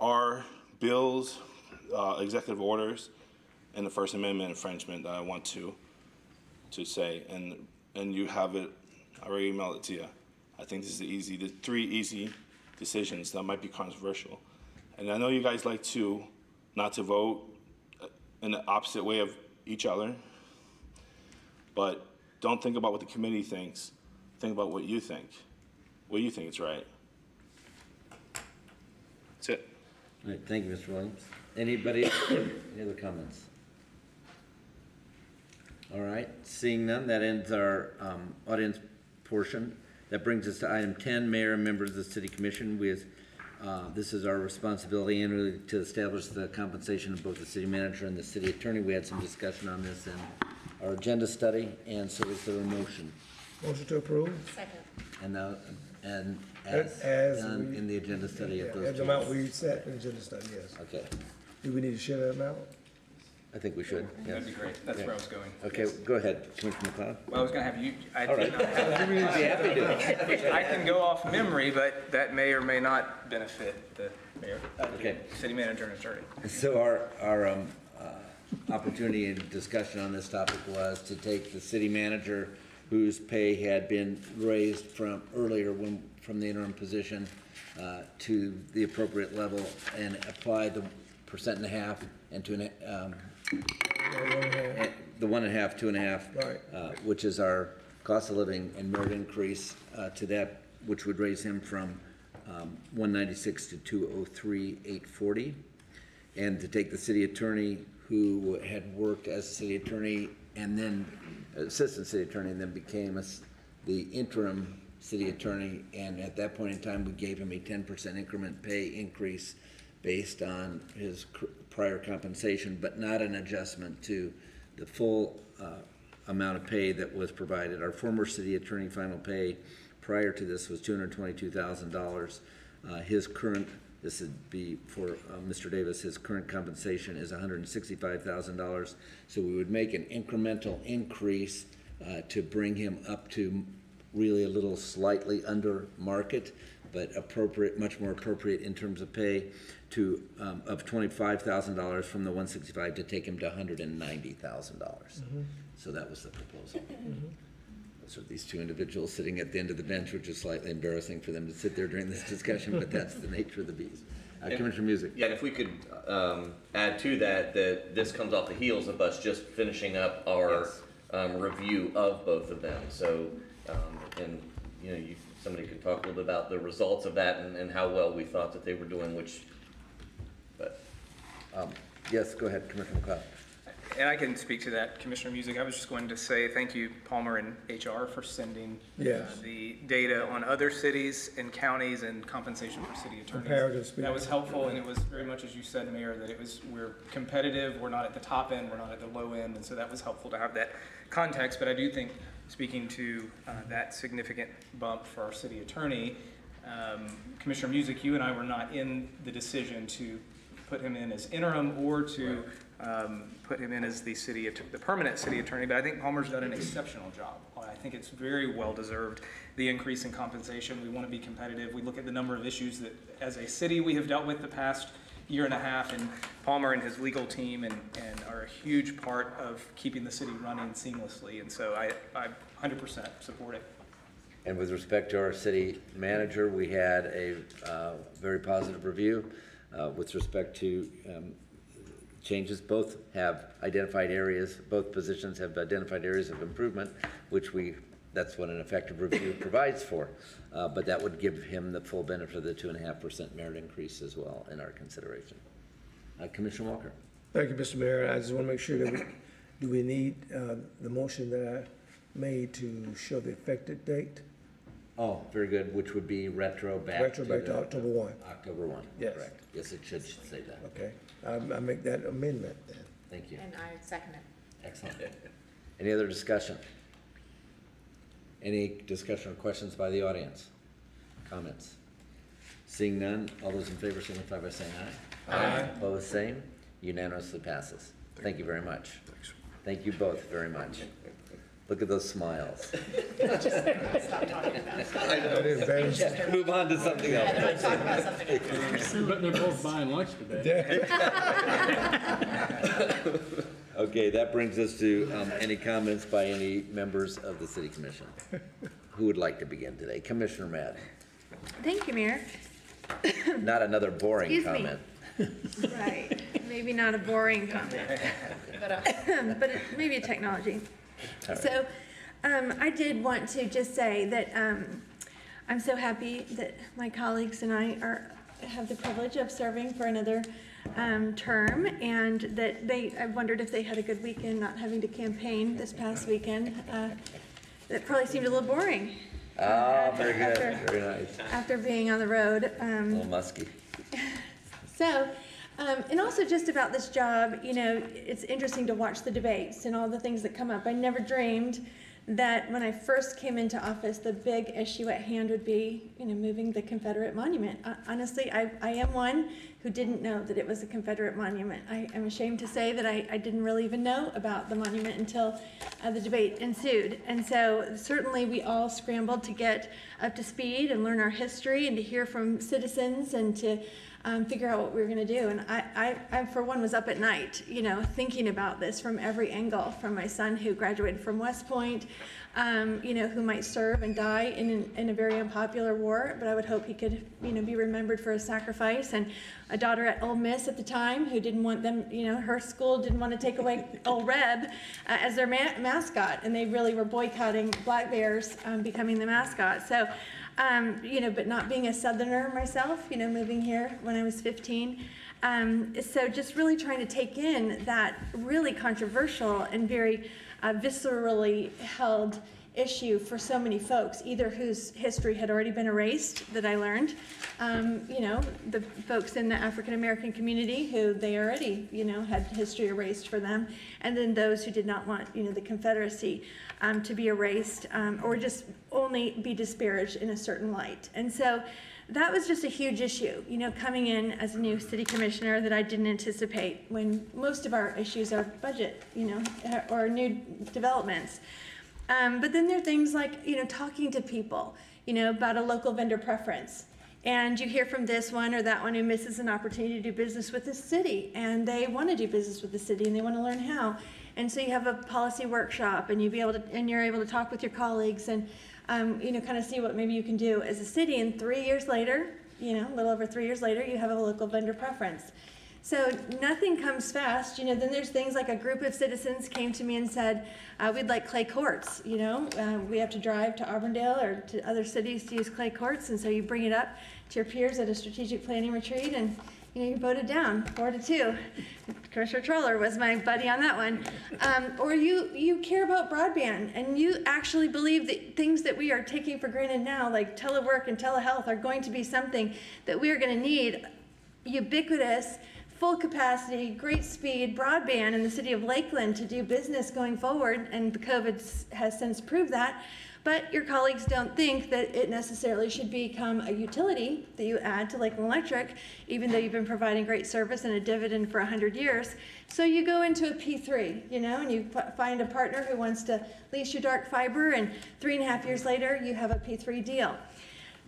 are bills, uh, executive orders, and the First Amendment infringement that I want to to say, and and you have it. I already emailed it to you. I think this is the easy, the three easy decisions that might be controversial, and I know you guys like to not to vote uh, in the opposite way of each other, but don't think about what the committee thinks. Think about what you think. What you think is right. That's it. All right, thank you, Mr. Williams. Anybody, any other comments? All right, seeing none, that ends our um, audience portion. That brings us to item 10, Mayor and members of the City Commission. We, uh, this is our responsibility annually to establish the compensation of both the city manager and the city attorney. We had some discussion on this in our agenda study, and so is there a motion? Motion to approve? Second. And now, and As- as as done we- in the agenda study of those As the amount changes. we set in the agenda study, yes. Okay, Do we need to share that amount? I think we should, yes. That'd be great. That's where I was going. Okay, go ahead, Commissioner McLeod. Well, I was gonna have you, I All did right. not have. Be happy to. I can go off memory, but that may or may not benefit the mayor, uh, Okay. the city manager and attorney. So our, our um, uh, opportunity and discussion on this topic was to take the city manager whose pay had been raised from earlier when, from the interim position uh, to the appropriate level and apply the percent and a half and two and a, um, the one and a half, two and a half. Right. uh, Which is our cost of living and merit increase uh, to that, which would raise him from um, 196 to 203, 840 and to take the city attorney who had worked as a city attorney and then assistant city attorney and then became the interim city attorney. And at that point in time, we gave him a ten percent increment pay increase based on his cr- prior compensation, but not an adjustment to the full uh, amount of pay that was provided. Our former city attorney final pay prior to this was two hundred twenty-two thousand dollars. Uh, His current, this would be for uh, Mr. Davis, his current compensation is hundred and sixty-five thousand dollars. So we would make an incremental increase uh, to bring him up to really a little slightly under market. but appropriate, much more appropriate in terms of pay to, um, of twenty-five thousand dollars from the one sixty-five to take him to hundred and ninety thousand dollars. So that was the proposal. Those are these two individuals sitting at the end of the bench, which is slightly embarrassing for them to sit there during this discussion, but that's the nature of the beast. Uh, Commissioner Musick. Yeah, and if we could um, add to that, that this comes off the heels of us just finishing up our um, review of both of them. So, um, and, you know, you, somebody could talk a little bit about the results of that and, and how well we thought that they were doing, which, but. Um, Yes, go ahead, Commissioner McLeod. And I can speak to that, Commissioner Musick. I was just going to say thank you, Palmer and HR, for sending Yes. uh, the data on other cities and counties and compensation for city attorneys. Comparative. That was helpful, and it was very much as you said, Mayor, that it was, we're competitive, we're not at the top end, we're not at the low end, and so that was helpful to have that context. But I do think, speaking to uh, that significant bump for our city attorney, um, Commissioner Musick, you and I were not in the decision to put him in as interim or to um, put him in as the city, the permanent city attorney, but I think Palmer's done an exceptional job. I think it's very well-deserved, the increase in compensation. We want to be competitive. We look at the number of issues that, as a city, we have dealt with the past year and a half, and Palmer and his legal team and, and are a huge part of keeping the city running seamlessly, and so I, I 100% support it. And with respect to our city manager, we had a uh, very positive review. Uh, With respect to um, changes, both have identified areas, both positions have identified areas of improvement, which we, that's what an effective review provides for. Uh, But that would give him the full benefit of the two and a half percent merit increase as well in our consideration. Uh, Commissioner Walker? Thank you, Mr. Mayor. I just want to make sure that we, do we need uh, the motion that I made to show the effective date? Oh, very good, which would be retro back to Retro back to the- October 1. October 1, Yes. correct. Yes, it should say that. Okay, I I make that amendment then. Thank you. And I second it. Excellent. Any other discussion? Any discussion or questions by the audience? Comments? Seeing none, all those in favor signify by saying aye. Aye. Opposed, same. Unanimously passes. Thank you very much. Thanks. Thank you both very much. Look at those smiles. That is very- Move on to something else. But they're both buying lunch today. Okay, that brings us to um, any comments by any members of the city commission. Who would like to begin today? Commissioner Madden. Thank you, Mayor. Not another boring Excuse me. comment. Right, maybe not a boring comment, but, uh, but it- maybe a technology. All. So, um, I did want to just say that, um, I'm so happy that my colleagues and I are, have the privilege of serving for another, um, term, and that they, I wondered if they had a good weekend, not having to campaign this past weekend. Uh, That probably seemed a little boring. Ah, very good, After- very nice. After being on the road. A Um, little musky. so, um, and also just about this job, you know, it's interesting to watch the debates and all the things that come up. I never dreamed that when I first came into office, the big issue at hand would be, you know, moving the Confederate monument. Uh, honestly, I, I am one who didn't know that it was a Confederate monument. I am ashamed to say that I, I didn't really even know about the monument until uh, the debate ensued. And so certainly we all scrambled to get up to speed and learn our history and to hear from citizens and to um, figure out what we were going to do. And I, I, I, for one, was up at night, you know, thinking about this from every angle. From my son who graduated from West Point, um, you know, who might serve and die in, an, in a very unpopular war, but I would hope he could, you know, be remembered for his sacrifice. And a daughter at Ole Miss at the time who didn't want them, you know, her school didn't want to take away Old Reb uh, as their ma- mascot, and they really were boycotting Black Bears um, becoming the mascot. So. Um, you know, but not being a Southerner myself, you know, moving here when I was 15. Um, so just really trying to take in that really controversial and very uh, viscerally held issue for so many folks, either whose history had already been erased that I learned, um, you know, the folks in the African American community who they already, you know, had history erased for them, and then those who did not want, you know, the Confederacy um, to be erased um, or just only be disparaged in a certain light. And so that was just a huge issue, you know, coming in as a new city commissioner that I didn't anticipate when most of our issues are budget, you know, or new developments. Um, but then there are things like, you know, talking to people, you know, about a local vendor preference. And you hear from this one or that one who misses an opportunity to do business with the city, and they want to do business with the city and they want to learn how. And so you have a policy workshop, and you be able to, and you're able to talk with your colleagues and, um, you know, kind of see what maybe you can do as a city. And three years later, you know, a little over three years later, you have a local vendor preference. So nothing comes fast, you know, then there's things like a group of citizens came to me and said, uh, we'd like clay courts, you know, uh, we have to drive to Auburndale or to other cities to use clay courts, and so you bring it up to your peers at a strategic planning retreat, and, you know, you voted down, four to two. Commissioner Troller was my buddy on that one. Um, or you, you care about broadband, and you actually believe that things that we are taking for granted now, like telework and telehealth, are going to be something that we are gonna need ubiquitous, full capacity, great speed broadband in the city of Lakeland to do business going forward, and COVID has since proved that. But your colleagues don't think that it necessarily should become a utility that you add to Lakeland Electric, even though you've been providing great service and a dividend for 100 years. So you go into a P3, you know, and you find a partner who wants to lease you dark fiber, and three and a half years later, you have a P3 deal.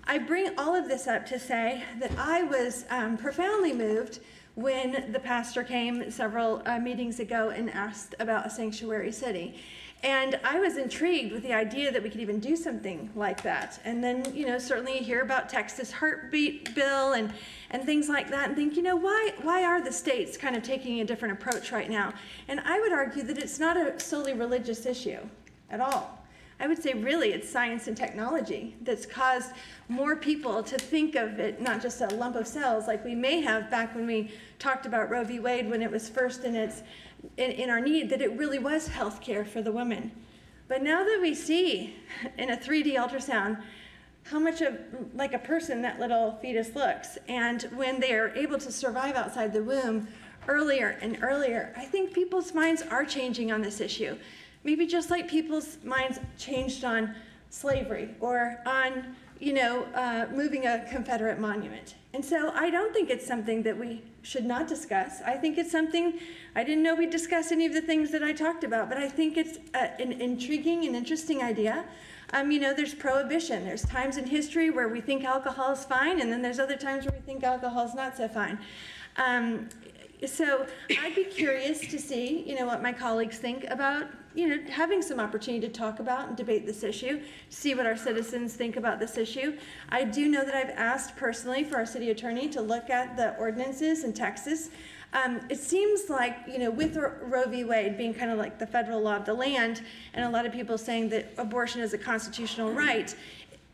I bring all of this up to say that I was um, profoundly moved when the pastor came several uh, meetings ago and asked about a sanctuary city. And I was intrigued with the idea that we could even do something like that. And then, you know, certainly you hear about Texas heartbeat bill and, and things like that and think, you know, why, why are the states kind of taking a different approach right now? And I would argue that it's not a solely religious issue at all. I would say really it's science and technology that's caused more people to think of it not just a lump of cells like we may have back when we talked about Roe v. Wade when it was first in its in, in our need that it really was health care for the women. But now that we see in a 3D ultrasound how much of like a person that little fetus looks and when they are able to survive outside the womb earlier and earlier, I think people's minds are changing on this issue. Maybe just like people's minds changed on slavery or on, you know, uh, moving a Confederate monument. And so I don't think it's something that we should not discuss. I think it's something, I didn't know we'd discuss any of the things that I talked about, but I think it's uh, an intriguing and interesting idea. Um, you know, there's prohibition. There's times in history where we think alcohol is fine, and then there's other times where we think alcohol is not so fine. Um, so I'd be curious to see, you know, what my colleagues think about, you know, having some opportunity to talk about and debate this issue, see what our citizens think about this issue. I do know that I've asked personally for our city attorney to look at the ordinances in Texas. Um, it seems like, you know, with Roe v. Wade being kind of like the federal law of the land, and a lot of people saying that abortion is a constitutional right,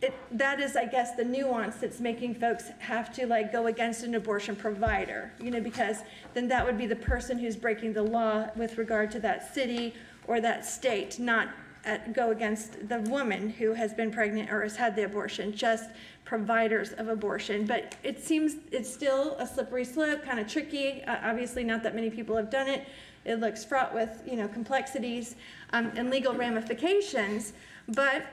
it, that is, I guess, the nuance that's making folks have to like go against an abortion provider, you know, because then that would be the person who's breaking the law with regard to that city or that state, not at, go against the woman who has been pregnant or has had the abortion, just providers of abortion. But it seems it's still a slippery slope, kind of tricky. Uh, obviously, not that many people have done it. It looks fraught with, you know, complexities um, and legal ramifications. But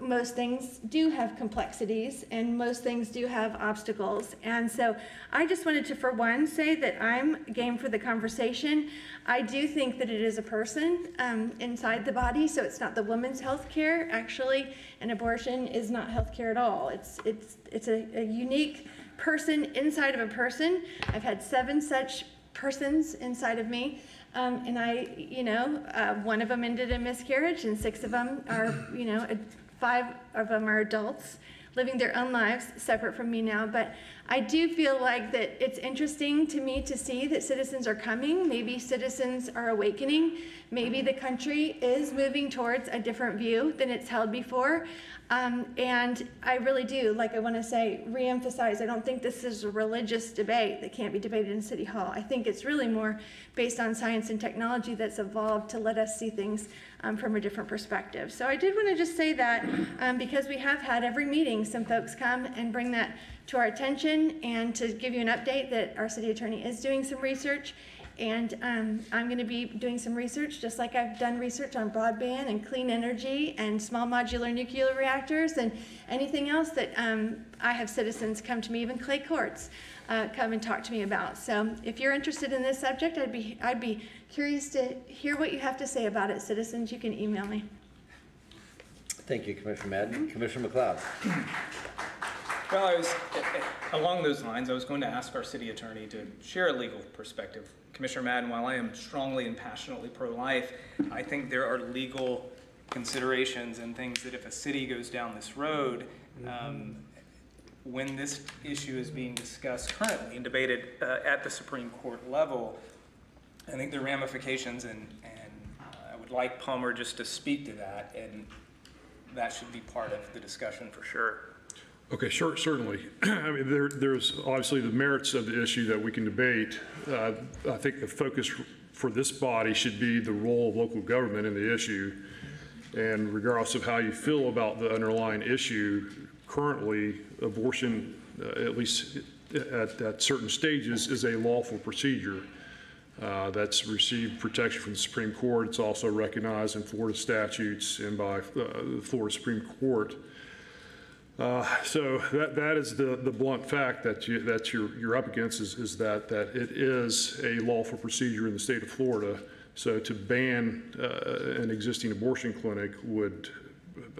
most things do have complexities and most things do have obstacles. And so I just wanted to, for one, say that I'm game for the conversation. I do think that it is a person um, inside the body, so it's not the woman's health care. Actually, an abortion is not health care at all. It's, it's, it's a, a unique person inside of a person. I've had seven such persons inside of me. Um, and I, you know, uh, one of them ended in miscarriage, and six of them are, you know, a, five of them are adults living their own lives separate from me now. But I do feel like that it's interesting to me to see that citizens are coming. Maybe citizens are awakening. Maybe the country is moving towards a different view than it's held before. Um, and I really do, like I want to say, reemphasize, I don't think this is a religious debate that can't be debated in City Hall. I think it's really more based on science and technology that's evolved to let us see things um, from a different perspective. So I did want to just say that um, because we have had every meeting, some folks come and bring that to our attention and to give you an update that our city attorney is doing some research and um, I'm going to be doing some research, just like I've done research on broadband and clean energy and small modular nuclear reactors and anything else that um, I have citizens come to me, even clay courts, uh, come and talk to me about. So if you're interested in this subject, I'd be, I'd be curious to hear what you have to say about it. Citizens, you can email me. Thank you, Commissioner Madden. Commissioner McLeod. Well, I was, along those lines, I was going to ask our city attorney to share a legal perspective. Commissioner Madden, while I am strongly and passionately pro-life, I think there are legal considerations and things that if a city goes down this road, um, when this issue is being discussed currently and debated uh, at the Supreme Court level, I think the ramifications and, and uh, I would like Palmer just to speak to that and that should be part of the discussion for sure. Okay, sure, certainly. I mean, there, there's obviously the merits of the issue that we can debate. Uh, I think the focus for this body should be the role of local government in the issue. And regardless of how you feel about the underlying issue, currently abortion, uh, at least at, at certain stages, is a lawful procedure. Uh, that's received protection from the Supreme Court. It's also recognized in Florida statutes and by uh, the Florida Supreme Court. Uh, so that, that is the, the blunt fact that you, that you're, you're up against is, is that, that it is a lawful procedure in the state of Florida. So to ban uh, an existing abortion clinic would,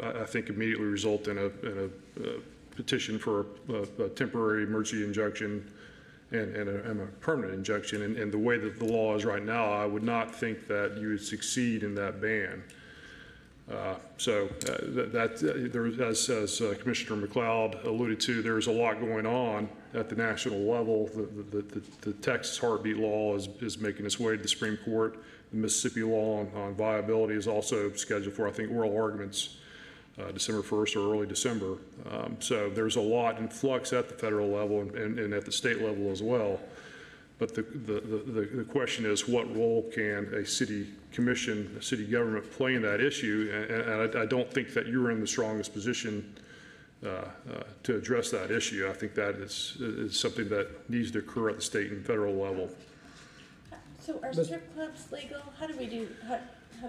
I think, immediately result in a, in a, uh petition for a, a temporary emergency injunction and, and, a, and a permanent injunction. And, and the way that the law is right now, I would not think that you would succeed in that ban. Uh, So uh, that, that, there, as, as uh, Commissioner McLeod alluded to, there's a lot going on at the national level. The, the, the, the Texas heartbeat law is, is making its way to the Supreme Court. The Mississippi law on, on viability is also scheduled for, I think, oral arguments uh, December 1st or early December. Um, So there's a lot in flux at the federal level and, and and at the state level as well. But the, the, the, the question is, what role can a city commission, a city government play in that issue? And, and I, I don't think that you're in the strongest position uh, uh, to address that issue. I think that is, is something that needs to occur at the state and federal level. So are strip clubs legal? How do we do, how, how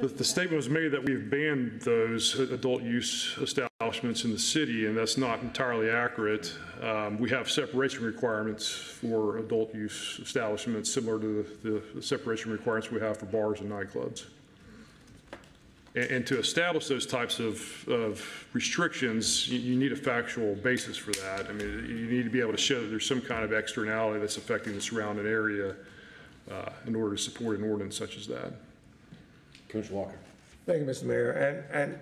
The, the statement was made that we've banned those adult use establishments in the city, and that's not entirely accurate. Um, we have separation requirements for adult use establishments, similar to the, the separation requirements we have for bars and nightclubs. And, and to establish those types of, of restrictions, you, you need a factual basis for that. I mean, you need to be able to show that there's some kind of externality that's affecting the surrounding area uh, in order to support an ordinance such as that. Commissioner Walker. Thank you, Mr. Mayor. And, and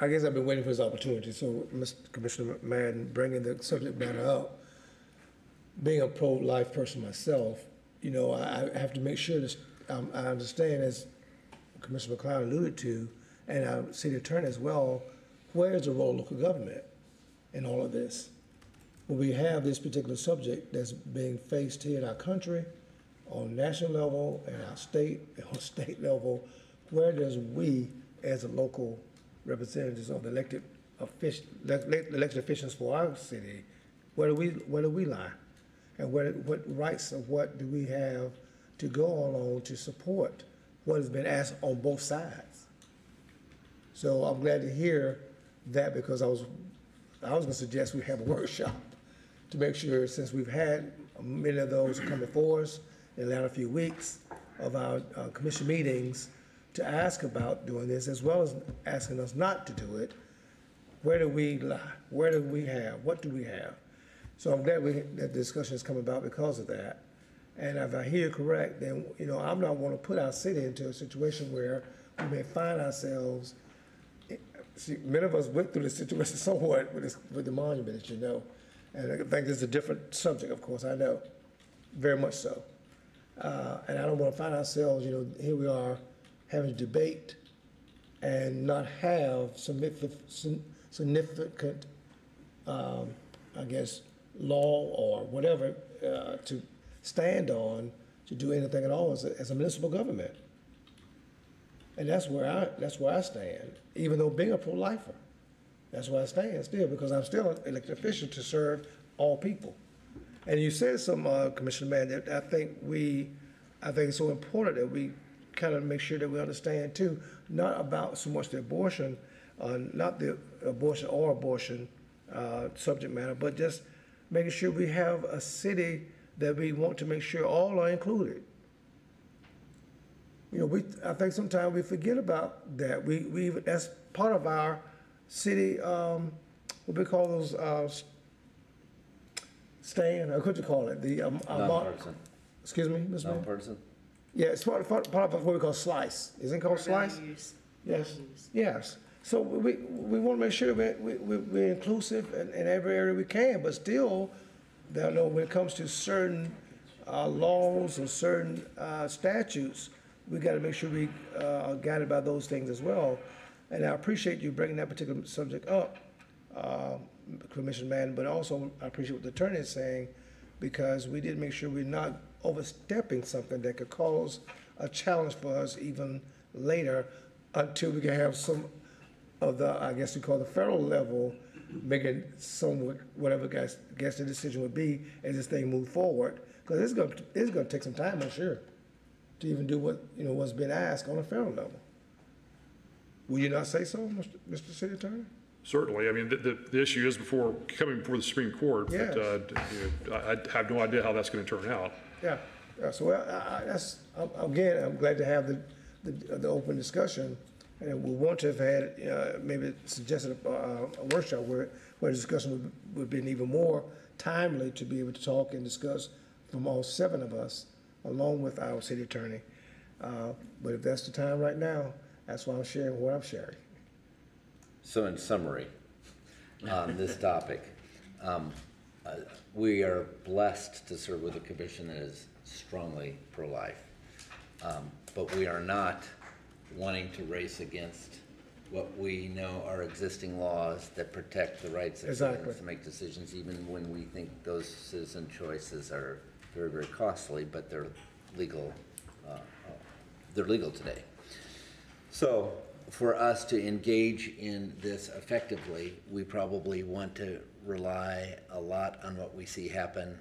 I guess I've been waiting for this opportunity. So, Mr. Commissioner Madden, bringing the subject matter up, being a pro-life person myself, you know, I, I have to make sure that um, I understand, as Commissioner McLeod alluded to, and our city attorney as well, where is the role of local government in all of this? When we have this particular subject that's being faced here in our country, on national level, and our state, on state level, where does we, as a local representatives of the elected official, elected officials for our city, where do we, where do we lie? And where, what rights of what do we have to go along to support what has been asked on both sides? So I'm glad to hear that because I was, I was gonna suggest we have a workshop to make sure, since we've had many of those come before us in the last few weeks of our uh, commission meetings, to ask about doing this, as well as asking us not to do it, where do we lie? Where do we have? What do we have? So I'm glad we, that the discussion has come about because of that. And if I hear correct, then, you know, I'm not want to put our city into a situation where we may find ourselves, see, many of us went through this situation somewhat with this, with the monument, as you know. And I think it's a different subject, of course, I know, very much so. Uh, and I don't want to find ourselves, you know, here we are having a debate and not have significant, significant, um, I guess, law or whatever uh, to stand on to do anything at all as a, as a municipal government. And that's where I that's where I stand, even though being a pro-lifer. That's where I stand still, because I'm still an elected official to serve all people. And you said some, uh, Commissioner Mann, that I think we, I think it's so important that we kind of make sure that we understand too, not about so much the abortion, uh, not the abortion or abortion uh, subject matter, but just making sure we have a city that we want to make sure all are included. You know, we, I think sometimes we forget about that. We, we, that's part of our city, um, what we call those, uh, stand, or what you call it, the, um, Nonpartisan. Excuse me. Mayor? Nonpartisan? Yeah, it's part, part, part of what we call slice. Isn't it called slice? Yes, yes. So we, we want to make sure we, we, we're inclusive in, in every area we can, but still, there know when it comes to certain, uh, laws and certain, uh, statutes, we got to make sure we, uh, are guided by those things as well. And I appreciate you bringing that particular subject up, uh, Commissioner Madden, but also I appreciate what the attorney is saying, because we did make sure we're not overstepping something that could cause a challenge for us even later until we can have some of the, I guess you call the federal level, making some, whatever guys, guess the decision would be as this thing move forward. Because it's gonna, it's gonna take some time, I'm sure, to even do what, you know, what's been asked on a federal level. Will you not say so, Mr. Mr. City Attorney? Certainly, I mean, the, the, the issue is before, coming before the Supreme Court, Yes. but, uh, you know, I, I have no idea how that's gonna turn out. Yeah, yeah, so I, I, that's, I'm- again, I'm glad to have the, the, the open discussion. And we want to have had, uh, maybe suggested a, a workshop where, where the discussion would, would have been even more timely to be able to talk and discuss from all seven of us, along with our city attorney. Uh, but if that's the time right now, that's why I'm sharing what I'm sharing. So in summary, on this topic, um, uh, we are blessed to serve with a commission that is strongly pro-life. Um, But we are not wanting to race against what we know are existing laws that protect the rights of Exactly. citizens to make decisions, even when we think those citizen choices are very, very costly, but they're legal, uh, uh, they're legal today. So for us to engage in this effectively, we probably want to rely a lot on what we see happen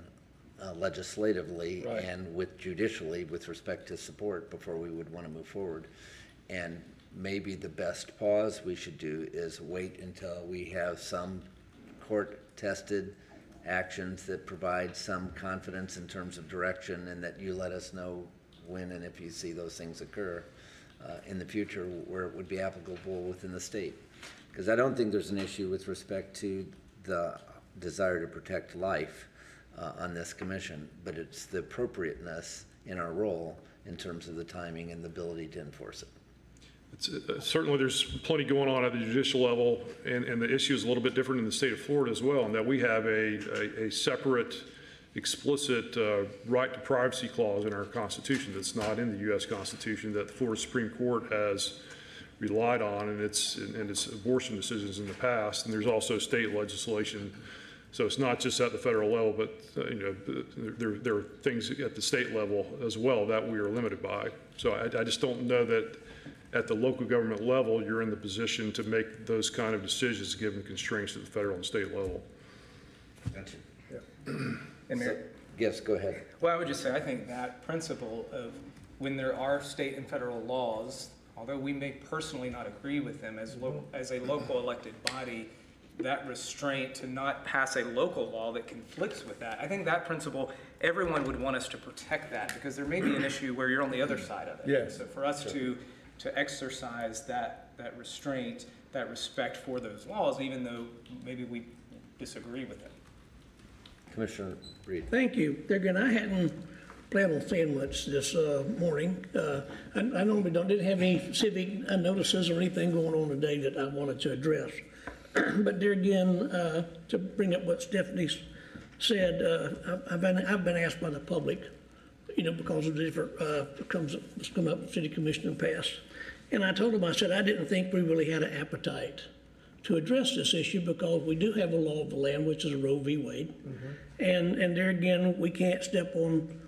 uh, legislatively Right. and with judicially with respect to support before we would want to move forward. And maybe the best pause we should do is wait until we have some court-tested actions that provide some confidence in terms of direction and that you let us know when and if you see those things occur uh, in the future where it would be applicable within the state. Because I don't think there's an issue with respect to the desire to protect life uh, on this commission, but it's the appropriateness in our role in terms of the timing and the ability to enforce it. It's, uh, Certainly, there's plenty going on at the judicial level, and, and the issue is a little bit different in the state of Florida as well, in that we have a, a, a separate explicit uh, right to privacy clause in our Constitution that's not in the U.S. Constitution that the Florida Supreme Court has relied on in its, in its abortion decisions in the past. And there's also state legislation. So it's not just at the federal level, but, uh, you know, there, there are things at the state level as well that we are limited by. So I, I just don't know that at the local government level, you're in the position to make those kind of decisions given constraints at the federal and state level. Gotcha. And Mayor, Yes, go ahead. Well, I would just say, I think that principle of when there are state and federal laws, although we may personally not agree with them as lo, mm-hmm. as a local elected body, that restraint to not pass a local law that conflicts with that, I think that principle, everyone would want us to protect that, because there may be an issue where you're on the other mm-hmm. side of it. Yes. So for us to, to exercise that, that restraint, that respect for those laws, even though maybe we disagree with them. Commissioner Read. Thank you. Again, I hadn't planned on saying much this uh, morning. Uh, I I normally don't, didn't have any civic notices or anything going on today that I wanted to address. But there again, uh, to bring up what Stephanie said, uh, I've- I've been, I've been asked by the public, you know, because of the different, uh, comes, come up, with city commission and past. And I told them, I said, I didn't think we really had an appetite to address this issue because we do have a law of the land, which is Roe v. Wade. And, and there again, we can't step on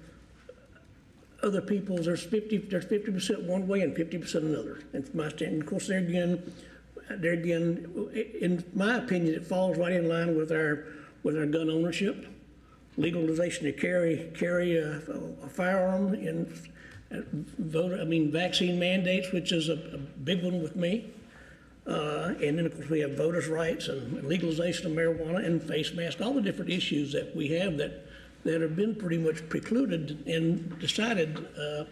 other people's, there's fifty, there's fifty percent one way and fifty percent another. And from my standing, of course, there again, there again, in my opinion, it falls right in line with our, with our gun ownership. Legalization to carry, carry a, a firearm and uh, voter, I mean, vaccine mandates, which is a, a big one with me. Uh, and then, of course, we have voters' rights and legalization of marijuana and face masks, all the different issues that we have that, that have been pretty much precluded and decided uh,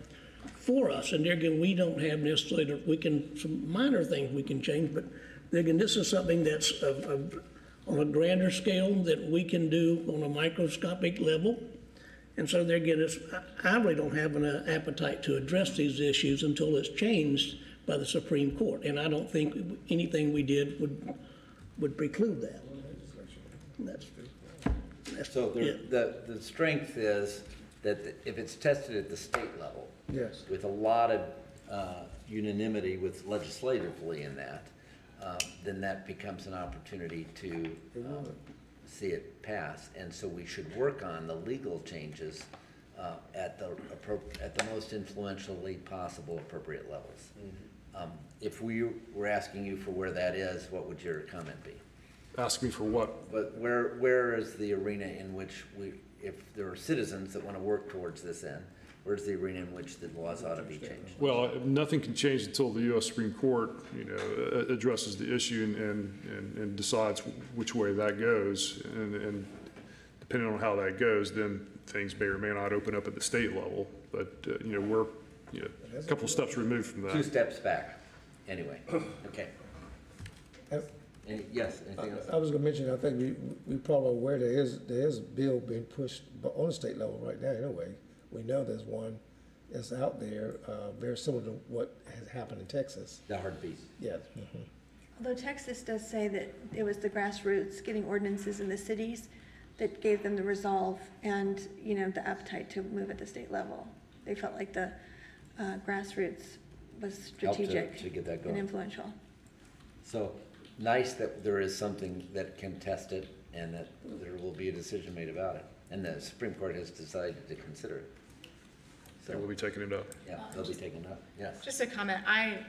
for us. And there again, we don't have necessarily, the- we can, some minor things we can change, but again, this is something that's of, of on a grander scale that we can do on a microscopic level. And so they're getting I I really don't have an uh, appetite to address these issues until it's changed by the Supreme Court. And I don't think anything we did would, would preclude that. That's, that's, So yeah. the, the, the strength is that if it's tested at the state level. Yes. With a lot of uh, unanimity with legislatively in that, um, then that becomes an opportunity to um, see it pass. And so we should work on the legal changes uh, at the, appro- at the most influentially possible appropriate levels. Um, If we were asking you for where that is, what would your comment be? Ask me for what? But where, where is the arena in which we, if there are citizens that want to work towards this end, where's the arena in which the laws ought to be changed? Well, nothing can change until the U.S. Supreme Court, you know, a- addresses the issue and- and, and, and decides which way that goes. And, and depending on how that goes, then things may or may not open up at the state level. But, uh, you know, we're, you know, a couple of steps removed from that. Two that. steps back, anyway, okay. Any- Yes, anything else? I was gonna mention, I think we, we probably aware there is, there is a bill being pushed bu- on the state level right now anyway. We know there's one that's out there, uh, very similar to what has happened in Texas. The hard piece. Yes. mhm. Although Texas does say that it was the grassroots getting ordinances in the cities that gave them the resolve and, you know, the appetite to move at the state level. They felt like the uh, grassroots was Helped to- strategic to get that and going. influential. So, nice that there is something that can test it and that there will be a decision made about it. And the Supreme Court has decided to consider it. And we'll be taking it up. Yeah, they'll be taken up, yes. Just a comment, I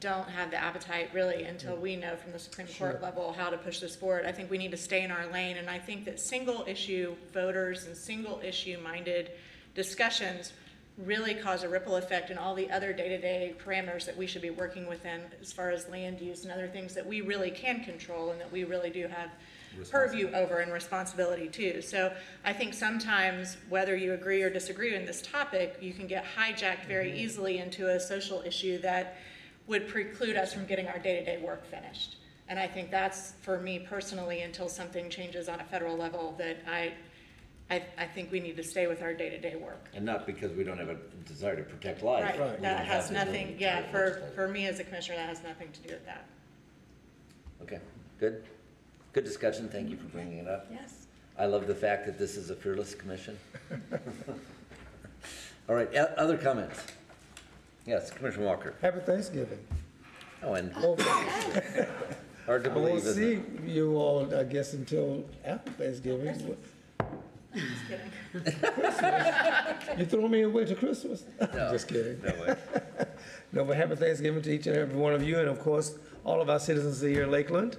don't have the appetite really until we know from the Supreme Court level how to push this forward. I think we need to stay in our lane, and I think that single issue voters and single issue minded discussions really cause a ripple effect in all the other day-to-day parameters that we should be working within as far as land use and other things that we really can control and that we really do have purview over and responsibility too. So I think sometimes, whether you agree or disagree on this topic, you can get hijacked very mm-hmm. easily into a social issue that would preclude us from getting our day-to-day work finished. And I think that's, for me personally, until something changes on a federal level, that I, I, I think we need to stay with our day-to-day work. And not because we don't have a desire to protect life. Right, We don't that has have to do nothing, it. yeah, for, for me as a commissioner, that has nothing to do with that. Okay, good. Good discussion, thank you for bringing it up. Yes. I love the fact that this is a fearless commission. All right, o- other comments? Yes, Commissioner Walker. Happy Thanksgiving. Oh, and Oh, hard to I won't believe, isn't see you all, I guess, until after Thanksgiving. Just kidding. You throw me away to Christmas? No, Just kidding. no way. No, but happy Thanksgiving to each and every one of you, and of course, all of our citizens here in Lakeland.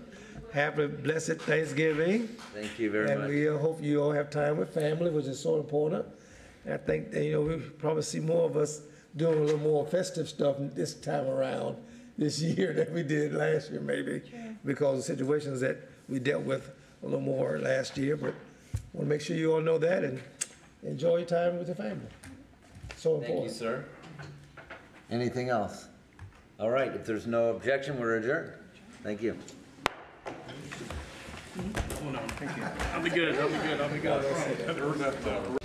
Happy blessed Thanksgiving. Thank you very much. And much. we uh, hope you all have time with family, which is so important. And I think, that, you know, we probably see more of us doing a little more festive stuff this time around, this year than we did last year maybe, because of situations that we dealt with a little more last year, but want to make sure you all know that and enjoy your time with your family. So Thank you, important. sir. Anything else? All right, if there's no objection, we're adjourned. Thank you. Oh, I'll be good, I'll be good, I'll be good.